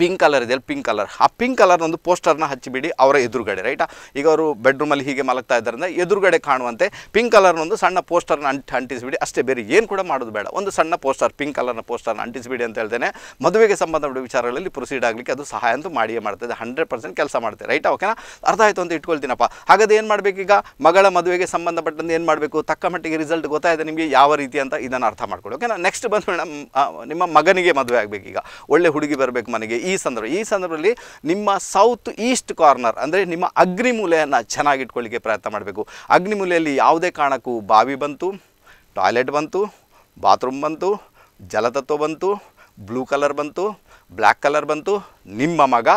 ಪಿಂಕ್ ಕಲರ್ ಇದೆ ಪಿಂಕ್ ಕಲರ್ ಆ ಪಿಂಕ್ ಕಲರ್ ಒಂದು ಪೋಸ್ಟರ್ನ ಹಚ್ಚಿಬಿಡಿ, ಅವರ ಎದುರುಗಡೆ ರೈಟಾ ಈಗ ಅವರು ಬೆಡ್ರೂಮಲ್ಲಿ ಹೀಗೆ ಮಲಗ್ತಾ ಇದ್ದಾರಿಂದ ಎದುರುಗಡೆ ಕಾಣುವಂತೆ ಪಿಂಕ್ ಕಲರ್ನೊಂದು ಸಣ್ಣ ಪೋಸ್ಟರ್ನ ಅಂಟ್, ಅಂಟಿಸಿಬಿಡಿ. ಅಷ್ಟೇ ಬೇರೆ ಏನು ಕೂಡ ಮಾಡೋದು ಬೇಡ. ಒಂದು ಸಣ್ಣ ಪೋಸ್ಟರ್ ಪಿಂಕ್ ಕಲರ್ನ ಪೋಸ್ಟರ್ನ ಅಂಟಿಸಿಬಿಡಿ ಅಂತ ಹೇಳ್ತೇನೆ. ಮದುವೆಗೆ ಸಂಬಂಧಪಟ್ಟ ವಿಚಾರಗಳಲ್ಲಿ ಪ್ರೊಸೀಡ್ ಆಗಲಿಕ್ಕೆ ಅದು ಸಹಾಯ ಅಂತೂ ಮಾಡಿಯೇ ಮಾಡ್ತದೆ. ಹಂಡ್ರೆಡ್ ಪರ್ಸೆಂಟ್ ಕೆಲಸ ಮಾಡ್ತೇವೆ ರೈಟಾ ಓಕೆನಾ ಅರ್ಥ ಆಯಿತು ಅಂತ ಇಟ್ಕೊಳ್ತೀನಪ್ಪ. ಹಾಗಾದ್ರೆ ಏನು ಮಾಡಬೇಕೀಗ? ಮಗಳ ಮದುವೆಗೆ ಸಂಬಂಧಪಟ್ಟಂತೆ ಏನು ಮಾಡಬೇಕು? ತಕ್ಕ ಮಟ್ಟಿಗೆ ರಿಸಲ್ಟ್ ಗೊತ್ತಾಯಿದೆ ನಿಮಗೆ? ಯಾವ ರೀತಿ ಅಂತ ಇದನ್ನು ಅರ್ಥ ಮಾಡ್ಕೊಳ್ಳಿ ಓಕೆನಾ ನೆಕ್ಸ್ಟ್ ಬಂದು ಮೇಡಮ್ ನಿಮ್ಮ ಮಗನಿಗೆ ಮದುವೆ ಆಗಬೇಕೀಗ. ಒಳ್ಳೆ ಹುಡುಗಿ ಬರಬೇಕು ಮನೆಗೆ. ಸಂದರ್ಭ, ಈ ಸಂದರ್ಭದಲ್ಲಿ ನಿಮ್ಮ ಸೌತ್ ಈಸ್ಟ್ ಕಾರ್ನರ್ ಅಂದರೆ ನಿಮ್ಮ ಅಗ್ನಿಮೂಲೆಯನ್ನು ಚೆನ್ನಾಗಿ ಚೆನ್ನಾಗಿಟ್ಕೊಳ್ಳಿಕ್ಕೆ ಪ್ರಯತ್ನ ಮಾಡಬೇಕು. ಅಗ್ನಿಮೂಲೆಯಲ್ಲಿ ಯಾವುದೇ ಕಾರಣಕ್ಕೂ ಬಾವಿ ಬಂತು ಟಾಯ್ಲೆಟ್ ಬಂತು ಬಾತ್ರೂಮ್ ಬಂತು, ಜಲತತ್ವ ಬಂತು ಬ್ಲೂ ಕಲರ್ ಬಂತು ಬ್ಲ್ಯಾಕ್ ಕಲರ್ ಬಂತು ನಿಮ್ಮ ಮಗ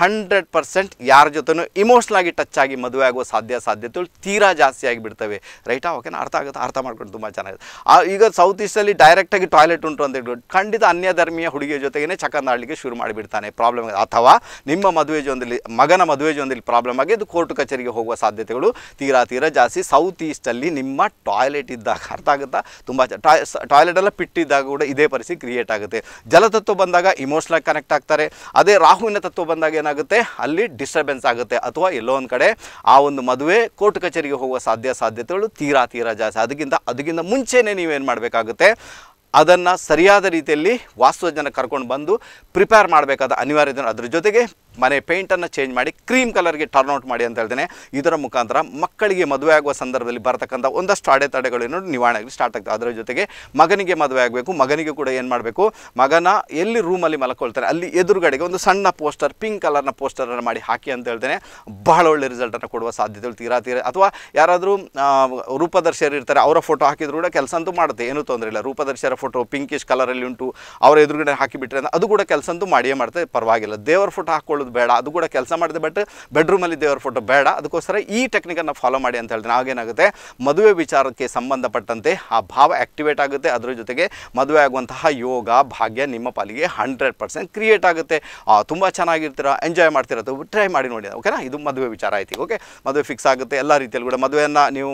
ಹಂಡ್ರೆಡ್ ಪರ್ಸೆಂಟ್ ಯಾರ ಜೊತೆನೂ ಇಮೋಷ್ನಲ್ ಆಗಿ ಟಚ್ ಆಗಿ ಮದುವೆ ಆಗುವ ಸಾಧ್ಯ ಸಾಧ್ಯತೆಗಳು ತೀರಾ ಜಾಸ್ತಿ ಆಗಿಬಿಡ್ತವೆ. ರೈಟಾ ಓಕೆನಾ ಅರ್ಥ ಆಗುತ್ತೆ? ಅರ್ಥ ಮಾಡ್ಕೊಂಡು ತುಂಬ ಚೆನ್ನಾಗಿದೆ. ಈಗ ಸೌತ್ ಈಸ್ಟಲ್ಲಿ ಡೈರೆಕ್ಟಾಗಿ ಟಾಯ್ಲೆಟ್ ಉಂಟು ಅಂತ ಹೇಳ್ಬಿಟ್ಟು ಖಂಡಿತ ಅನ್ಯ ಧರ್ಮೀಯ ಹುಡುಗಿಯ ಜೊತೆಗೇ ಚಕಂದಾಡಲಿಕ್ಕೆ ಶುರು ಮಾಡಿಬಿಡ್ತಾನೆ. ಪ್ರಾಬ್ಲಮ್ ಅಥವಾ ನಿಮ್ಮ ಮದುವೆ ಜೊಂದಲ್ಲಿ ಮಗನ ಮದುವೆ ಜೊಂದಲ್ಲಿ ಪ್ರಾಬ್ಲಮ್ ಆಗಿ ಕೋರ್ಟ್ ಕಚೇರಿಗೆ ಹೋಗುವ ಸಾಧ್ಯತೆಗಳು ತೀರಾ ತೀರಾ ಜಾಸ್ತಿ. ಸೌತ್ ಈಸ್ಟಲ್ಲಿ ನಿಮ್ಮ ಟಾಯ್ಲೆಟ್ ಇದ್ದಾಗ, ಅರ್ಥ ಆಗುತ್ತಾ? ತುಂಬ ಟಾಯ್ಲೆಟ್ ಎಲ್ಲ ಪಿಟ್ಟಿದ್ದಾಗ ಕೂಡ ಇದೇ ಪರಿಸ್ಥಿತಿ ಕ್ರಿಯೇಟ್ ಆಗುತ್ತೆ. ಜಲತತ್ವ ಬಂದಾಗ ಇಮೋಷ್ನಲ್ ಕನೆಕ್ಟ್ ಆಗ್ತಾರೆ. ಅದೇ ರಾಹುವಿನ ತತ್ವ ಬಂದಾಗ ಏನಾಗುತ್ತೆ? ಅಲ್ಲಿ ಡಿಸ್ಟರ್ಬೆನ್ಸ್ ಆಗುತ್ತೆ. ಅಥವಾ ಎಲ್ಲೋ ಒಂದು ಕಡೆ ಆ ಒಂದು ಮದುವೆ ಕೋರ್ಟ್ ಕಚೇರಿಗೆ ಹೋಗುವ ಸಾಧ್ಯ ಸಾಧ್ಯತೆಗಳು ತೀರಾ ತೀರಾ ಜಾಸ್ತಿ. ಅದಕ್ಕಿಂತ ಅದಕ್ಕಿಂತ ಮುಂಚೆನೇ ನೀವೇನು ಮಾಡಬೇಕಾಗುತ್ತೆ? ಅದನ್ನು ಸರಿಯಾದ ರೀತಿಯಲ್ಲಿ ವಾಸ್ತುಜನ ಕರ್ಕೊಂಡು ಬಂದು ಪ್ರಿಪೇರ್ ಮಾಡಬೇಕಾದ ಅನಿವಾರ್ಯತೆ ಅದ್ರ ಜೊತೆಗೆ ಮನೆ ಪೇಂಟನ್ನು ಚೇಂಜ್ ಮಾಡಿ ಕ್ರೀಮ್ ಕಲರ್ಗೆ ಟರ್ನ್ ಔಟ್ ಮಾಡಿ ಅಂತ ಹೇಳ್ತೇನೆ ಇದರ ಮುಖಾಂತರ ಮಕ್ಕಳಿಗೆ ಮದುವೆ ಆಗುವ ಸಂದರ್ಭದಲ್ಲಿ ಬರತಕ್ಕಂಥ ಒಂದಷ್ಟು ಅಡೆತಡೆಗಳೇನು ನಿವಾರಣೆ ಆಗಲಿ ಸ್ಟಾರ್ಟ್ ಆಗ್ತದೆ. ಅದರ ಜೊತೆಗೆ ಮಗನಿಗೆ ಮದುವೆ ಆಗಬೇಕು, ಮಗನಿಗೆ ಕೂಡ ಏನು ಮಾಡಬೇಕು, ಮಗನ ಎಲ್ಲಿ ರೂಮಲ್ಲಿ ಮಲ್ಕೊಳ್ತಾರೆ, ಅಲ್ಲಿ ಎದುರುಗಡೆಗೆ ಒಂದು ಸಣ್ಣ ಪೋಸ್ಟರ್ ಪಿಂಕ್ ಕಲರ್ನ ಪೋಸ್ಟರನ್ನು ಮಾಡಿ ಹಾಕಿ ಅಂತ ಹೇಳ್ತೇನೆ ಬಹಳ ಒಳ್ಳೆ ರಿಸಲ್ಟನ್ನು ಕೊಡುವ ಸಾಧ್ಯತೆಗಳು ತೀರಾ ತೀರ. ಅಥವಾ ಯಾರಾದರೂ ರೂಪದರ್ಶಿಯರು ಇರ್ತಾರೆ, ಅವರ ಫೋಟೋ ಹಾಕಿದ್ರು ಕೂಡ ಕೆಲಸ ಅಂತೂ ಮಾಡುತ್ತೆ, ಏನೂ ತೊಂದರೆ ಇಲ್ಲ. ರೂಪದರ್ಶಿಯರ ಫೋಟೋ ಪಿಂಕಿಶ್ ಕಲರಲ್ಲಿ ಉಂಟು, ಅವರ ಎದುರುಗಡೆ ಹಾಕಿಬಿಟ್ರೆ ಅದು ಕೂಡ ಕೆಲಸ ಅಂತೂ ಮಾಡಿಯೇ ಮಾಡ್ತಾರೆ ಪರವಾಗಿಲ್ಲ. ದೇವರ ಫೋಟೋ ಬೇಡ. ಅದು ಕೂಡ ಕೆಲಸ ಮಾಡಿದೆ ಬಟ್ ಬೆಡ್ರೂಮಲ್ಲಿ ದೇವರ ಫೋಟೋ ಬೇಡ. ಅದಕ್ಕೋಸ್ಕರ ಈ ಟೆಕ್ನಿಕನ್ನು ಫಾಲೋ ಮಾಡಿ ಅಂತ ಹೇಳ್ತೀನಿ. ಆಗೇನಾಗುತ್ತೆ ಮದುವೆ ವಿಚಾರಕ್ಕೆ ಸಂಬಂಧಪಟ್ಟಂತೆ ಆ ಭಾವ ಆ್ಯಕ್ಟಿವೇಟ್ ಆಗುತ್ತೆ. ಅದರ ಜೊತೆಗೆ ಮದುವೆ ಆಗುವಂತಹ ಯೋಗ, ಭಾಗ್ಯ ನಿಮ್ಮ ಪಾಲಿಗೆ ಹಂಡ್ರೆಡ್ ಪರ್ಸೆಂಟ್ ಕ್ರಿಯೇಟ್ ಆಗುತ್ತೆ. ತುಂಬ ಚೆನ್ನಾಗಿರ್ತೀರ ಎಂಜಾಯ್ ಮಾಡ್ತೀರ ಟ್ರೈ ಮಾಡಿ ನೋಡಿ ಓಕೆನಾ ಇದು ಮದುವೆ ವಿಚಾರ ಆಯ್ತು ಓಕೆ ಮದುವೆ ಫಿಕ್ಸ್ ಆಗುತ್ತೆ, ಎಲ್ಲ ರೀತಿಯಲ್ಲಿ ಕೂಡ ಮದುವೆಯನ್ನು ನೀವು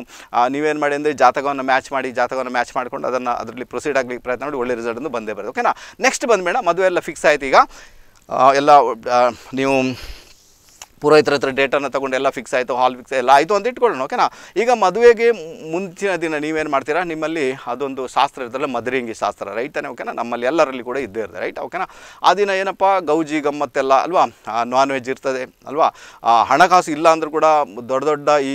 ನೀವೇನು ಮಾಡಿ ಅಂದರೆ ಜಾತಕವನ್ನು ಮ್ಯಾಚ್ ಮಾಡಿ, ಜಾತಕವನ್ನು ಮ್ಯಾಚ್ ಮಾಡ್ಕೊಂಡು ಅದನ್ನು ಅದರಲ್ಲಿ ಪ್ರೊಸೀಡ್ ಆಗಲಿಕ್ಕೆ ಪ್ರಯತ್ನ ಮಾಡಿ, ಒಳ್ಳೆ ರಿಸಲ್ಟ್ ಬಂದೇ ಬರುತ್ತೆ ಓಕೆನಾ ನೆಕ್ಸ್ಟ್ ಬಂದ್ಬೇಡ ಮದುವೆ ಎಲ್ಲ ಫಿಕ್ಸ್ ಆಯ್ತು ಈಗ. ಎಲ್ಲ ನೀವು ಪುರೋಹಿತರ ಹತ್ರ ಡೇಟನ್ನು ತಗೊಂಡು ಎಲ್ಲ ಫಿಕ್ಸ್ ಆಯಿತು ಹಾಲ್ ಫಿಕ್ಸ್ ಎಲ್ಲ ಆಯಿತು ಅಂತ ಇಟ್ಕೊಳ್ಳೋಣ ಓಕೆನಾ ಈಗ ಮದುವೆಗೆ ಮುಂಚಿನ ದಿನ ನೀವೇನು ಮಾಡ್ತೀರಾ? ನಿಮ್ಮಲ್ಲಿ ಅದೊಂದು ಶಾಸ್ತ್ರ ಇರ್ತಲ್ಲ ಮದರಿಂಗಿ ಶಾಸ್ತ್ರ ರೈಟ್ ಓಕೆನಾ ನಮ್ಮಲ್ಲಿ ಎಲ್ಲರಲ್ಲಿ ಕೂಡ ಇದ್ದೇ ಇರ್ತದೆ ರೈಟ್ ಓಕೆನಾ ಆ ದಿನ ಏನಪ್ಪ, ಗೌಜಿ, ಗಮ್ಮತ್ತೆಲ್ಲ, ಅಲ್ವಾ? ನಾನ್ ವೆಜ್ ಇರ್ತದೆ, ಅಲ್ವಾ? ಹಣಕಾಸು ಇಲ್ಲ ಅಂದರೂ ಕೂಡ ದೊಡ್ಡ ದೊಡ್ಡ ಈ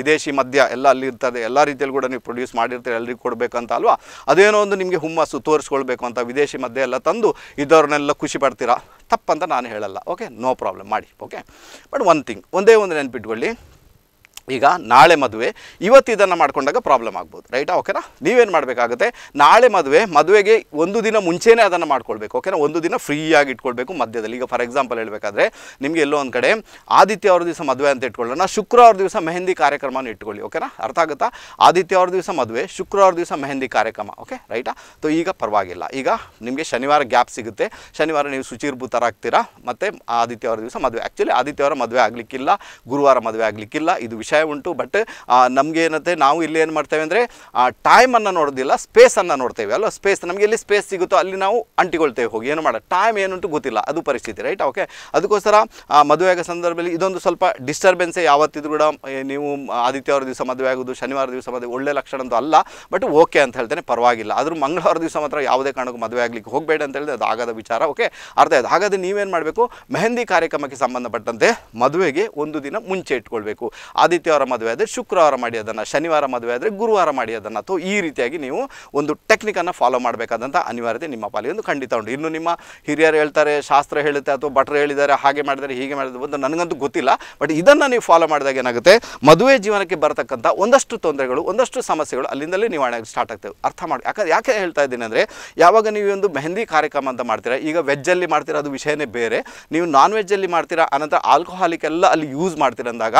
ವಿದೇಶಿ ಮದ್ಯ ಎಲ್ಲ ಅಲ್ಲಿ ಇರ್ತದೆ, ಎಲ್ಲ ರೀತಿಯಲ್ಲಿ ಕೂಡ ನೀವು ಪ್ರೊಡ್ಯೂಸ್ ಮಾಡಿರ್ತೀರಿ ಎಲ್ಲರಿಗೂ ಕೊಡಬೇಕಂತ, ಅಲ್ವಾ? ಅದೇನೋ ಒಂದು ನಿಮಗೆ ಹುಮ್ಮಸ್ಸು ತೋರಿಸ್ಕೊಳ್ಬೇಕು ಅಂತ ವಿದೇಶಿ ಮದ್ಯ ಎಲ್ಲ ತಂದು ಇದ್ದವ್ರನ್ನೆಲ್ಲ ಖುಷಿ ಪಡ್ತೀರಾ? ತಪ್ಪಂತ ನಾನು ಹೇಳಲ್ಲ ಓಕೆ ನೋ ಪ್ರಾಬ್ಲಮ್ ಮಾಡಿ ಓಕೆ ಬಟ್ ಒನ್ ಥಿಂಗ್ ಒಂದೇ ಒಂದು ನೆನ್ಪಿಟ್ಕೊಳ್ಳಿ. ಈಗ ನಾಳೆ ಮದುವೆ, ಇವತ್ತು ಇದನ್ನು ಮಾಡ್ಕೊಂಡಾಗ ಪ್ರಾಬ್ಲಮ್ ಆಗ್ಬೋದು. ರೈಟಾ ಓಕೆನಾ ನೀವೇನು ಮಾಡಬೇಕಾಗುತ್ತೆ? ನಾಳೆ ಮದುವೆ, ಮದುವೆಗೆ ಒಂದು ದಿನ ಮುಂಚೆನೇ ಅದನ್ನು ಮಾಡ್ಕೊಳ್ಬೇಕು ಓಕೆನಾ ಒಂದು ದಿನ ಫ್ರೀಯಾಗಿ ಇಟ್ಕೊಳ್ಬೇಕು ಮಧ್ಯದಲ್ಲಿ. ಈಗ ಫಾರ್ ಎಕ್ಸಾಂಪಲ್ ಹೇಳಬೇಕಾದ್ರೆ, ನಿಮಗೆ ಎಲ್ಲೋ ಒಂದು ಕಡೆ ಆದಿತ್ಯ ಅವ್ರ ದಿವಸ ಮದುವೆ ಅಂತ ಇಟ್ಕೊಳ್ಳೋಣ ಶುಕ್ರವಾರ ದಿವಸ ಮೆಹಂದಿ ಕಾರ್ಯಕ್ರಮನ ಇಟ್ಕೊಳ್ಳಿ ಓಕೆನಾ ಅರ್ಥ ಆಗುತ್ತಾ? ಆದಿತ್ಯ ಅವ್ರ ದಿವಸ ಮದುವೆ ಶುಕ್ರವಾರ ದಿವಸ ಮೆಹಂದಿ ಕಾರ್ಯಕ್ರಮ ಓಕೆ ರೈಟಾ ಸೊ ಈಗ ಪರವಾಗಿಲ್ಲ. ಈಗ ನಿಮಗೆ ಶನಿವಾರ ಗ್ಯಾಪ್ ಸಿಗುತ್ತೆ. ಶನಿವಾರ ನೀವು ಶುಚಿರ್ಭೂತರಾಗ್ತೀರಾ? ಮತ್ತು ಆದಿತ್ಯವಾರ ದಿವಸ ಮದುವೆ. ಆ್ಯಕ್ಚುಲಿ ಆದಿತ್ಯವಾರ ಮದುವೆ ಆಗಲಿಕ್ಕಿಲ್ಲ, ಗುರುವಾರ ಮದುವೆ ಆಗಲಿಕ್ಕಿಲ್ಲ, ಇದು ವಿಷಯ ಉಂಟು ಬಟ್ ನಮಗೆ ಏನಂತೆ, ನಾವು ಇಲ್ಲಿ ಏನು ಮಾಡ್ತೇವೆ ಅಂದರೆ ಟೈಮನ್ನು ನೋಡೋದಿಲ್ಲ ಸ್ಪೇಸನ್ನು ನೋಡ್ತೇವೆ, ಅಲ್ವಾ? ಸ್ಪೇಸ್ ನಮಗೆ ಎಲ್ಲಿ ಸ್ಪೇಸ್ ಸಿಗುತ್ತೋ ಅಲ್ಲಿ ನಾವು ಅಂಟಿಕೊಳ್ತೇವೆ ಹೋಗಿ. ಏನು ಮಾಡೋ ಟೈಮ್ ಏನುಂಟು ಗೊತ್ತಿಲ್ಲ, ಅದು ಪರಿಸ್ಥಿತಿ ರೈಟ್ ಓಕೆ ಅದಕ್ಕೋಸ್ಕರ ಮದುವೆಯಾಗ ಸಂದರ್ಭದಲ್ಲಿ ಇದೊಂದು ಸ್ವಲ್ಪ ಡಿಸ್ಟರ್ಬೆನ್ಸೇ ಯಾವತ್ತಿದ್ರು ಕೂಡ ನೀವು, ಆದಿತ್ಯವಾರ ದಿವಸ ಮದುವೆ ಆಗೋದು ಶನಿವಾರ ದಿವಸ ಮದುವೆ, ಒಳ್ಳೆ ಲಕ್ಷಣ ಅಂತೂ ಅಲ್ಲ ಬಟ್ ಓಕೆ ಅಂತ ಹೇಳ್ತೇನೆ, ಪರವಾಗಿಲ್ಲ. ಆದರೂ ಮಂಗಳವಾರ ದಿವಸ ಮಾತ್ರ ಯಾವುದೇ ಕಾರಣಕ್ಕೂ ಮದುವೆ ಆಗಲಿಕ್ಕೆ ಹೋಗಬೇಡ ಅಂತ ಹೇಳಿದ್ರೆ ಅದು ಆಗದ ವಿಚಾರ ಓಕೆ ಅರ್ಥ ಆಯ್ತು. ಹಾಗಾದರೆ ನೀವೇನು ಮಾಡಬೇಕು? ಮೆಹಂದಿ ಕಾರ್ಯಕ್ರಮಕ್ಕೆ ಸಂಬಂಧಪಟ್ಟಂತೆ ಮದುವೆಗೆ ಒಂದು ದಿನ ಮುಂಚೆ ಇಟ್ಕೊಳ್ಬೇಕು. ಆದಿತ್ಯವಾರ ಮದುವೆ ಆದರೆ ಶುಕ್ರವಾರ ಮಾಡಿ ಅದನ್ನು, ಶನಿವಾರ ಮದುವೆ ಆದರೆ ಗುರುವಾರ ಮಾಡಿ ಅದನ್ನು. ಅಥವಾ ಈ ರೀತಿಯಾಗಿ ನೀವು ಒಂದು ಟೆಕ್ನಿಕನ್ನು ಫಾಲೋ ಮಾಡಬೇಕಾದಂಥ ಅನಿವಾರ್ಯತೆ ನಿಮ್ಮ ಪಾಲಿಗೆ ಒಂದು ಖಂಡಿತ ಉಂಟು. ಇನ್ನು ನಿಮ್ಮ ಹಿರಿಯರು ಹೇಳ್ತಾರೆ, ಶಾಸ್ತ್ರ ಹೇಳುತ್ತೆ ಅಥವಾ ಭಟ್ರು ಹೇಳಿದ್ದಾರೆ, ಹಾಗೆ ಮಾಡಿದರೆ ಹೀಗೆ ಮಾಡಿದ್ರೆ ಒಂದು ನನಗಂತೂ ಗೊತ್ತಿಲ್ಲ. ಬಟ್ ಇದನ್ನು ನೀವು ಫಾಲೋ ಮಾಡಿದಾಗ ಏನಾಗುತ್ತೆ? ಮದುವೆ ಜೀವನಕ್ಕೆ ಬರತಕ್ಕಂಥ ಒಂದಷ್ಟು ತೊಂದರೆಗಳು, ಒಂದಷ್ಟು ಸಮಸ್ಯೆಗಳು ಅಲ್ಲಿಂದಲೇ ನಿವಾರಣೆ ಸ್ಟಾರ್ಟ್ ಆಗ್ತವೆ. ಅರ್ಥ ಮಾಡಿ. ಯಾಕಂದ್ರೆ ಯಾಕೆ ಹೇಳ್ತಾ ಇದ್ದೀನಿ ಅಂದರೆ, ಯಾವಾಗ ನೀವು ಒಂದು ಮೆಹಂದಿ ಕಾರ್ಯಕ್ರಮ ಅಂತ ಮಾಡ್ತೀರಾ, ಈಗ ವೆಜ್ಜಲ್ಲಿ ಮಾಡ್ತೀರಾ ಅದು ವಿಷಯನೇ ಬೇರೆ. ನೀವು ನಾನ್ ವೆಜ್ಜಲ್ಲಿ ಮಾಡ್ತೀರಾ ಅನಂತರ ಆಲ್ಕೋಹಾಲಿಕ್ ಎಲ್ಲ ಅಲ್ಲಿ ಯೂಸ್ ಮಾಡ್ತೀರಂದಾಗ,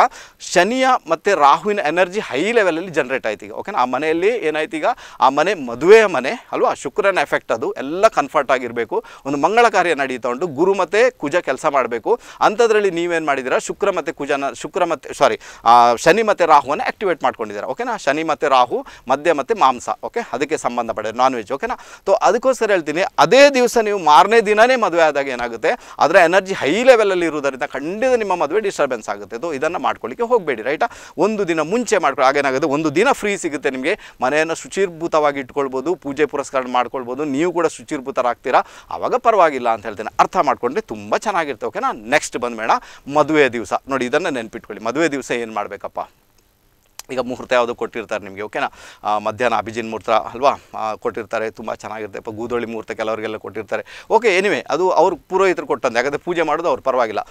ಶನಿಯ ಮತ್ತು ರಾಹುವಿನ ಎನರ್ಜಿ ಹೈ ಲೆವೆಲಲ್ಲಿ ಜನ್ರೇಟ್ ಆಯ್ತು ಈಗ ಓಕೆನಾ ಆ ಮನೆಯಲ್ಲಿ ಏನಾಯ್ತು ಈಗ? ಆ ಮನೆ ಮದುವೆಯ ಮನೆ, ಅಲ್ವಾ? ಶುಕ್ರನ ಎಫೆಕ್ಟ್ ಅದು, ಎಲ್ಲ ಕನ್ಫರ್ಟ್ ಆಗಿರಬೇಕು. ಒಂದು ಮಂಗಳ ಕಾರ್ಯ ನಡೀತಾ ಉಂಟು, ಗುರು ಮತ್ತು ಕುಜ ಕೆಲಸ ಮಾಡಬೇಕು. ಅಂಥದ್ರಲ್ಲಿ ನೀವೇನು ಮಾಡಿದ್ದೀರಾ ಶುಕ್ರ ಮತ್ತು ಕುಜನ, ಶುಕ್ರ ಮತ್ತು ಸಾರಿ ಶನಿ ಮತ್ತು ರಾಹುವನ್ನು ಆ್ಯಕ್ಟಿವೇಟ್ ಮಾಡ್ಕೊಂಡಿದ್ದೀರಾ ಓಕೆನಾ ಶನಿ ಮತ್ತು ರಾಹು ಮಧ್ಯ ಮತ್ತು ಮಾಂಸ ಓಕೆ ಅದಕ್ಕೆ ಸಂಬಂಧಪಟ್ಟ ನಾನ್ ವೆಜ್ ಓಕೆನಾ ಸೊ ಅದಕ್ಕೋಸ್ಕರ ಹೇಳ್ತೀನಿ, ಅದೇ ದಿವಸ ನೀವು ಮಾರನೇ ದಿನನೇ ಮದುವೆ ಆದಾಗ ಏನಾಗುತ್ತೆ? ಅದರ ಎನರ್ಜಿ ಹೈ ಲೆವೆಲಲ್ಲಿ ಇರುವುದರಿಂದ ಖಂಡಿತ ನಿಮ್ಮ ಮದುವೆ ಡಿಸ್ಟರ್ಬೆನ್ಸ್ ಆಗುತ್ತೆ. ಅದು ಇದನ್ನು ಮಾಡ್ಕೊಳ್ಳಿಕ್ಕೆ ಹೋಗಬೇಡಿ ರೈಟಾ ಒಂದು ದಿನ ಮುಂಚೆ ಮಾಡ್ಕೊಳ್ಳಿ. ಹಾಗೇನಾಗುತ್ತೆ ಒಂದು ದಿನ ಫ್ರೀ ಸಿಗುತ್ತೆ ನಿಮಗೆ. ಮನೆಯನ್ನು ಶುಚಿರ್ಭೂತವಾಗಿ ಇಟ್ಕೊಳ್ಬೋದು, ಪೂಜೆ ಪುರಸ್ಕಾರ ಮಾಡ್ಕೊಳ್ಬೋದು. ನೀವು ಕೂಡ ಶುಚಿರ್ಭೂತರಾಗ್ತೀರಾ? ಆವಾಗ ಪರವಾಗಿಲ್ಲ ಅಂತ ಹೇಳ್ತೇನೆ. ಅರ್ಥ ಮಾಡ್ಕೊಂಡ್ರೆ ತುಂಬ ಚೆನ್ನಾಗಿರುತ್ತೆ. ಓಕೆನಾ ನೆಕ್ಸ್ಟ್ ಬಂದ್ಬೇಡ ಮದುವೆ ದಿವಸ. ನೋಡಿ, ಇದನ್ನು ನೆನ್ಪಿಟ್ಕೊಳ್ಳಿ. ಮದುವೆ ದಿವಸ ಏನು ಮಾಡಬೇಕಪ್ಪ? ಈಗ ಮುಹೂರ್ತ ಯಾವುದು ಕೊಟ್ಟಿರ್ತಾರೆ ನಿಮಗೆ ಓಕೆನಾ ಮಧ್ಯಾಹ್ನ ಅಭಿಜಿನ್ ಮುಹೂರ್ತ ಅಲ್ವಾ? ಕೊಟ್ಟಿರ್ತಾರೆ. ತುಂಬ ಚೆನ್ನಾಗಿರುತ್ತೆ. ಪ ಗೂದೋಳಿ ಮುಹೂರ್ತ ಕೆಲವರಿಗೆಲ್ಲ ಕೊಟ್ಟಿರ್ತಾರೆ. ಓಕೆ ಎನಿವೆ ಅದು ಅವ್ರು ಪುರೋಹಿತರು ಕೊಟ್ಟಂತೆ. ಯಾಕಂದರೆ ಪೂಜೆ ಮಾಡೋದು ಅವ್ರು ಪರವಾಗಿಲ್ಲ.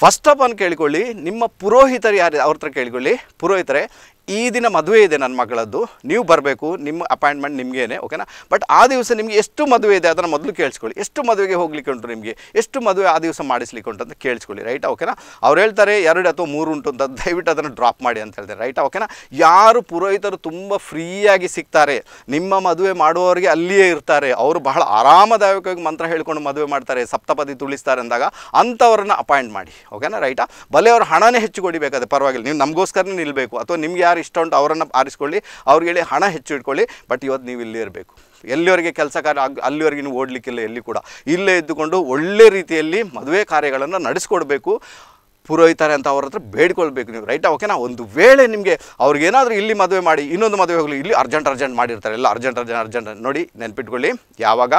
ಫಸ್ಟ್ ಆಫ್ ಆಲ್ ಕೇಳಿಕೊಳ್ಳಿ ನಿಮ್ಮ ಪುರೋಹಿತರು ಯಾರು? ಅವ್ರ ಹತ್ರ ಕೇಳಿಕೊಳ್ಳಿ. ಪುರೋಹಿತರೆ ಈ ದಿನ ಮದುವೆ ಇದೆ ನನ್ನ ಮಗಳದ್ದು. ನೀವು ಬರಬೇಕು, ನಿಮ್ಮ ಅಪಾಯಿಂಟ್ಮೆಂಟ್ ನಿಮಗೇನೆ ಓಕೆನಾ ಬಟ್ ಆ ದಿವಸ ನಿಮಗೆ ಎಷ್ಟು ಮದುವೆ ಇದೆ ಅದನ್ನು ಮೊದಲು ಕೇಳಿಸ್ಕೊಳ್ಳಿ. ಎಷ್ಟು ಮದುವೆಗೆ ಹೋಗ್ಲಿಕ್ಕೆ ಉಂಟು ನಿಮಗೆ? ಎಷ್ಟು ಮದುವೆ ಆ ದಿವಸ ಮಾಡಿಸ್ಲಿಕ್ಕೆ ಉಂಟು ಅಂತ ಕೇಳಿಸ್ಕೊಳ್ಳಿ ರೈಟಾ ಓಕೆನಾ ಅವ್ರು ಹೇಳ್ತಾರೆ, ಎರಡು ಅಥವಾ ಮೂರು ಉಂಟು ಅಂತ, ದಯವಿಟ್ಟು ಅದನ್ನು ಡ್ರಾಪ್ ಮಾಡಿ ಅಂತ ಹೇಳ್ತಾರೆ ರೈಟಾ ಓಕೆನಾ ಯಾರು ಪುರೋಹಿತರು ತುಂಬ ಫ್ರೀಯಾಗಿ ಸಿಗ್ತಾರೆ. ನಿಮ್ಮ ಮದುವೆ ಮಾಡುವವರಿಗೆ ಅಲ್ಲಿಯೇ ಇರ್ತಾರೆ. ಅವರು ಬಹಳ ಆರಾಮದಾಯಕವಾಗಿ ಮಂತ್ರ ಹೇಳ್ಕೊಂಡು ಮದುವೆ ಮಾಡ್ತಾರೆ, ಸಪ್ತಪದಿ ತುಳಿಸ್ತಾರೆ ಅಂದಾಗ ಅಂಥವ್ರನ್ನ ಅಪಾಯಿಂಟ್ ಮಾಡಿ ಓಕೆನಾ ರೈಟಾ ಭಲೆ ಅವ್ರ ಹಣನೇ ಹೆಚ್ಚು ಕೊಡಿಬೇಕಾದ್ರೆ ಪರವಾಗಿಲ್ಲ. ನೀವು ನಮಗೋಸ್ಕರನೇ ನಿಲ್ಲಬೇಕು ಅಥವಾ ನಿಮ್ಗೆ ಯಾರು ಇಷ್ಟ ಉಂಟು ಅವರನ್ನು ಆರಿಸ್ಕೊಳ್ಳಿ, ಅವ್ರಿಗೆ ಹೇಳಿ ಹಣ ಹೆಚ್ಚು ಇಟ್ಕೊಳ್ಳಿ ಬಟ್ ಇವತ್ತು ನೀವು ಇಲ್ಲಿ ಇರಬೇಕು. ಎಲ್ಲಿವರೆಗೆ ಕೆಲಸ ಕಾರ್ಯ ಅಲ್ಲಿವರೆಗೆ ನೀವು ಓಡಲಿಕ್ಕಿಲ್ಲ, ಎಲ್ಲಿ ಕೂಡ. ಇಲ್ಲೇ ಇದ್ದುಕೊಂಡು ಒಳ್ಳೆ ರೀತಿಯಲ್ಲಿ ಮದುವೆ ಕಾರ್ಯಗಳನ್ನು ನಡೆಸ್ಕೊಡ್ಬೇಕು, ಪುರೋಹಿತಾರೆ ಅಂತ ಅವ್ರ ಹತ್ರ ಬೇಡ್ಕೊಳ್ಬೇಕು ನೀವು ರೈಟಾ ಓಕೆನಾ? ಒಂದು ವೇಳೆ ನಿಮಗೆ ಅವ್ರಿಗೇನಾದರೂ ಇಲ್ಲಿ ಮದುವೆ ಮಾಡಿ, ಇನ್ನೊಂದು ಮದುವೆ ಹೋಗಲಿ, ಇಲ್ಲಿ ಅರ್ಜೆಂಟ್ ಅರ್ಜೆಂಟ್ ಮಾಡಿರ್ತಾರೆ ಎಲ್ಲ ಅರ್ಜೆಂಟ್ ಅರ್ಜೆಂಟ್ ಅರ್ಜೆಂಟ್ ನೋಡಿ ನೆನ್ಪಿಟ್ಕೊಳ್ಳಿ, ಯಾವಾಗ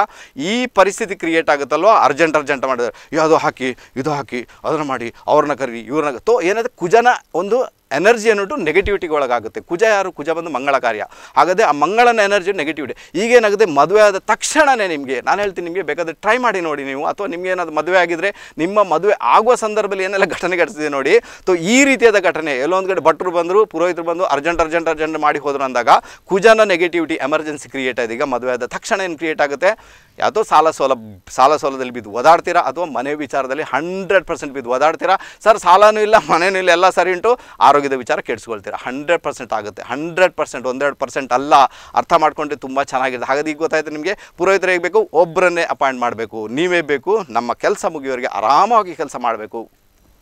ಈ ಪರಿಸ್ಥಿತಿ ಕ್ರಿಯೇಟ್ ಆಗುತ್ತಲ್ವ ಅರ್ಜೆಂಟ್ ಅರ್ಜೆಂಟ್ ಮಾಡಿದ್ರೆ ಯಾವುದು ಹಾಕಿ, ಇದು ಹಾಕಿ, ಅದನ್ನು ಮಾಡಿ, ಅವ್ರನ್ನ ಕರಿ ಇವ್ರನ್ನ ತೋ, ಏನಾದರೂ ಕುಜನ ಒಂದು ಎನರ್ಜಿ ಅನ್ನೋದು ನೆಗೆಟಿವಿಟಿಗೆ ಒಳಗಾಗುತ್ತೆ. ಕುಜ ಯಾರು? ಕುಜ ಬಂದು ಮಂಗಳ ಕಾರ್ಯ. ಹಾಗಾದರೆ ಆ ಮಂಗಳನ ಎನರ್ಜಿ ನೆಗೆಟಿವಿಟಿ ಈಗೇನಾಗುತ್ತೆ? ಮದುವೆ ಆದ ತಕ್ಷಣವೇ ನಿಮಗೆ, ನಾನು ಹೇಳ್ತೀನಿ ನಿಮಗೆ ಬೇಕಾದರೆ ಟ್ರೈ ಮಾಡಿ ನೋಡಿ ನೀವು. ಅಥವಾ ನಿಮಗೆ ಏನಾದರೂ ಮದುವೆ ಆಗಿದ್ರೆ ನಿಮ್ಮ ಮದುವೆ ಆಗುವ ಸಂದರ್ಭದಲ್ಲಿ ಏನೆಲ್ಲ ಘಟನೆ ಘಟಿಸಿದೆ ನೋಡಿ. ತೋ ಈ ರೀತಿಯಾದ ಘಟನೆ, ಎಲ್ಲೊಂದು ಕಡೆ ಭಟ್ರು ಬಂದರು, ಪುರೋಹಿತರು ಬಂದು ಅರ್ಜೆಂಟ್ ಅರ್ಜೆಂಟ್ ಅರ್ಜೆಂಟ್ ಮಾಡಿ ಹೋದ್ರು ಅಂದಾಗ ಕುಜನ ನೆಗೆಟಿವಿಟಿ ಎಮರ್ಜೆನ್ಸಿ ಕ್ರಿಯೇಟ್ ಆಗಿದೆ ಈಗ ಮದುವೆ ಆದ ತಕ್ಷಣ ಏನು ಕ್ರಿಯೇಟ್ ಆಗುತ್ತೆ? ಯಾವುದೋ ಸಾಲ ಸೌಲಭ್ಯ ಸಾಲ ಸೋಲದಲ್ಲಿ ಬಿದ್ದು ಓದಾಡ್ತೀರಾ? ಅಥವಾ ಮನೆ ವಿಚಾರದಲ್ಲಿ ಹಂಡ್ರೆಡ್ ಪರ್ಸೆಂಟ್ ಬಿದ್ದು ಓದಾಡ್ತೀರಾ? ಸರ್, ಸಾಲನೂ ಇಲ್ಲ, ಮನೇನೂ ಇಲ್ಲ, ಎಲ್ಲ ಸರಿ ಉಂಟು. ಆರೋಗ್ಯದ ವಿಚಾರ ಕೆಡಿಸ್ಕೊಳ್ತೀರಾ ಹಂಡ್ರೆಡ್ ಪರ್ಸೆಂಟ್ ಆಗುತ್ತೆ. ಹಂಡ್ರೆಡ್ ಪರ್ಸೆಂಟ್ ಒಂದೆರಡು ಪರ್ಸೆಂಟ್ ಅಲ್ಲ. ಅರ್ಥ ಮಾಡ್ಕೊಂಡ್ರೆ ತುಂಬ ಚೆನ್ನಾಗಿರುತ್ತೆ. ಹಾಗಾದ್ರೆ ಈಗ ಗೊತ್ತಾಯ್ತು ನಿಮಗೆ? ಪುರೋಹಿತರು ಹೇಗೆ ಬೇಕು ಒಬ್ಬರನ್ನೇ ಅಪಾಯಿಂಟ್ ಮಾಡಬೇಕು. ನೀವೇ ಬೇಕು. ನಮ್ಮ ಕೆಲಸ ಮುಗಿಯೋರಿಗೆ ಆರಾಮಾಗಿ ಕೆಲಸ ಮಾಡಬೇಕು.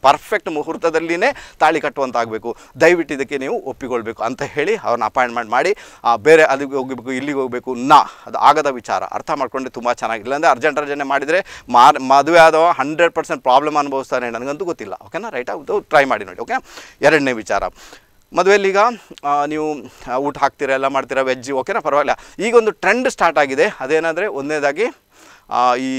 ಪರ್ಫೆಕ್ಟ್ ಮುಹೂರ್ತದಲ್ಲಿನೇ ತಾಳಿ ಕಟ್ಟುವಂತಾಗಬೇಕು. ದಯವಿಟ್ಟು ಇದಕ್ಕೆ ನೀವು ಒಪ್ಪಿಕೊಳ್ಬೇಕು ಅಂತ ಹೇಳಿ ಅವ್ರನ್ನ ಅಪಾಯಿಂಟ್ಮೆಂಟ್ ಮಾಡಿ ಬೇರೆ ಅಲ್ಲಿಗೆ ಹೋಗಬೇಕು, ಇಲ್ಲಿಗೆ ಹೋಗಬೇಕು, ನಾ, ಅದು ಆಗದ ವಿಚಾರ. ಅರ್ಥ ಮಾಡ್ಕೊಂಡ್ರೆ ತುಂಬ ಚೆನ್ನಾಗಿಲ್ಲ. ಅಂದರೆ ಅರ್ಜೆಂಟ್ ಅರ್ಜೆಂಟ್ ಮಾಡಿದರೆ ಮಾರ್, ಮದುವೆ ಆದವ ಹಂಡ್ರೆಡ್ ಪರ್ಸೆಂಟ್ ಪ್ರಾಬ್ಲಮ್ ಅನುಭವಿಸ್ತಾನೆ ನನಗಂತೂ ಗೊತ್ತಿಲ್ಲ. ಓಕೆನಾ ರೈಟ್ ಅದು ಟ್ರೈ ಮಾಡಿ ನೋಡಿ ಓಕೆ ಎರಡನೇ ವಿಚಾರ. ಮದುವೆಯಲ್ಲಿ ಈಗ ನೀವು ಊಟ ಹಾಕ್ತೀರಾ, ಎಲ್ಲ ಮಾಡ್ತೀರಾ ವೆಜ್ ಓಕೆನಾ ಪರವಾಗಿಲ್ಲ. ಈಗ ಒಂದು ಟ್ರೆಂಡ್ ಸ್ಟಾರ್ಟ್ ಆಗಿದೆ. ಅದೇನಾದರೆ ಒಂದನೇದಾಗಿ ಈ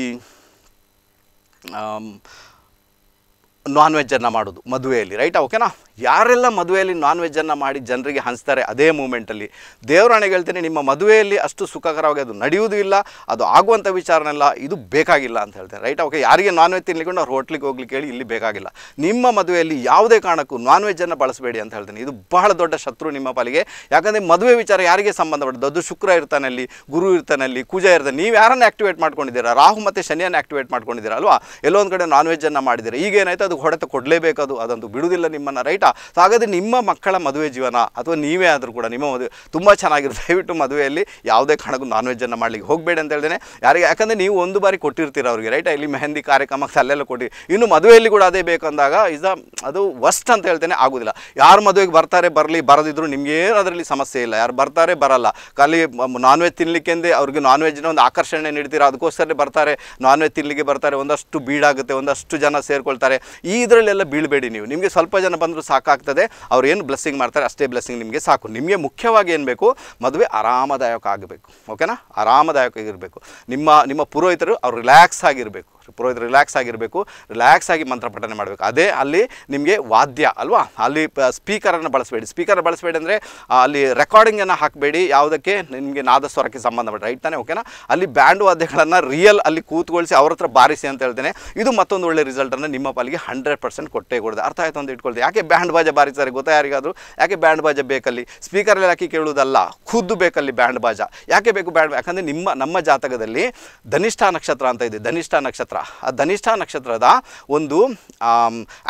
ನಾನ್ ವೆಜ್ಜನ್ನು ಮಾಡೋದು ಮದುವೆಯಲ್ಲಿ ರೈಟಾ ಓಕೆನಾ ಯಾರೆಲ್ಲ ಮದುವೆಯಲ್ಲಿ ನಾನ್ ವೆಜ್ಜನ್ನು ಮಾಡಿ ಜನರಿಗೆ ಹಂಚ್ತಾರೆ ಅದೇ ಮೂಮೆಂಟಲ್ಲಿ ದೇವರಾಣೆಗೆ ಹೇಳ್ತೇನೆ, ನಿಮ್ಮ ಮದುವೆಯಲ್ಲಿ ಅಷ್ಟು ಸುಖಕರವಾಗಿ ಅದು ನಡೆಯುವುದೂ ಇಲ್ಲ, ಅದು ಆಗುವಂಥ ವಿಚಾರನೆಲ್ಲ ಇದು ಬೇಕಾಗಿಲ್ಲ ಅಂತ ಹೇಳ್ತಾರೆ ರೈಟ್ ಓಕೆ ಯಾರಿಗೆ ನಾನ್ ವೆಜ್ ತಿನ್ಲಿಕೊಂಡು ಅವ್ರು ಹೋಟ್ಲಿಗೆ ಹೋಗ್ಲಿಕ್ಕೆ ಹೇಳಿ ಇಲ್ಲಿ ಬೇಕಾಗಿಲ್ಲ. ನಿಮ್ಮ ಮದುವೆಯಲ್ಲಿ ಯಾವುದೇ ಕಾರಣಕ್ಕೂ ನಾನ್ ವೆಜ್ಜನ್ನು ಬಳಸಬೇಡಿ ಅಂತ ಹೇಳ್ತೇನೆ. ಇದು ಬಹಳ ದೊಡ್ಡ ಶತ್ರು ನಿಮ್ಮ ಪಾಲಿಗೆ. ಯಾಕಂದರೆ ಮದುವೆ ವಿಚಾರ ಯಾರಿಗೆ ಸಂಬಂಧಪಟ್ಟದ್ದು ಅದು ಶುಕ್ರ ಇರ್ತಾನೆ ಅಲ್ಲಿ ಗುರು ಇರ್ತಾನೆ ಅಲ್ಲಿ ಕುಜ ಇರ್ತಾನೆ ನೀವು ಯಾರನ್ನ ಆಕ್ಟಿವೇಟ್ ಮಾಡ್ಕೊಂಡಿದ್ದೀರಾ? ರಾಹು ಮತ್ತು ಶನಿಯನ್ನು ಆಕ್ಟಿವೇಟ್ ಮಾಡ್ಕೊಂಡಿದ್ದೀರಾ ಅಲ್ವಾ? ಎಲ್ಲೊಂದು ಕಡೆ ನಾನ್ ವೆಜ್ಜನ್ನು ಮಾಡಿದ್ದೀರಾ? ಏನಾಯ್ತು? ಅದು ಹೊಡೆತ ಕೊಡಲೇಬೇಕು ಅದು ಅದಂತೂ ಬಿಡುವುದಿಲ್ಲ ನಿಮ್ಮನ್ನು ರೈಟಾ ಸೊ ಹಾಗಾದರೆ ನಿಮ್ಮ ಮಕ್ಕಳ ಮದುವೆ ಜೀವನ ಅಥವಾ ನೀವೇ ಆದರೂ ಕೂಡ ನಿಮ್ಮ ಮದುವೆ ತುಂಬ ಚೆನ್ನಾಗಿರುತ್ತೆ. ದಯವಿಟ್ಟು ಮದುವೆಯಲ್ಲಿ ಯಾವುದೇ ಕಾರಣಕ್ಕೂ ನಾನ್ ವೆಜ್ಜನ್ನು ಮಾಡಲಿಕ್ಕೆ ಹೋಗಬೇಡಿ ಅಂತ ಹೇಳ್ತೇನೆ ಯಾರಿಗೆ ಯಾಕಂದರೆ ನೀವು ಒಂದು ಬಾರಿ ಕೊಟ್ಟಿರ್ತೀರ ಅವರಿಗೆ ರೈಟ್ ಇಲ್ಲಿ ಮೆಹಂದಿ ಕಾರ್ಯಕ್ರಮಕ್ಕೆ ಅಲ್ಲೆಲ್ಲ ಕೊಟ್ಟು ಇನ್ನು ಮದುವೆಯಲ್ಲಿ ಕೂಡ ಅದೇ ಬೇಕಂದಾಗ ಇಸ್ ಅದು ವಸ್ಟ್ ಅಂತ ಹೇಳ್ತೇನೆ ಆಗೋದಿಲ್ಲ. ಯಾರು ಮದುವೆಗೆ ಬರ್ತಾರೆ, ಬರಲಿ, ಬರದಿದ್ರು ನಿಮಗೇನು ಅದರಲ್ಲಿ ಸಮಸ್ಯೆ ಇಲ್ಲ. ಯಾರು ಬರ್ತಾರೆ, ಬರಲ್ಲ. ಖಾಲಿ ನಾನ್ ವೆಜ್ ತಿನ್ನಲಿಕ್ಕೆಂದೇ ಅವ್ರಿಗೆ ನಾನ್ ವೆಜ್ನ ಒಂದು ಆಕರ್ಷಣೆ ನೀಡ್ತೀರಾ? ಅದಕ್ಕೋಸ್ಕರ ಬರ್ತಾರೆ. ನಾನ್ ವೆಜ್ ತಿನ್ನಲಿಕ್ಕೆ ಬರ್ತಾರೆ. ಒಂದಷ್ಟು ಬೀಡಾಗುತ್ತೆ, ಒಂದಷ್ಟು ಜನ ಸೇರ್ಕೊಳ್ತಾರೆ. ಈ ಇದರಲ್ಲೆಲ್ಲ ಬೀಳಬೇಡಿ ನೀವು. ನಿಮಗೆ ಸ್ವಲ್ಪ ಜನ ಬಂದರೂ ಸಾಕಾಗ್ತದೆ. ಅವ್ರು ಏನು ಬ್ಲೆಸ್ಸಿಂಗ್ ಮಾಡ್ತಾರೆ ಅಷ್ಟೇ ಬ್ಲೆಸ್ಸಿಂಗ್ ನಿಮಗೆ ಸಾಕು. ನಿಮಗೆ ಮುಖ್ಯವಾಗಿ ಏನು ಬೇಕು? ಮದುವೆ ಆರಾಮದಾಯಕ ಆಗಬೇಕು. ಓಕೆನಾ ಆರಾಮದಾಯಕ ಇರಬೇಕು. ನಿಮ್ಮ ನಿಮ್ಮ ಪುರೋಹಿತರು ಅವ್ರು ರಿಲ್ಯಾಕ್ಸ್ ಆಗಿರಬೇಕು. ಪುರೋಹಿತರು ರಿಲ್ಯಾಕ್ಸ್ ಆಗಿರಬೇಕು ರಿಲ್ಯಾಕ್ಸ್ ಆಗಿ ಮಂತ್ರ ಪಠನೆ ಮಾಡಬೇಕು. ಅದೇ ಅಲ್ಲಿ ನಿಮಗೆ ವಾದ್ಯ ಅಲ್ವಾ? ಅಲ್ಲಿ ಸ್ಪೀಕರನ್ನು ಬಳಸಬೇಡಿ. ಸ್ಪೀಕರ್ ಬಳಸಬೇಡಿ ಅಂದರೆ ಅಲ್ಲಿ ರೆಕಾರ್ಡಿಂಗನ್ನು ಹಾಕಬೇಡಿ. ಯಾವುದಕ್ಕೆ? ನಿಮಗೆ ನಾದಸ್ವರಕ್ಕೆ ಸಂಬಂಧಪಟ್ಟ ರೈಟ್ ತಾನೇ? ಓಕೆನಾ ಅಲ್ಲಿ ಬ್ಯಾಂಡ್ ವಾದ್ಯಗಳನ್ನು ರಿಯಲ್ ಅಲ್ಲಿ ಕೂತ್ಕೊಳಿಸಿ ಅವ್ರ ಹತ್ರ ಬಾರಿಸಿ ಅಂತ ಹೇಳ್ತೇನೆ. ಇದು ಮತ್ತೊಂದು ಒಳ್ಳೆ ರಿಸಲ್ಟನ್ನು ನಿಮ್ಮ ಪಾಲಿಗೆ ಹಂಡ್ರೆಡ್ ಪರ್ಸೆಂಟ್ ಕೊಟ್ಟೇ ಕೊಡೋದು ಅರ್ಥ ಆಯ್ತು ಅಂತ ಇಟ್ಕೊಳ್ತೀವಿ ಯಾಕೆ ಬ್ಯಾಂಡ್ ಬಾಜ ಬಾರಿಸ್ತಾರೆ ಗೊತ್ತಾ ಯಾರಿಗಾದರೂ? ಯಾಕೆ ಬ್ಯಾಂಡ್ ಬಾಜ ಬೇಕಲ್ಲಿ? ಸ್ಪೀಕರಲ್ಲಿ ಹಾಕಿ ಕೇಳುವುದಲ್ಲ, ಖುದ್ದು ಬೇಕಲ್ಲಿ ಬ್ಯಾಂಡ್ ಬಾಜ. ಯಾಕೆ ಬೇಕು ಬ್ಯಾಂಡ್, ಯಾಕಂದರೆ ನಿಮ್ಮ, ನಮ್ಮ ಜಾತಕದಲ್ಲಿ ಧನಿಷ್ಠ ನಕ್ಷತ್ರ ಅಂತ ಇದೆ. ಧನಿಷ್ಠ ನಕ್ಷತ್ರ. ಆ ಧನಿಷ್ಠ ನಕ್ಷತ್ರದ ಒಂದು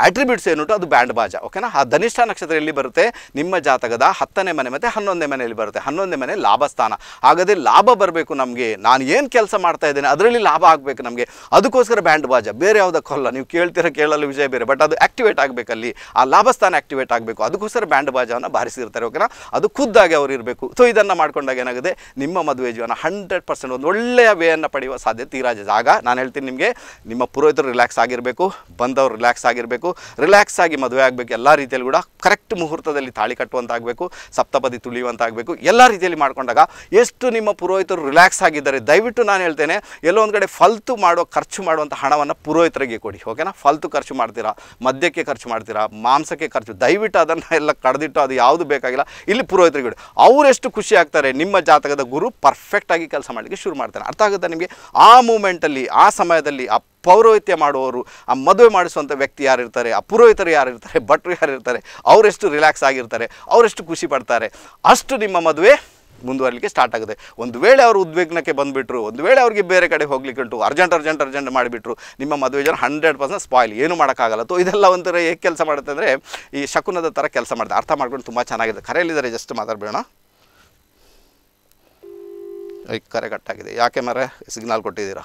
ಆಟ್ರಿಬ್ಯೂಟ್ಸ್ ಏನುಂಟು ಅದು ಬ್ಯಾಂಡ್ ಬಾಜ ಓಕೆನಾ ಆ ಧನಿಷ್ಠ ನಕ್ಷತ್ರ ಎಲ್ಲಿ ಬರುತ್ತೆ? ನಿಮ್ಮ ಜಾತಕದ ಹತ್ತನೇ ಮನೆ ಮತ್ತು ಹನ್ನೊಂದನೇ ಮನೆಯಲ್ಲಿ ಬರುತ್ತೆ. ಹನ್ನೊಂದನೇ ಮನೆ ಲಾಭಸ್ಥಾನ. ಹಾಗಾದರೆ ಲಾಭ ಬರಬೇಕು ನಮಗೆ. ನಾನು ಏನು ಕೆಲಸ ಮಾಡ್ತಾ ಇದ್ದೇನೆ, ಅದರಲ್ಲಿ ಲಾಭ ಆಗಬೇಕು ನಮಗೆ. ಅದಕ್ಕೋಸ್ಕರ ಬ್ಯಾಂಡ್ ಬಾಜ. ಬೇರೆ ಯಾವುದಕ್ಕಲ್ಲ, ನೀವು ಕೇಳ್ತೀರ ಕೇಳಲು ವಿಜಯ ಬೇರೆ ಬಟ್ ಅದು ಆಕ್ಟಿವೇಟ್ ಆಗಬೇಕಲ್ಲಿ. ಆ ಲಾಭಸ್ಥಾನ ಆಕ್ಟಿವೇಟ್ ಆಗಬೇಕು. ಅದಕ್ಕೋಸ್ಕರ ಬ್ಯಾಂಡ್ ಬಾಜವನ್ನು ಬಾರಿಸಿರ್ತಾರೆ ಓಕೆನಾ ಅದು ಖುದ್ದಾಗಿ ಅವರು ಇರಬೇಕು. ಸೊ ಇದನ್ನು ಮಾಡ್ಕೊಂಡಾಗ ಏನಾಗುತ್ತೆ? ನಿಮ್ಮ ಮದುವೆ ಜೀವನ ಹಂಡ್ರೆಡ್ ಪರ್ಸೆಂಟ್ ಒಂದು ಒಳ್ಳೆಯ ವೇಯನ್ನು ಪಡೆಯುವ ಸಾಧ್ಯತೆ ಆಗ ನಾನು ಹೇಳ್ತೀನಿ ನಿಮಗೆ ನಿಮ್ಮ ಪುರೋಹಿತರು ರಿಲ್ಯಾಕ್ಸ್ ಆಗಿರಬೇಕು, ಬಂದವರು ರಿಲ್ಯಾಕ್ಸ್ ಆಗಿರಬೇಕು ರಿಲ್ಯಾಕ್ಸ್ ಆಗಿ ಮದುವೆ ಆಗಬೇಕು, ಎಲ್ಲ ರೀತಿಯಲ್ಲಿ ಕೂಡ ಕರೆಕ್ಟ್ ಮುಹೂರ್ತದಲ್ಲಿ ತಾಳಿ ಕಟ್ಟುವಂತಾಗಬೇಕು, ಸಪ್ತಪದಿ ತುಳಿಯುವಂತಾಗಬೇಕು, ಎಲ್ಲ ರೀತಿಯಲ್ಲಿ ಮಾಡ್ಕೊಂಡಾಗ ಎಷ್ಟು ನಿಮ್ಮ ಪುರೋಹಿತರು ರಿಲ್ಯಾಕ್ಸ್ ಆಗಿದ್ದಾರೆ, ದಯವಿಟ್ಟು ನಾನು ಹೇಳ್ತೇನೆ, ಎಲ್ಲೋ ಒಂದು ಕಡೆ ಫಲ್ತು ಮಾಡೋ, ಖರ್ಚು ಮಾಡುವಂಥ ಹಣವನ್ನು ಪುರೋಹಿತರಿಗೆ ಕೊಡಿ ಓಕೆನಾ ಫಲ್ತು ಖರ್ಚು ಮಾಡ್ತೀರಾ, ಮದ್ಯಕ್ಕೆ ಖರ್ಚು ಮಾಡ್ತೀರಾ, ಮಾಂಸಕ್ಕೆ ಖರ್ಚು, ದಯವಿಟ್ಟು ಅದನ್ನು ಎಲ್ಲ ಕಡ್ದಿಟ್ಟು ಅದು ಯಾವುದು ಬೇಕಾಗಿಲ್ಲ, ಇಲ್ಲಿ ಪುರೋಹಿತರಿಗೆ ಕೊಡಿ. ಅವರೆಷ್ಟು ಖುಷಿ ಆಗ್ತಾರೆ, ನಿಮ್ಮ ಜಾತಕದ ಗುರು ಪರ್ಫೆಕ್ಟಾಗಿ ಕೆಲಸ ಮಾಡಲಿಕ್ಕೆ ಶುರು ಮಾಡ್ತಾರೆ. ಅರ್ಥ ಆಗುತ್ತೆ ನಿಮಗೆ? ಆ ಮೂಮೆಂಟಲ್ಲಿ ಆ ಸಮಯದಲ್ಲಿ ಆ ಪೌರೋಹಿತ್ಯ ಮಾಡುವವರು, ಆ ಮದುವೆ ಮಾಡಿಸುವಂಥ ವ್ಯಕ್ತಿ ಯಾರಿರ್ತಾರೆ, ಆ ಪುರೋಹಿತರು ಯಾರಿರ್ತಾರೆ, ಭಟ್ರು ಯಾರಿರ್ತಾರೆ, ಅವರೆಷ್ಟು ರಿಲ್ಯಾಕ್ಸ್ ಆಗಿರ್ತಾರೆ, ಅವರೆಷ್ಟು ಖುಷಿ ಪಡ್ತಾರೆ, ಅಷ್ಟು ನಿಮ್ಮ ಮದುವೆ ಮುಂದುವರಲಿಕ್ಕೆ ಸ್ಟಾರ್ಟ್ ಆಗುತ್ತೆ. ಒಂದು ವೇಳೆ ಅವರು ಉದ್ವಿಗ್ನಕ್ಕೆ ಬಂದುಬಿಟ್ರು, ಒಂದು ವೇಳೆ ಅವ್ರಿಗೆ ಬೇರೆ ಕಡೆ ಹೋಗ್ಲಿಕ್ಕೆ ಉಂಟು, ಅರ್ಜೆಂಟ್ ಅರ್ಜೆಂಟ್ ಅರ್ಜೆಂಟ್ ಮಾಡಿಬಿಟ್ರು, ನಿಮ್ಮ ಮದುವೆ ಜನ ಹಂಡ್ರೆಡ್ ಪರ್ಸೆಂಟ್ ಸ್ಪಾಯ್ಲ್ ಏನು ಮಾಡೋಕ್ಕಾಗಲ್ಲ. ತೋ, ಇದೆಲ್ಲ ಒಂಥರ ಹೇಗೆ ಕೆಲಸ ಮಾಡುತ್ತೆ ಅಂದರೆ, ಈ ಶಕುನದ ಥರ ಕೆಲಸ ಮಾಡಿದೆ ಅರ್ಥ ಮಾಡ್ಕೊಂಡು ತುಂಬ ಚೆನ್ನಾಗಿದೆ. ಕರೆಯಲ್ಲಿದ್ದಾರೆ, ಜಸ್ಟ್ ಮಾತಾಡಬೇಡ ಕರೆ ಕಟ್ಟಾಗಿದೆ ಯಾಕೆ ಮರೆ? ಸಿಗ್ನಲ್ ಕೊಟ್ಟಿದ್ದೀರಾ?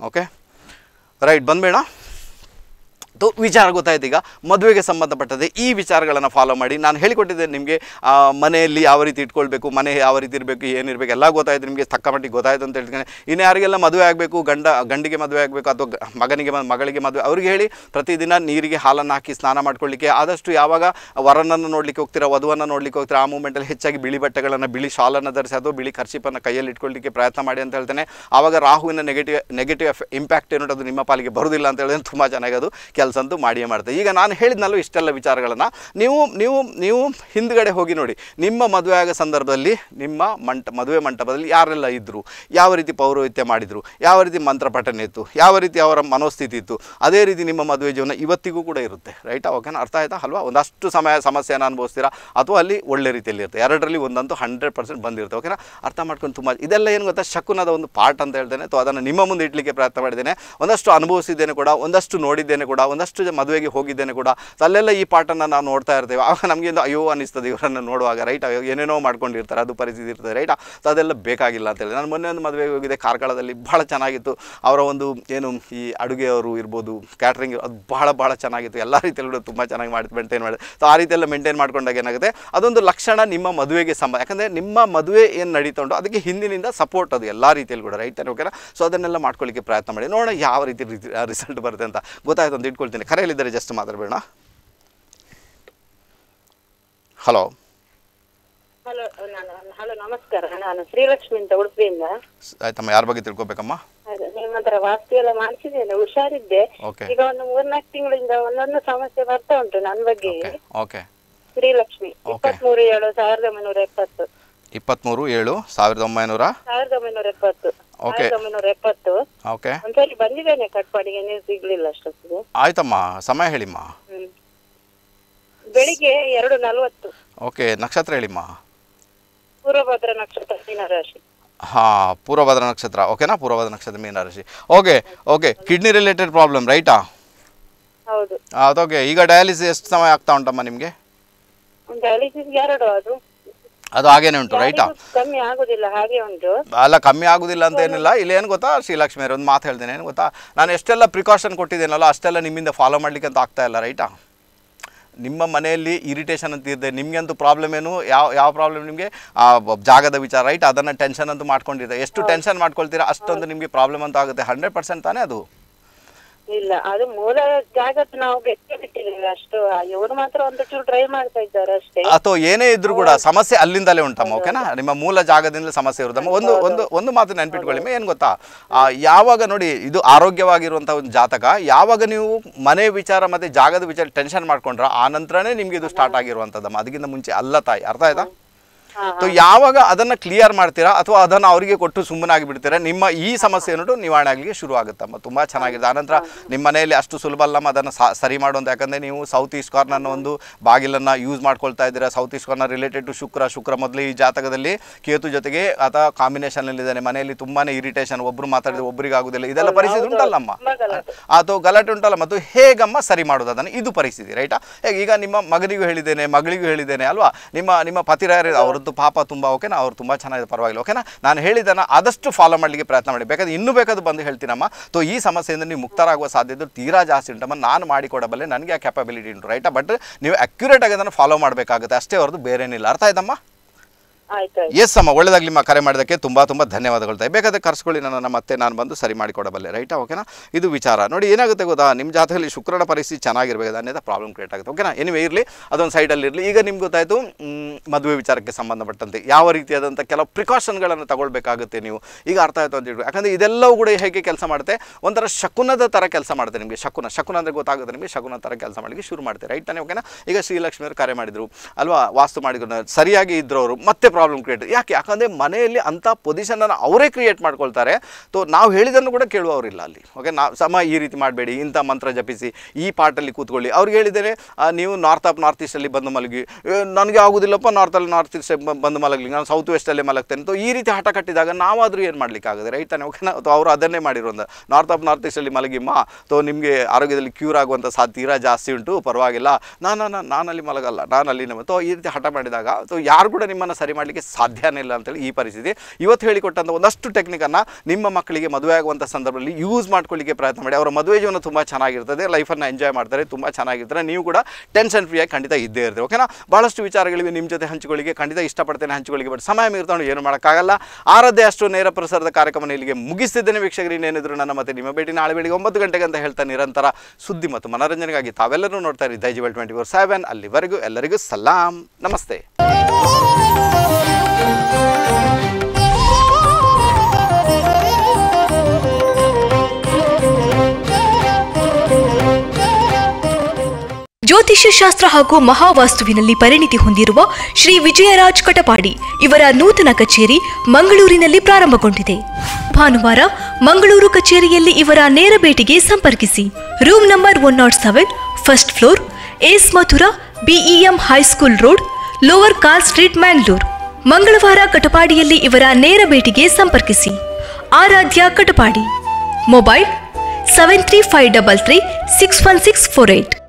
ಓಕೆ ರೈಟ್ ಬಂದ್ಬೇಡ ತೋ ವಿಚಾರ ಗೊತ್ತಾಯ್ತು ಈಗ. ಮದುವೆಗೆ ಸಂಬಂಧಪಟ್ಟದೆ ಈ ವಿಚಾರಗಳನ್ನು ಫಾಲೋ ಮಾಡಿ. ನಾನು ಹೇಳಿಕೊಟ್ಟಿದ್ದೇನೆ ನಿಮಗೆ ಮನೆಯಲ್ಲಿ ಯಾವ ರೀತಿ ಇಟ್ಕೊಳ್ಬೇಕು, ಮನೆ ಯಾವ ರೀತಿ ಇರಬೇಕು, ಏನಿರಬೇಕು, ಎಲ್ಲ ಗೊತ್ತಾಯ್ತು ನಿಮಗೆ, ತಕ್ಕ ಮಟ್ಟಿಗೆ ಗೊತ್ತಾಯ್ತು ಅಂತ ಹೇಳ್ತೀನಿ. ಇನ್ನು ಯಾರಿಗೆಲ್ಲ ಮದುವೆ ಆಗಬೇಕು, ಗಂಡ, ಗಂಡಿಗೆ ಮದುವೆ ಆಗಬೇಕು ಅಥವಾ ಮಗನಿಗೆ ಮಗಳಿಗೆ ಮದುವೆ, ಅವ್ರಿಗೆ ಹೇಳಿ ಪ್ರತಿದಿನ ನೀರಿಗೆ ಹಾಲನ್ನು ಹಾಕಿ ಸ್ನಾನ ಮಾಡ್ಕೊಳ್ಳಿಕ್ಕೆ ಆದಷ್ಟು ಯಾವಾಗ ವರನನ್ನು ನೋಡಲಿಕ್ಕೆ ಹೋಗ್ತೀರಾ, ವಧುವನ್ನು ನೋಡಲಿಕ್ಕೆ ಹೋಗ್ತೀರಾ, ಆ ಮೂಮೆಂಟಲ್ಲಿ ಹೆಚ್ಚಾಗಿ ಬಿಳಿ ಬಟ್ಟೆಗಳನ್ನು, ಬಿಳಿ ಶಾಲನ್ನು ಧರಿಸಿ ಅಥವಾ ಬಿಳಿ ಖರ್ಚಿಪನ್ನು ಕೈಯಲ್ಲಿ ಇಟ್ಕೊಳ್ಳಿಕ್ಕೆ ಪ್ರಯತ್ನ ಮಾಡಿ ಅಂತ ಹೇಳ್ತೇನೆ. ಆವಾಗ ರಾಹುವಿನ ನೆಗೆಟಿವ್ ನೆಗೆಟಿವ್ ಇಂಪ್ಯಾಕ್ಟ್ ಏನೋ ಅದು ನಿಮ್ಮ ಪಾಲಿಗೆ ಬರುವುದಿಲ್ಲ ಅಂತ ಹೇಳಿದ್ರೆ ತುಂಬ ಚೆನ್ನಾಗಿ ಅದು. ಕೆಲಸ ಅಂತೂ ಮಾಡಿಯೇ ಮಾಡ್ತದೆ ಈಗ ನಾನು ಹೇಳಿದ್ನಲ್ಲೂ ಇಷ್ಟೆಲ್ಲ ವಿಚಾರಗಳನ್ನು. ನೀವು ನೀವು ನೀವು ಹಿಂದ್ಗಡೆ ಹೋಗಿ ನೋಡಿ. ನಿಮ್ಮ ಮದುವೆ ಆಗೋ ಸಂದರ್ಭದಲ್ಲಿ, ನಿಮ್ಮ ಮಂಟ, ಮದುವೆ ಮಂಟಪದಲ್ಲಿ ಯಾರೆಲ್ಲ ಇದ್ದರು ಯಾವ ರೀತಿ ಪೌರೋಹಿತ್ಯ ಮಾಡಿದರು? ಯಾವ ರೀತಿ ಮಂತ್ರ ಪಠನೆ ಇತ್ತು? ಯಾವ ರೀತಿ ಅವರ ಮನೋಸ್ಥಿತಿ ಇತ್ತು? ಅದೇ ರೀತಿ ನಿಮ್ಮ ಮದುವೆ ಜೀವನ ಇವತ್ತಿಗೂ ಕೂಡ ಇರುತ್ತೆ. ರೈಟಾ? ಓಕೆನಾ ಅರ್ಥ ಆಯ್ತಾ? ಅಲ್ವಾ? ಒಂದಷ್ಟು ಸಮಯ, ಸಮಸ್ಯೆಯನ್ನು ಅನುಭವಿಸ್ತೀರಾ? ಅಥವಾ ಅಲ್ಲಿ ಒಳ್ಳೆ ರೀತಿಯಲ್ಲಿ ಇರುತ್ತೆ. ಎರಡರಲ್ಲಿ ಒಂದಂತೂ ಹಂಡ್ರೆಡ್ ಪರ್ಸೆಂಟ್ ಬಂದಿರುತ್ತೆ. ಓಕೆನಾ? ಅರ್ಥ ಮಾಡ್ಕೊಂಡು ತುಂಬ ಇದೆಲ್ಲ ಏನು ಗೊತ್ತಾ? ಶಕುನದ ಒಂದು ಪಾರ್ಟ್ ಅಂತ ಹೇಳ್ತೇನೆ. ಅಥವಾ ಅದನ್ನು ನಿಮ್ಮ ಮುಂದೆ ಇಡ್ಲಿಕ್ಕೆ ಪ್ರಯತ್ನ ಮಾಡಿದ್ದೇನೆ. ಒಂದಷ್ಟು ಅನುಭವಿಸಿದ್ದೇನೆ ಕೂಡ, ಒಂದಷ್ಟು ನೋಡಿದ್ದೇನೆ ಕೂಡ ಒಂದಷ್ಟು ಮದುವೆಗೆ ಹೋಗಿದ್ದೇನೆ ಕೂಡ. ಅಲ್ಲೆಲ್ಲ ಈ ಪಾಟನ್ನು ನಾವು ನೋಡ್ತಾ ಇರ್ತೇವೆ. ಆವಾಗ ನಮಗೆ ಒಂದು ಅಯ್ಯೋ ಅನಿಸ್ತದೆ ಇವರನ್ನು ನೋಡುವಾಗ, ರೈಟ್? ಏನೇನೋ ಮಾಡ್ಕೊಂಡಿರ್ತಾರೆ, ಅದು ಪರಿಸ್ಥಿತಿ ಇರ್ತದೆ, ರೈಟಾ? ಸೊ ಅದೆಲ್ಲ ಬೇಕಾಗಿಲ್ಲ ಅಂತ ಹೇಳಿ. ನಾನು ಮೊನ್ನೆ ಒಂದು ಮದುವೆಗೆ ಹೋಗಿದ್ದೆ, ಕಾರ್ಕಳದಲ್ಲಿ ಬಹಳ ಚೆನ್ನಾಗಿತ್ತು. ಅವರ ಒಂದು ಏನು ಈ ಅಡುಗೆಯವರು ಇರ್ಬೋದು ಕ್ಯಾಟ್ರಿಂಗ್ ಅದು ಬಹಳ ಬಹಳ ಚೆನ್ನಾಗಿತ್ತು. ಎಲ್ಲ ರೀತಿಯಲ್ಲೂ ತುಂಬ ಚೆನ್ನಾಗಿ ಮಾಡಿ ಮೇಂಟೈನ್ ಮಾಡಿದೆ ಸೊ ಆ ರೀತಿಯೆಲ್ಲ ಮೇಂಟೈನ್ ಮಾಡ್ಕೊಂಡಾಗ ಏನಾಗುತ್ತೆ? ಅದೊಂದು ಲಕ್ಷಣ ನಿಮ್ಮ ಮದುವೆಗೆ ಸಂಬಂಧ. ಯಾಕಂದರೆ ನಿಮ್ಮ ಮದುವೆ ಏನು ನಡೀತಾ ಅದಕ್ಕೆ ಹಿಂದಿನಿಂದ ಸಪೋರ್ಟ್ ಅದು ಎಲ್ಲ ರೀತಿಯಲ್ಲಿ ಕೂಡ, ರೈಟ್? ಓಕೆನಾ? ಸೊ ಅದನ್ನೆಲ್ಲ ಮಾಡ್ಕೊಳ್ಳಿಕ್ಕೆ ಪ್ರಯತ್ನ ಮಾಡಿ. ನೋಡೋಣ ಯಾವ ರೀತಿ ರಿಸಲ್ಟ್ ಬರುತ್ತೆ ಅಂತ ಗೊತ್ತಾಯ್ತು ಅಂತ ಇಟ್ಕೊಳ್ತೀನಿ ಕರೆಯಲ್ಲಿದ್ದರೆ ಜಸ್ಟ್ ಮಾತಾಡಬೇಡ ಹಲೋ ಹಲೋ ನಾನು ಹಲೋ ನಮಸ್ಕಾರ. ನಾನು ಶ್ರೀಲಕ್ಷ್ಮಿ ಅಂತ ಉಡುಪಿಯಿಂದ. ಆಯ್ತಮ್ಮ ಯಾರ ಬಗ್ಗೆ ತಿಳ್ಕೊಬೇಕಮ್ಮ? ನಿಮ್ಮ ಹತ್ರ ವಾಸ್ತು ಎಲ್ಲ ಮಾಡಿಸಿದ್ದೇನೆ ಹುಷಾರಿದ್ದೆ. ಈಗ ಒಂದು ಮೂರ್ನಾಲ್ಕು ತಿಂಗಳಿಂದ ಒಂದೊಂದು ಸಮಸ್ಯೆ ಬರ್ತಾ ಉಂಟು ನನ್ನ ಬಗ್ಗೆ. ಓಕೆ ಶ್ರೀಲಕ್ಷ್ಮಿ ಇಪ್ಪತ್ಮೂರು ಏಳು ಸಾವಿರದ ಒಂಬೈನೂರ ಎಪ್ಪತ್ತು. ಇಪ್ಪತ್ಮೂರು ಏಳು ಸಾವಿರದ ಒಂಬೈನೂರ? ಸಾವಿರದ ಒಂಬೈನೂರ ಎಪ್ಪತ್ತು. ಸಾವಿರದ ಒಂಬೈನೂರ ಎಪ್ಪತ್ತು. ಓಕೆ ಒಂದ್ಸರಿ ಬಂದಿದ್ದೇನೆ ಕಟ್ಪಾಡಿಗೆ ನೀವು ಸಿಗ್ಲಿಲ್ಲ ಅಷ್ಟೊತ್ತಿಗೆ. ಆಯ್ತಮ್ಮ ಸಮಯ ಹೇಳಿಮ್ಮ. ಬೆಳಿಗ್ಗೆ ಎರಡು ನಲ್ವತ್ತು. ಓಕೆ ನಕ್ಷತ್ರ ಹೇಳಿಮ್ಮ. ಪೂರ್ವಭದ್ರ ನಕ್ಷತ್ರ ಮೀನರಾಶಿ. ಹಾಂ ಪೂರ್ವಭದ್ರ ನಕ್ಷತ್ರ. ಓಕೆನಾ ಪೂರ್ವಭದ್ರ ನಕ್ಷತ್ರ ಮೀನರಾಶಿ. Okay okay kidney related problem ರೈಟಾ ಹೌದು. ಅದೋಕೆ ಈಗ ಡಯಾಲಿಸಿಸ್ ಎಷ್ಟು ಸಮಯ ಆಗ್ತಾ ಉಂಟಮ್ಮ ನಿಮಗೆ? ಡಯಾಲಿಸಿಸ್ ಎರಡು ಅದು. ಅದು ಹಾಗೇನೆ ಉಂಟು ರೈಟಾ? ಕಮ್ಮಿ ಆಗುದಿಲ್ಲ ಹಾಗೆ ಉಂಟು. ಅಲ್ಲ ಕಮ್ಮಿ ಆಗುದಿಲ್ಲ ಅಂತ ಏನಿಲ್ಲ. ಇಲ್ಲಿ ಏನು ಗೊತ್ತಾ? ಶ್ರೀಲಕ್ಷ್ಮಿ ಒಂದು ಮಾತು ಹೇಳ್ತೇನೆ ಏನು ಗೊತ್ತಾ? ನಾನು ಎಷ್ಟೆಲ್ಲ ಪ್ರಿಕಾಷನ್ ಕೊಟ್ಟಿದ್ದೇನಲ್ಲ ಅಷ್ಟೆಲ್ಲ ನಿಮ್ಮಿಂದ ಫಾಲೋ ಮಾಡ್ಲಿಕ್ಕೆ ಅಂತ ಆಗ್ತಾ ಇಲ್ಲ ರೈಟಾ? ನಿಮ್ಮ ಮನೆಯಲ್ಲಿ ಇರಿಟೇಷನ್ ಅಂತ ಇದೆ ನಿಮಗೆ ಅಂತೂ ಪ್ರಾಬ್ಲಮ್ ಏನು? ಯಾವ ಯಾವ ಪ್ರಾಬ್ಲಮ್ ನಿಮಗೆ? ಆ ಜಾಗದ ವಿಚಾರ ರೈಟ್? ಅದನ್ನು ಟೆನ್ಷನ್ ಅಂತೂ ಮಾಡ್ಕೊಂಡಿರ್ತಾರೆ ಎಷ್ಟು ಟೆನ್ಷನ್ ಮಾಡ್ಕೊಳ್ತೀರಾ ಅಷ್ಟೊಂದು ನಿಮಗೆ ಪ್ರಾಬ್ಲಮ್ ಅಂತ ಆಗುತ್ತೆ. ಹಂಡ್ರೆಡ್ ಪರ್ಸೆಂಟ್ ತಾನೇ ಅದು? ಇಲ್ಲ ಅದು ಮೂಲ ಜಾಗದ್ದು ನಾವು ಬೆಚ್ಚ ಬಿಟ್ಟಿದ್ದೇವೆ ಅಷ್ಟು ಇವರು ಮಾತ್ರ ಒಂದು ಚೂರು ಟ್ರೈ ಮಾಡ್ತಾ ಇದ್ದಾರೆ ಅಷ್ಟೇ. ಅಥವಾ ಏನೇ ಇದ್ರು ಕೂಡ ಸಮಸ್ಯೆ ಅಲ್ಲಿಂದಲೇ ಉಂಟಮ್ಮ ಓಕೆನಾ ನಿಮ್ಮ ಮೂಲ ಜಾಗದಿಂದ ಸಮಸ್ಯೆ ಇರುತ್ತಮ್ಮ. ಒಂದು ಒಂದು ಒಂದು ಮಾತು ನೆನ್ಪಿಟ್ಕೊಳ್ಳಿ ಏನು ಗೊತ್ತಾ? ಯಾವಾಗ ನೋಡಿ ಇದು ಆರೋಗ್ಯವಾಗಿರುವಂಥ ಒಂದು ಜಾತಕ ಯಾವಾಗ ನೀವು ಮನೆ ವಿಚಾರ ಮತ್ತೆ ಜಾಗದ ವಿಚಾರ ಟೆನ್ಷನ್ ಮಾಡ್ಕೊಂಡ್ರ ಆ ನಂತರನೇ ನಿಮ್ಗೆ ಇದು ಸ್ಟಾರ್ಟ್ ಆಗಿರುವಂತದ್ದಮ್ಮ. ಅದಕ್ಕಿಂತ ಮುಂಚೆ ಅಲ್ಲ ತಾಯಿ. ಅರ್ಥ ಆಯ್ತಾ? ಸೊ ಯಾವಾಗ ಅದನ್ನ ಕ್ಲಿಯರ್ ಮಾಡ್ತೀರಾ ಅಥವಾ ಅದನ್ನ ಅವರಿಗೆ ಕೊಟ್ಟು ಸುಮ್ಮನಾಗಿ ಬಿಡ್ತೀರಾ ನಿಮ್ಮ ಈ ಸಮಸ್ಯೆ ಏನೋ ನಿವಾರಣೆ ಆಗ್ಲಿಕ್ಕೆ ಶುರು ಆಗುತ್ತಮ್ಮ ತುಂಬಾ ಚೆನ್ನಾಗಿದೆ. ಆನಂತರ ನಿಮ್ಮ ಮನೆಯಲ್ಲಿ ಅಷ್ಟು ಸುಲಭ ಅಲ್ಲಮ್ಮ ಅದನ್ನ ಸರಿ ಮಾಡುವಂತ ಯಾಕಂದ್ರೆ ನೀವು ಸೌತ್ ಈಸ್ಟ್ ಕಾರ್ನರ್ನ ಒಂದು ಬಾಗಿಲನ್ನ ಯೂಸ್ ಮಾಡ್ಕೊಳ್ತಾ ಇದ್ದೀರಾ. South east corner related to ಶುಕ್ರ ಶುಕ್ರ ಮೊದಲು ಈ ಜಾತಕದಲ್ಲಿ ಕೇತು ಜೊತೆಗೆ ಅಥವಾ ಇದ್ದಾನೆ. ಮನೆಯಲ್ಲಿ ತುಂಬಾನೇ ಇರಿಟೇಷನ್ ಒಬ್ರು ಮಾತಾಡಿದ್ರೆ ಒಬ್ಬರಿಗೆ ಆಗುದಿಲ್ಲ. ಇದೆಲ್ಲ ಪರಿಸ್ಥಿತಿ ಉಂಟಲ್ಲಮ್ಮ. ಅಥವಾ ಗಲಾಟೆ. ಉಂಟಲ್ಲ. ಮತ್ತು ಹೇಗಮ್ಮ ಸರಿ ಮಾಡೋದು ಅದನ್ನು? ಇದು ಪರಿಸ್ಥಿತಿ ರೈಟಾ ಈಗ ನಿಮ್ಮ ಮಗನಿಗೂ ಹೇಳಿದ್ದೇನೆ ಮಗಳಿಗೂ ಹೇಳಿದ್ದೇನೆ ಅಲ್ವಾ? ನಿಮ್ಮ ನಿಮ್ಮ ಪತಿರಾಯರು ಅವರದ್ದು ಪಾಪ ತುಂಬ ಓಕೆನಾ ಅವ್ರು ತುಂಬ ಚೆನ್ನಾಗಿದೆ, ಪರವಾಗಿಲ್ಲ ಓಕೆನಾ ನಾನು ಹೇಳಿದ್ದನ್ನು ಆದಷ್ಟು ಫಾಲೋ ಮಾಡಲಿಕ್ಕೆ ಪ್ರಯತ್ನ ಮಾಡಿ. ಬೇಕಾದ್ರೆ ಇನ್ನೂ ಬೇಕಾದ್ರೆ ಬಂದು ಹೇಳ್ತೀನಮ್ಮ. ಸೊ ಈ ಸಮಸ್ಯೆಯಿಂದ ನೀವು ಮುಕ್ತರಾಗುವ ಸಾಧ್ಯತೆ ತೀರಾ ಜಾಸ್ತಿ ಉಂಟಮ್ಮ. ನಾನು ಮಾಡಿಕೊಡಬಲ್ಲೆ, ನನಗೆ ಆ ಕೆಪಬಿಲಿಟಿ ಉಂಟು ರೈಟಾ ಬಟ್ ನೀವು ಅಕ್ಯುರೇಟ್ ಆಗಿ ಅದನ್ನು ಫಾಲೋ ಮಾಡಬೇಕಾಗುತ್ತೆ. ಅಷ್ಟೇ ಅವ್ರದ್ದು ಬೇರೇನಿಲ್ಲ. ಅರ್ಥ ಆಯ್ತಮ್ಮ? ಎಸ್ ಅಮ್ಮ, ಒಳ್ಳೇದಾಗ್ಲಿ ನಿಮ್ಮ ಕರೆ ಮಾಡೋದಕ್ಕೆ ತುಂಬ ತುಂಬ ಧನ್ಯವಾದಗಳು ಬೇಕಾದ್ರೆ ಕರ್ಸ್ಕೊಳ್ಳಿ ನನ್ನನ್ನು ಮತ್ತೆ ನಾನು ಬಂದು ಸರಿ ಮಾಡಿಕೊಡಬಲ್ಲೆ. ರೈಟಾ ಓಕೆನಾ ಇದು ವಿಚಾರ. ನೋಡಿ, ಏನಾಗುತ್ತೆ ಗೊತ್ತಾ? ನಿಮ್ಮ ಜಾತಕದಲ್ಲಿ ಶುಕ್ರನ ಪರಿಸ್ಥಿತಿ ಚೆನ್ನಾಗಿರ್ಬೇಕು. ಅನ್ನೋದು ಪ್ರಾಬ್ಲಮ್ ಕ್ರಿಯೇಟ್ ಆಗುತ್ತೆ. ಓಕೆನಾ ಎನಿವೆ ಇರಲಿ. ಅದೊಂದು ಸೈಡಲ್ಲಿ ಇರಲಿ. ಈಗ ನಿಮ್ಗೆ ಗೊತ್ತಾಯಿತು ಮದುವೆ ವಿಚಾರಕ್ಕೆ ಸಂಬಂಧಪಟ್ಟಂತೆ ಯಾವ ರೀತಿಯಾದಂಥ ಕೆಲವು ಪ್ರಿಕಾಷನ್ಗಳನ್ನು ತಗೊಳ್ಬೇಕಾಗುತ್ತೆ ನೀವು. ಈಗ ಅರ್ಥ ಆಯಿತು ಅಂತ ಹೇಳಿ ಯಾಕಂದರೆ ಇದೆಲ್ಲವೂ ಕೂಡ ಹೇಗೆ ಕೆಲಸ ಮಾಡುತ್ತೆ? ಒಂಥರ ಶಕುನದ ಥರ ಕೆಲಸ ಮಾಡುತ್ತೆ ನಿಮಗೆ. ಶಕುನ. ಶಕುನ ಅಂದರೆ ಗೊತ್ತಾಗುತ್ತೆ ನಿಮಗೆ. ಶಕುನ ಥರ ಕೆಲಸ ಮಾಡಲಿಕ್ಕೆ ಶುರು ಮಾಡ್ತಾರೆ. ರೈಟ್ ತಾನೇ? ಓಕೆನಾ ಈಗ ಶ್ರೀಲಕ್ಷ್ಮಿಯವರು ಕರೆ ಮಾಡಿದರು. ಅಲ್ವಾ? ವಾಸ್ತು ಮಾಡಿದ್ರು. ಸರಿಯಾಗಿ ಇದ್ರು ಅವರು. ಮತ್ತೆ ಪ್ರಾಬ್ಲಮ್ ಕ್ರಿಯೇಟ್ ಯಾಕೆ? ಯಾಕಂದರೆ ಮನೆಯಲ್ಲಿ ಅಂಥ ಪೊಸಿಷನನ್ನು ಅವರೇ ಕ್ರಿಯೇಟ್ ಮಾಡ್ಕೊಳ್ತಾರೆ. ತೋ ನಾವು ಹೇಳಿದ್ದನ್ನು ಕೂಡ ಕೇಳುವವರಿಲ್ಲ ಅಲ್ಲಿ. ಓಕೆ ನಾವು ಸಮ ಈ ರೀತಿ ಮಾಡಬೇಡಿ, ಇಂಥ ಮಂತ್ರ ಜಪಿಸಿ, ಈ ಪಾರ್ಟಲ್ಲಿ ಕೂತ್ಕೊಳ್ಳಿ. ಅವ್ರಿಗೆ ಹೇಳಿದರೆ ನೀವು ನಾರ್ತ್ ಆಫ್ ನಾರ್ತ್ ಈಸ್ಟಲ್ಲಿ ಬಂದು ಮಲಗಿ. ನನಗೆ ಆಗೋದಿಲ್ಲಪ್ಪ ನಾರ್ತಲ್ಲಿ ನಾರ್ತ್ ಈಸ್ಟ್ ಬಂದು ಮಲಗಲಿ. ನಾನು ಸೌತ್ ವೆಸ್ಟಲ್ಲೇ ಮಲಗ್ತೇನೆ. ತೋ ಈ ರೀತಿ ಹಠ ಕಟ್ಟಿದಾಗ ನಾವಾದರೂ ಏನು ಮಾಡಲಿಕ್ಕಾಗದೆ ರೈಟ್ ತಾನೆ ಓಕೆನಾ? ಅಥವಾ ಅವರು ಅದನ್ನೇ ಮಾಡಿರೋದು ನಾರ್ತ್ ಆಫ್ ನಾರ್ತ್ ಈಸ್ಟಲ್ಲಿ ಮಲಗಿಮ್ಮ ತೋ ನಿಮಗೆ ಆರೋಗ್ಯದಲ್ಲಿ ಕ್ಯೂರ್ ಆಗುವಂಥ ಸಾಧ್ಯ ತೀರಾ ಜಾಸ್ತಿ ಉಂಟು, ಪರವಾಗಿಲ್ಲ. ನಾನು ನಾನು, ನಾನಲ್ಲಿ ಮಲಗಲ್ಲ, ನಾನಲ್ಲಿ ನಮ್ಮ ತೋ ಈ ರೀತಿ ಹಠ ಮಾಡಿದಾಗ ತೋ ಯಾರು ಕೂಡ ನಿಮ್ಮನ್ನು ಸರಿ ಮಾಡಲಿಕ್ಕೆ ಸಾಧ್ಯನೇ ಇಲ್ಲ ಅಂತೇಳಿ ಈ ಪರಿಸ್ಥಿತಿ. ಇವತ್ತು ಹೇಳಿಕೊಟ್ಟಂಥ ಒಂದಷ್ಟು ಟೆಕ್ನಿಕನ್ನು ನಿಮ್ಮ ಮಕ್ಕಳಿಗೆ ಮದುವೆ ಆಗುವಂಥ ಸಂದರ್ಭದಲ್ಲಿ ಯೂಸ್ ಮಾಡ್ಕೊಳ್ಳಿಕ್ಕೆ ಪ್ರಯತ್ನ ಮಾಡಿ. ಅವರ ಮದುವೆ ಜೀವನ ತುಂಬ ಚೆನ್ನಾಗಿರ್ತದೆ ಲೈಫನ್ನು ಎಂಜಾಯ್ ಮಾಡ್ತಾರೆ, ತುಂಬ ಚೆನ್ನಾಗಿರ್ತಾರೆ. ನೀವು ಕೂಡ ಟೆನ್ಷನ್ ಫ್ರೀಯಾಗಿ ಖಂಡಿತ ಇದ್ದೇ ಇರ್ತೀವಿ ಓಕೆನಾ ಭಾಳಷ್ಟು ವಿಚಾರಗಳಿವೆ ನಿಮ್ಮ ಜೊತೆ ಹಂಚಿಕೊಳ್ಳಿಕ್ಕೆ, ಖಂಡಿತ ಇಷ್ಟಪಡ್ತೇನೆ ಹಂಚಿಕೊಳ್ಳಿಕ್ಕೆ ಬಟ್ ಸಮಯ ಮೀರ್ತಾಕೊಂಡು ಏನು ಮಾಡೋಕ್ಕಾಗಲ್ಲ. ಆರದೇ ಅಷ್ಟು ನೇರ ಪ್ರಸಾರದ ಕಾರ್ಯಕ್ರಮ ಇಲ್ಲಿಗೆ ಮುಗಿಸಿದ್ದೇನೆ ವೀಕ್ಷಕರು. ಇನ್ನೇನಿದ್ರು ನನ್ನ ಮತ್ತೆ ನಿಮ್ಮ ಭೇಟಿ ನಾಳೆ ಬೆಳಿಗ್ಗೆ ಒಂಬತ್ತು ಗಂಟೆಗೆ ಅಂತ ಹೇಳ್ತಾ ನಿರಂತರ ಸುದ್ದಿ ಮತ್ತು ಮನೋರಂಜನೆಗಾಗಿ ತಾವೆಲ್ಲರೂ ನೋಡ್ತಾ ಇರಿ. Daijiworld twenty four seven. ಅಲ್ಲಿವರೆಗೂ ಎಲ್ಲರಿಗೂ ಸಲಾಂ. ನಮಸ್ತೆ. ಜ್ಯೋತಿಷ್ಯ ಶಾಸ್ತ್ರ ಹಾಗೂ ಮಹಾವಾಸ್ತುವಿನಲ್ಲಿ ಪರಿಣಿತಿ ಹೊಂದಿರುವ ಶ್ರೀ ವಿಜಯರಾಜ್ ಕಟಪಾಡಿ ಇವರ ನೂತನ ಕಚೇರಿ ಮಂಗಳೂರಿನಲ್ಲಿ ಪ್ರಾರಂಭಗೊಂಡಿದೆ. ಭಾನುವಾರ ಮಂಗಳೂರು ಕಚೇರಿಯಲ್ಲಿ ಇವರ ನೇರ ಭೇಟಿಗೆ ಸಂಪರ್ಕಿಸಿ. Room number one nought seven, first floor, S Mathura, BEM high school road, lower car street Mangalore ಮಂಗಳವಾರ ಕಟಪಾಡಿಯಲ್ಲಿ ಇವರ ನೇರ ಭೇಟಿಗೆ ಸಂಪರ್ಕಿಸಿ. Aradhya Katapadi. Mobile seven three five double three, six one six four eight.